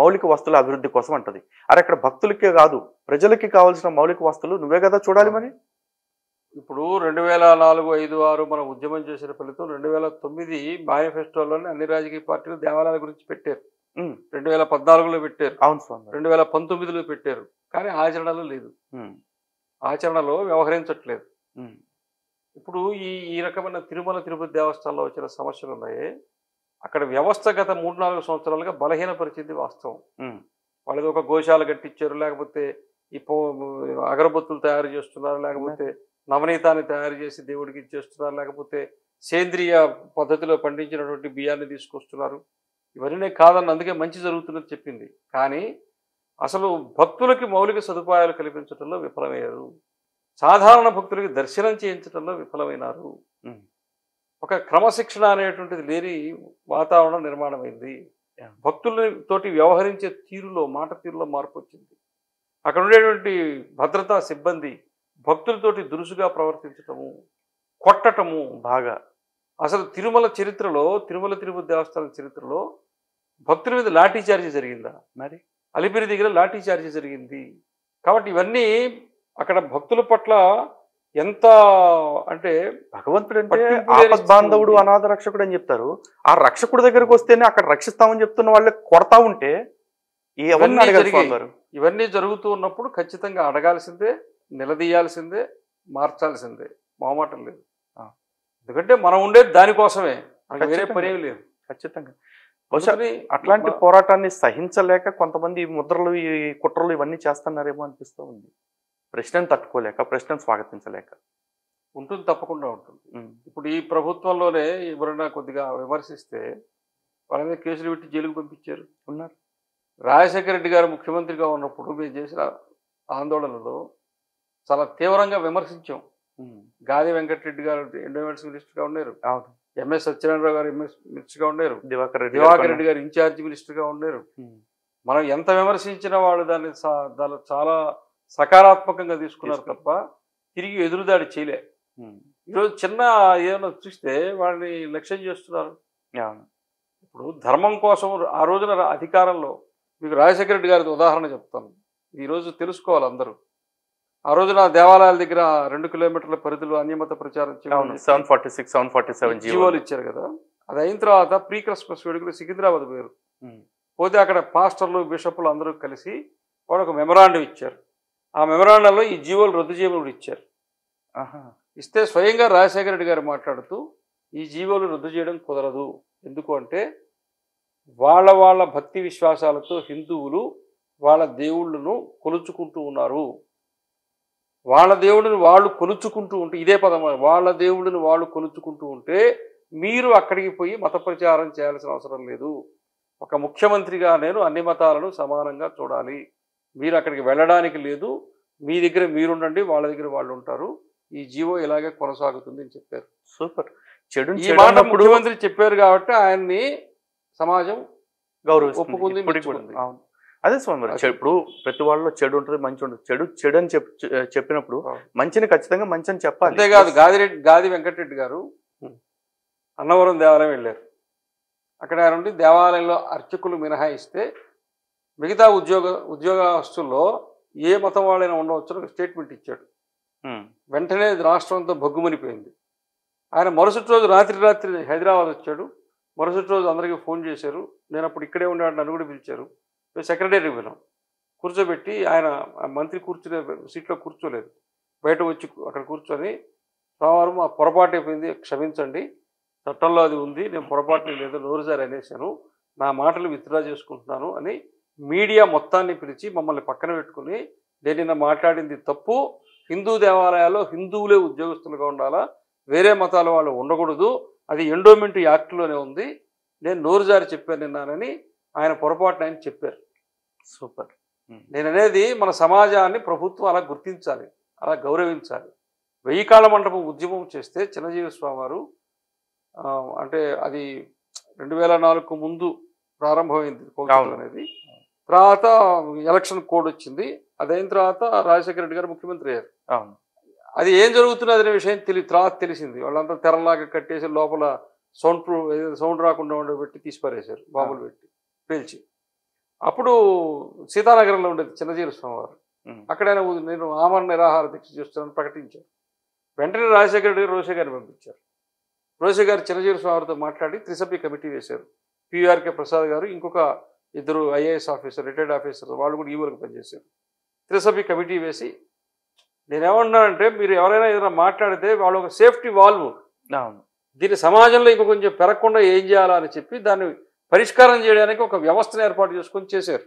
మౌలిక వస్తువుల అభివృద్ధి కోసం అంటది. అరే అక్కడ భక్తులకే కాదు ప్రజలకి కావాల్సిన మౌలిక వస్తువులు నువ్వే కదా చూడాలి మరి? ఇప్పుడు రెండు వేల నాలుగు ఐదు ఆరు మనం ఉద్యమం చేసిన ఫలితం రెండు వేల తొమ్మిది మేనిఫెస్టోలోనే అన్ని రాజకీయ పార్టీలు దేవాలయాల గురించి పెట్టారు. రెండు వేల పద్నాలుగులో పెట్టారు. అవును స్వామి రెండు వేల పంతొమ్మిదిలో పెట్టారు. కానీ ఆచరణలో లేదు. ఆచరణలో వ్యవహరించట్లేదు. ఇప్పుడు ఈ ఈ రకమైన తిరుమల తిరుపతి దేవస్థానంలో వచ్చిన సమస్యలు ఉన్నాయి. అక్కడ వ్యవస్థ గత మూడు నాలుగు సంవత్సరాలుగా బలహీనపరిచింది వాస్తవం. ఉమ్, వాళ్ళది ఒక గోశాల కట్టించారు లేకపోతే ఈ పో అగరబత్తులు తయారు చేస్తున్నారు లేకపోతే నవనీతాన్ని తయారు చేసి దేవుడికి ఇచ్చేస్తున్నారు లేకపోతే సేంద్రియ పద్ధతిలో పండించినటువంటి బియ్యాన్ని తీసుకొస్తున్నారు. ఇవన్నీ కాదన్న అందుకే మంచి జరుగుతున్నది చెప్పింది. కానీ అసలు భక్తులకి మౌలిక సదుపాయాలు కల్పించడంలో విఫలమయ్యారు. సాధారణ భక్తులకి దర్శనం చేయించడంలో విఫలమైనారు. ఒక క్రమశిక్షణ అనేటువంటిది లేని వాతావరణం నిర్మాణమైంది. భక్తులతోటి వ్యవహరించే తీరులో మాట తీరులో మార్పు వచ్చింది. అక్కడ ఉండేటువంటి భద్రతా సిబ్బంది భక్తులతోటి దురుసుగా ప్రవర్తించటము కొట్టటము బాగా. అసలు తిరుమల చరిత్రలో తిరుమల తిరుపతి దేవస్థానం చరిత్రలో భక్తుల మీద లాఠీ చార్జీ జరిగిందా? మరి? అలిపిరి దగ్గర లాఠీ చార్జీ జరిగింది. కాబట్టి ఇవన్నీ అక్కడ భక్తుల పట్ల ఎంత అంటే భగవంతుడు అంటే ఆపద్ బాంధవుడు. అనాథ రక్షకుడు అని చెప్తారు. ఆ రక్షకుడి దగ్గరకు వస్తేనే అక్కడ రక్షిస్తామని చెప్తున్న వాళ్ళే కొడతా ఉంటే ఇవన్నీ ఇవన్నీ జరుగుతూ ఉన్నప్పుడు ఖచ్చితంగా అడగాల్సిందే నిలదీయాల్సిందే మార్చాల్సిందే. మొహమాటం లేదు. ఎందుకంటే మనం ఉండేది దానికోసమే. వేరే. పనేం లేదు. ఖచ్చితంగా. బహుశా అట్లాంటి పోరాటాన్ని సహించలేక కొంతమంది ముద్రలు ఈ కుట్రలు ఇవన్నీ చేస్తున్నారేమో అనిపిస్తూ ఉంది. ప్రశ్నను తట్టుకోలేక ప్రశ్నను స్వాగతించలేక. ఉంటుంది తప్పకుండా ఉంటుంది. ఇప్పుడు ఈ ప్రభుత్వంలోనే ఎవరైనా కొద్దిగా విమర్శిస్తే వాళ్ళ మీద కేసులు పెట్టి జైలుకు పంపించారు. ఉన్నారు. రాజశేఖర రెడ్డి గారు ముఖ్యమంత్రిగా ఉన్నప్పుడు మేము చేసిన ఆందోళనలో చాలా తీవ్రంగా విమర్శించాం. గాది వెంకటరెడ్డి గారు ఎండోమెంట్స్ మినిస్టర్గా ఉన్నారు. అవును. ఎంఎస్ సత్యనారాయణ గారు ఎంఎస్ మినిస్టర్గా ఉన్నారు దివాకర్ రెడ్డి దివాకర్ గారు రెడ్డి గారు ఇన్ఛార్జ్ మినిస్టర్గా ఉమ్, మనం ఎంత విమర్శించినా వాళ్ళు దాన్ని దాన్ని చాలా సకారాత్మకంగా తీసుకున్నారు. తప్ప తిరిగి ఎదురుదాడి చేయలే. ఈరోజు చిన్న ఏమైనా చూస్తే వాళ్ళని లక్ష్యం చేస్తున్నారు. ఇప్పుడు ధర్మం కోసం ఆ రోజున అధికారంలో మీకు రాజశేఖర రెడ్డి గారి ఉదాహరణ చెప్తాను. ఈరోజు తెలుసుకోవాలి అందరూ. ఆ రోజున దేవాలయాల దగ్గర రెండు కిలోమీటర్ల పరిధిలో అన్యమత ప్రచారం seven forty six seven forty seven జీవోలు ఇచ్చారు కదా. అది అయిన తర్వాత ప్రీ క్రిస్మస్ వేడుకలు సికింద్రాబాద్ పోయారు. పోతే అక్కడ పాస్టర్లు బిషప్లు అందరూ కలిసి వాళ్ళు ఒక మెమరాండం ఇచ్చారు. ఆ మెమరాండంలో ఈ జీవోలు రద్దు చేయమని ఇచ్చారు. ఇస్తే స్వయంగా రాజశేఖర రెడ్డి గారు మాట్లాడుతూ ఈ జీవోలు రద్దు చేయడం కుదరదు. ఎందుకు అంటే వాళ్ళ వాళ్ళ భక్తి విశ్వాసాలతో హిందువులు వాళ్ళ దేవుళ్ళను కొలుచుకుంటూ ఉన్నారు. వాళ్ళ దేవుడిని వాళ్ళు కొలుచుకుంటూ ఉంటే ఇదే పదం వాళ్ళ దేవుడిని వాళ్ళు కొలుచుకుంటూ ఉంటే మీరు అక్కడికి పోయి మత ప్రచారం చేయాల్సిన అవసరం లేదు. ఒక ముఖ్యమంత్రిగా నేను అన్ని మతాలను సమానంగా చూడాలి. మీరు అక్కడికి వెళ్ళడానికి లేదు. మీ దగ్గర మీరుండండి వాళ్ళ దగ్గర వాళ్ళు ఉంటారు. ఈ జీవో ఇలాగే కొనసాగుతుంది అని చెప్పారు. సూపర్. చెడు ఈ మాట ముఖ్యమంత్రి చెప్పారు కాబట్టి ఆయన్ని సమాజం గౌరవిస్తుంది. ఒప్పుకుంది. అవును. అదే స్వామి ఇప్పుడు ప్రతి వాళ్ళలో చెడు ఉంటుంది మంచి ఉంటుంది. చెడు చెడు అని చెప్పినప్పుడు. మంచిని ఖచ్చితంగా మంచి అని చెప్పాలి. అంతేకాదు గాదిరెడ్డి గాది వెంకటరెడ్డి గారు అన్నవరం దేవాలయం వెళ్ళారు. అక్కడ ఆయన ఉండి దేవాలయంలో అర్చకులు మినహాయిస్తే మిగతా ఉద్యోగ ఉద్యోగస్తుల్లో ఏ మతం వాళ్ళైనా ఉండవచ్చు ఒక స్టేట్మెంట్ ఇచ్చాడు. వెంటనే రాష్ట్రంతో భగ్గుమనిపోయింది. ఆయన మరుసటి రోజు రాత్రి రాత్రి హైదరాబాద్ వచ్చాడు. మరుసటి రోజు అందరికీ ఫోన్ చేశారు. నేను అప్పుడు ఇక్కడే ఉండేవాడు నన్ను కూడా పిలిచారు. సెక్రటరీ పోయినాం. కూర్చోబెట్టి ఆయన ఆ మంత్రి కూర్చునే సీట్లో కూర్చోలేదు. బయట వచ్చి అక్కడ కూర్చొని సోమవారం మా పొరపాటు అయిపోయింది క్షమించండి. చట్టంలో అది ఉంది నేను పొరపాటు లేదు నోరుసారి అనేసాను నా మాటలు విత్డ్రా చేసుకుంటున్నాను అని మీడియా మొత్తాన్ని పిలిచి మమ్మల్ని పక్కన పెట్టుకుని నేను మాట్లాడింది తప్పు. హిందూ దేవాలయాల్లో హిందువులే ఉద్యోగస్తులుగా ఉండాలా? వేరే మతాల వాళ్ళు ఉండకూడదు. అది ఎండోమెంట్ యాక్ట్లోనే ఉంది. నేను నోరు జారి చెప్పాను నిన్నానని ఆయన పొరపాటున ఆయన చెప్పారు. సూపర్. నేను అనేది మన సమాజాన్ని ప్రభుత్వం అలా గుర్తించాలి అలా గౌరవించాలి. వెయ్యి కాళ్ళ మండపం ఉద్యమం చేస్తే చిన్నజీవి స్వామి వారు అంటే అది రెండు వేల నాలుగు ముందు ప్రారంభమైంది అవును. అనేది. తర్వాత ఎలక్షన్ కోడ్ వచ్చింది. అదైన తర్వాత రాజశేఖర రెడ్డి గారు ముఖ్యమంత్రి అయ్యారు. అది ఏం జరుగుతున్నది అనే విషయం తెలి తర్వాత తెలిసింది. వాళ్ళంతా తెరలాగా కట్టేసి లోపల సౌండ్ ప్రూఫ్ సౌండ్ రాకుండా ఉండే పెట్టి తీసి పారేశారు బాబులు పెట్టి. పేల్చి. అప్పుడు సీతానగరంలో ఉండేది చిన్నజీర స్వామివారు. అక్కడ ఆయన నేను ఆమరణ నిరాహార దీక్ష చేస్తానని ప్రకటించారు. వెంటనే రాజశేఖర రెడ్డి గారు రోషే గారిని పంపించారు. రోషే గారు చిరంజీవి స్వామితో మాట్లాడి త్రిసభ్య కమిటీ వేశారు. పిఆర్కే ప్రసాద్ గారు ఇంకొక ఇద్దరు ఐఏఎస్ ఆఫీసర్ రిటైర్డ్ ఆఫీసర్ వాళ్ళు కూడా ఈవోలకు పనిచేశారు. త్రిసభ్య కమిటీ వేసి నేనేమన్నానంటే మీరు ఎవరైనా ఏదైనా మాట్లాడితే వాళ్ళు ఒక సేఫ్టీ వాల్వ్. దీన్ని సమాజంలో ఇంకా కొంచెం పెరగకుండా ఏం చేయాలా అని చెప్పి దాన్ని పరిష్కారం చేయడానికి ఒక వ్యవస్థను ఏర్పాటు చేసుకొని చేశారు.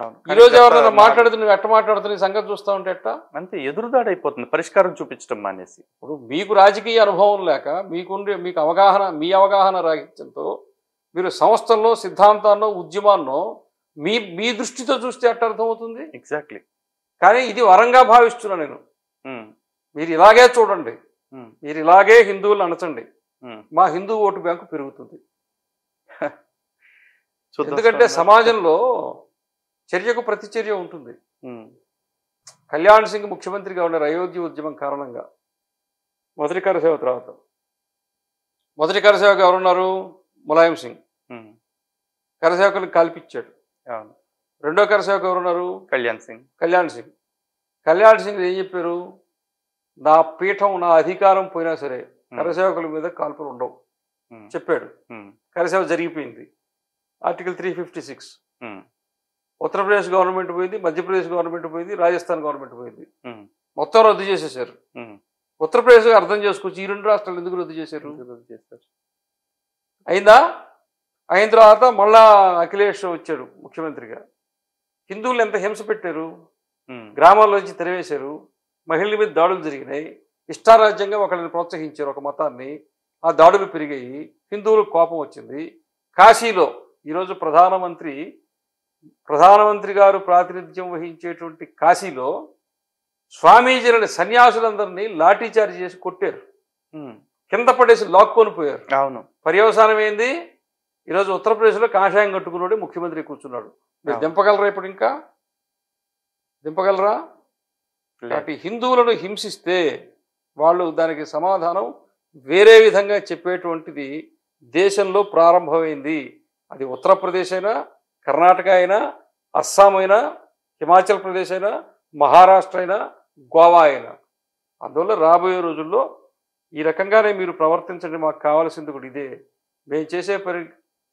అవును. ఈ రోజు కానీ ఎవరైనా మాట్లాడితే నువ్వు ఎట్ట మాట్లాడుతున్న సంగతి చూస్తా ఉంటే ఎట్టా? అంతే ఎదురుదాడి అయిపోతుంది పరిష్కారం చూపించడం మానేసి. ఇప్పుడు మీకు రాజకీయ అనుభవం లేక మీకుండే మీకు అవగాహన మీ అవగాహన రాహిత్యంతో మీరు సంస్థల్లో సిద్ధాంతాన్నో ఉద్యమాన్నో మీ మీ దృష్టితో చూస్తే ఎట్ట అర్థమవుతుంది? ఎగ్జాక్ట్లీ కానీ ఇది వరంగా భావిస్తున్నా నేను. మీరు ఇలాగే చూడండి. మీరు ఇలాగే హిందువులను అనచండి మా హిందూ ఓటు బ్యాంకు పెరుగుతుంది. ఎందుకంటే సమాజంలో చర్యకు ప్రతిచర్య ఉంటుంది. కళ్యాణ్ సింగ్ ముఖ్యమంత్రిగా ఉన్నారు అయోధ్య ఉద్యమం కారణంగా. మొదటి కరసేవ తర్వాత? మొదటి కరసేవకు ఎవరున్నారు? ములాయం సింగ్. కరసేవకుని కాల్పించాడు. అవును. రెండో కరసేవకు ఎవరున్నారు? కళ్యాణ్ సింగ్. కళ్యాణ్ సింగ్. కళ్యాణ్ సింగ్ ఏం చెప్పారు? నా పీఠం నా అధికారం పోయినా సరే కరసేవకుల మీద కాల్పులు ఉండవు. చెప్పాడు. కరసేవ జరిగిపోయింది. Article three fifty six. Uttar Pradesh government పోయింది మధ్యప్రదేశ్ గవర్నమెంట్ పోయింది రాజస్థాన్ గవర్నమెంట్ పోయింది. మొత్తం రద్దు చేసేసారు. ఉత్తరప్రదేశ్ అర్థం చేసుకోవచ్చు ఈ రెండు రాష్ట్రాలు ఎందుకు రద్దు చేశారు? ఎందుకు చేస్తారు? అయిందా? అయిన తర్వాత మళ్ళా అఖిలేష్ వచ్చాడు ముఖ్యమంత్రిగా. హిందువులు ఎంత హింస పెట్టారు? ఉమ్, గ్రామాల్లో నుంచి తెరవేశారు. మహిళల మీద దాడులు జరిగినాయి. ఇష్టారాజ్యంగా ఒకరిని ప్రోత్సహించారు ఒక మతాన్ని. ఆ దాడులు పెరిగాయి. హిందువులకు కోపం వచ్చింది. కాశీలో ఈరోజు ప్రధానమంత్రి ప్రధానమంత్రి గారు ప్రాతినిధ్యం వహించేటువంటి కాశీలో స్వామీజీలని సన్యాసులందరినీ లాఠీచార్జ్ చేసి కొట్టారు. కింద పడేసి లాక్కొని పోయారు అవును. పర్యవసానం ఏంది? ఈరోజు ఉత్తరప్రదేశ్లో కాషాయం కట్టుకున్నాడు ముఖ్యమంత్రి కూర్చున్నాడు. మీరు. దింపగలరా ఇప్పుడు ఇంకా? దింపగలరా. కాబట్టి హిందువులను హింసిస్తే వాళ్ళు దానికి సమాధానం వేరే విధంగా చెప్పేటువంటిది దేశంలో ప్రారంభమైంది. అది ఉత్తరప్రదేశ్ అయినా కర్ణాటక అయినా అస్సాం అయినా హిమాచల్ ప్రదేశ్ అయినా మహారాష్ట్ర అయినా గోవా అయినా. అందువల్ల రాబోయే రోజుల్లో ఈ రకంగానే మీరు ప్రవర్తించండి మాకు కావాల్సింది కూడా ఇదే. మేము చేసే పరి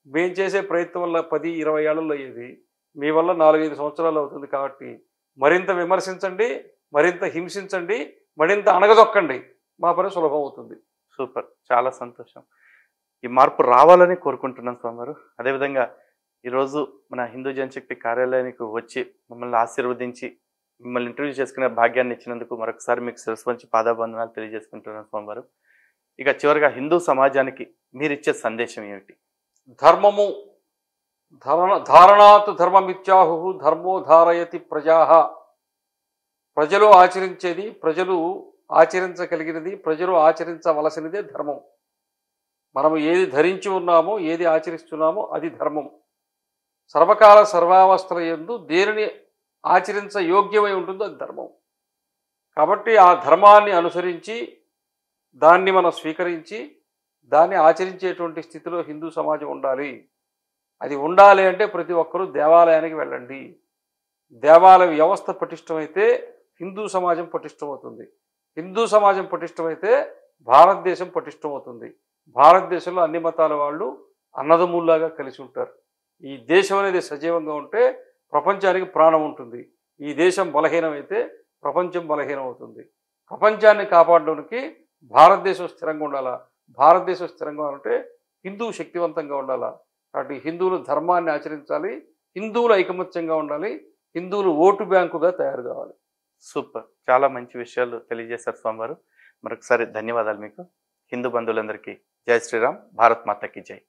మేము చేసే ప్రయత్నం వల్ల పది ఇరవై ఏళ్ళలో అయ్యేది. మీ వల్ల నాలుగైదు సంవత్సరాలు అవుతుంది కాబట్టి మరింత విమర్శించండి మరింత హింసించండి మరింత అణగదొక్కండి. మా పని సులభం అవుతుంది. సూపర్. చాలా సంతోషం. ఈ మార్పు రావాలని కోరుకుంటున్నాం స్వామివారు. అదేవిధంగా ఈరోజు మన హిందూ జనశక్తి కార్యాలయానికి వచ్చి మమ్మల్ని ఆశీర్వదించి మిమ్మల్ని ఇంటర్వ్యూ చేసుకునే భాగ్యాన్ని ఇచ్చినందుకు మరొకసారి మీకు శిరస్వంచి పాదాబంధనాలు తెలియజేసుకుంటున్నాను స్వామివారు. ఇక చివరిగా హిందూ సమాజానికి మీరిచ్చే సందేశం ఏమిటి? ధర్మము ధారణ ధారణాత్ ధర్మమిత్యాహు ధర్మో ధారయతి ప్రజా. ప్రజలు ఆచరించేది ప్రజలు ఆచరించగలిగినది ప్రజలు ఆచరించవలసినదే ధర్మం. మనము ఏది ధరించి ఉన్నామో ఏది ఆచరిస్తున్నామో అది ధర్మం. సర్వకాల సర్వావస్థల ఎందు దేనిని ఆచరించ యోగ్యమై ఉంటుందో అది ధర్మం. కాబట్టి ఆ ధర్మాన్ని అనుసరించి దాన్ని మనం స్వీకరించి దాన్ని ఆచరించేటువంటి స్థితిలో హిందూ సమాజం ఉండాలి. అది ఉండాలి అంటే ప్రతి ఒక్కరూ దేవాలయానికి వెళ్ళండి. దేవాలయ వ్యవస్థ పటిష్టమైతే హిందూ సమాజం పటిష్టమవుతుంది. హిందూ సమాజం పటిష్టమైతే భారతదేశం పటిష్టమవుతుంది. భారతదేశంలో అన్ని మతాల వాళ్ళు అన్నదమ్ముల్లాగా కలిసి ఉంటారు. ఈ దేశం అనేది సజీవంగా ఉంటే ప్రపంచానికి ప్రాణం ఉంటుంది. ఈ దేశం బలహీనమైతే ప్రపంచం బలహీనం అవుతుంది ప్రపంచాన్ని కాపాడడానికి భారతదేశం స్థిరంగా ఉండాలా? భారతదేశం స్థిరంగా ఉంటే హిందువు శక్తివంతంగా ఉండాలా? కాబట్టి హిందువులు ధర్మాన్ని ఆచరించాలి హిందువులు ఐకమత్యంగా ఉండాలి హిందువులు ఓటు బ్యాంకుగా తయారు కావాలి. సూపర్. చాలా మంచి విషయాలు తెలియజేశారు స్వామివారు. మరొకసారి ధన్యవాదాలు మీకు. హిందూ బంధువులందరికీ జై శ్రీరామ్ భారత్ మాతకి జై.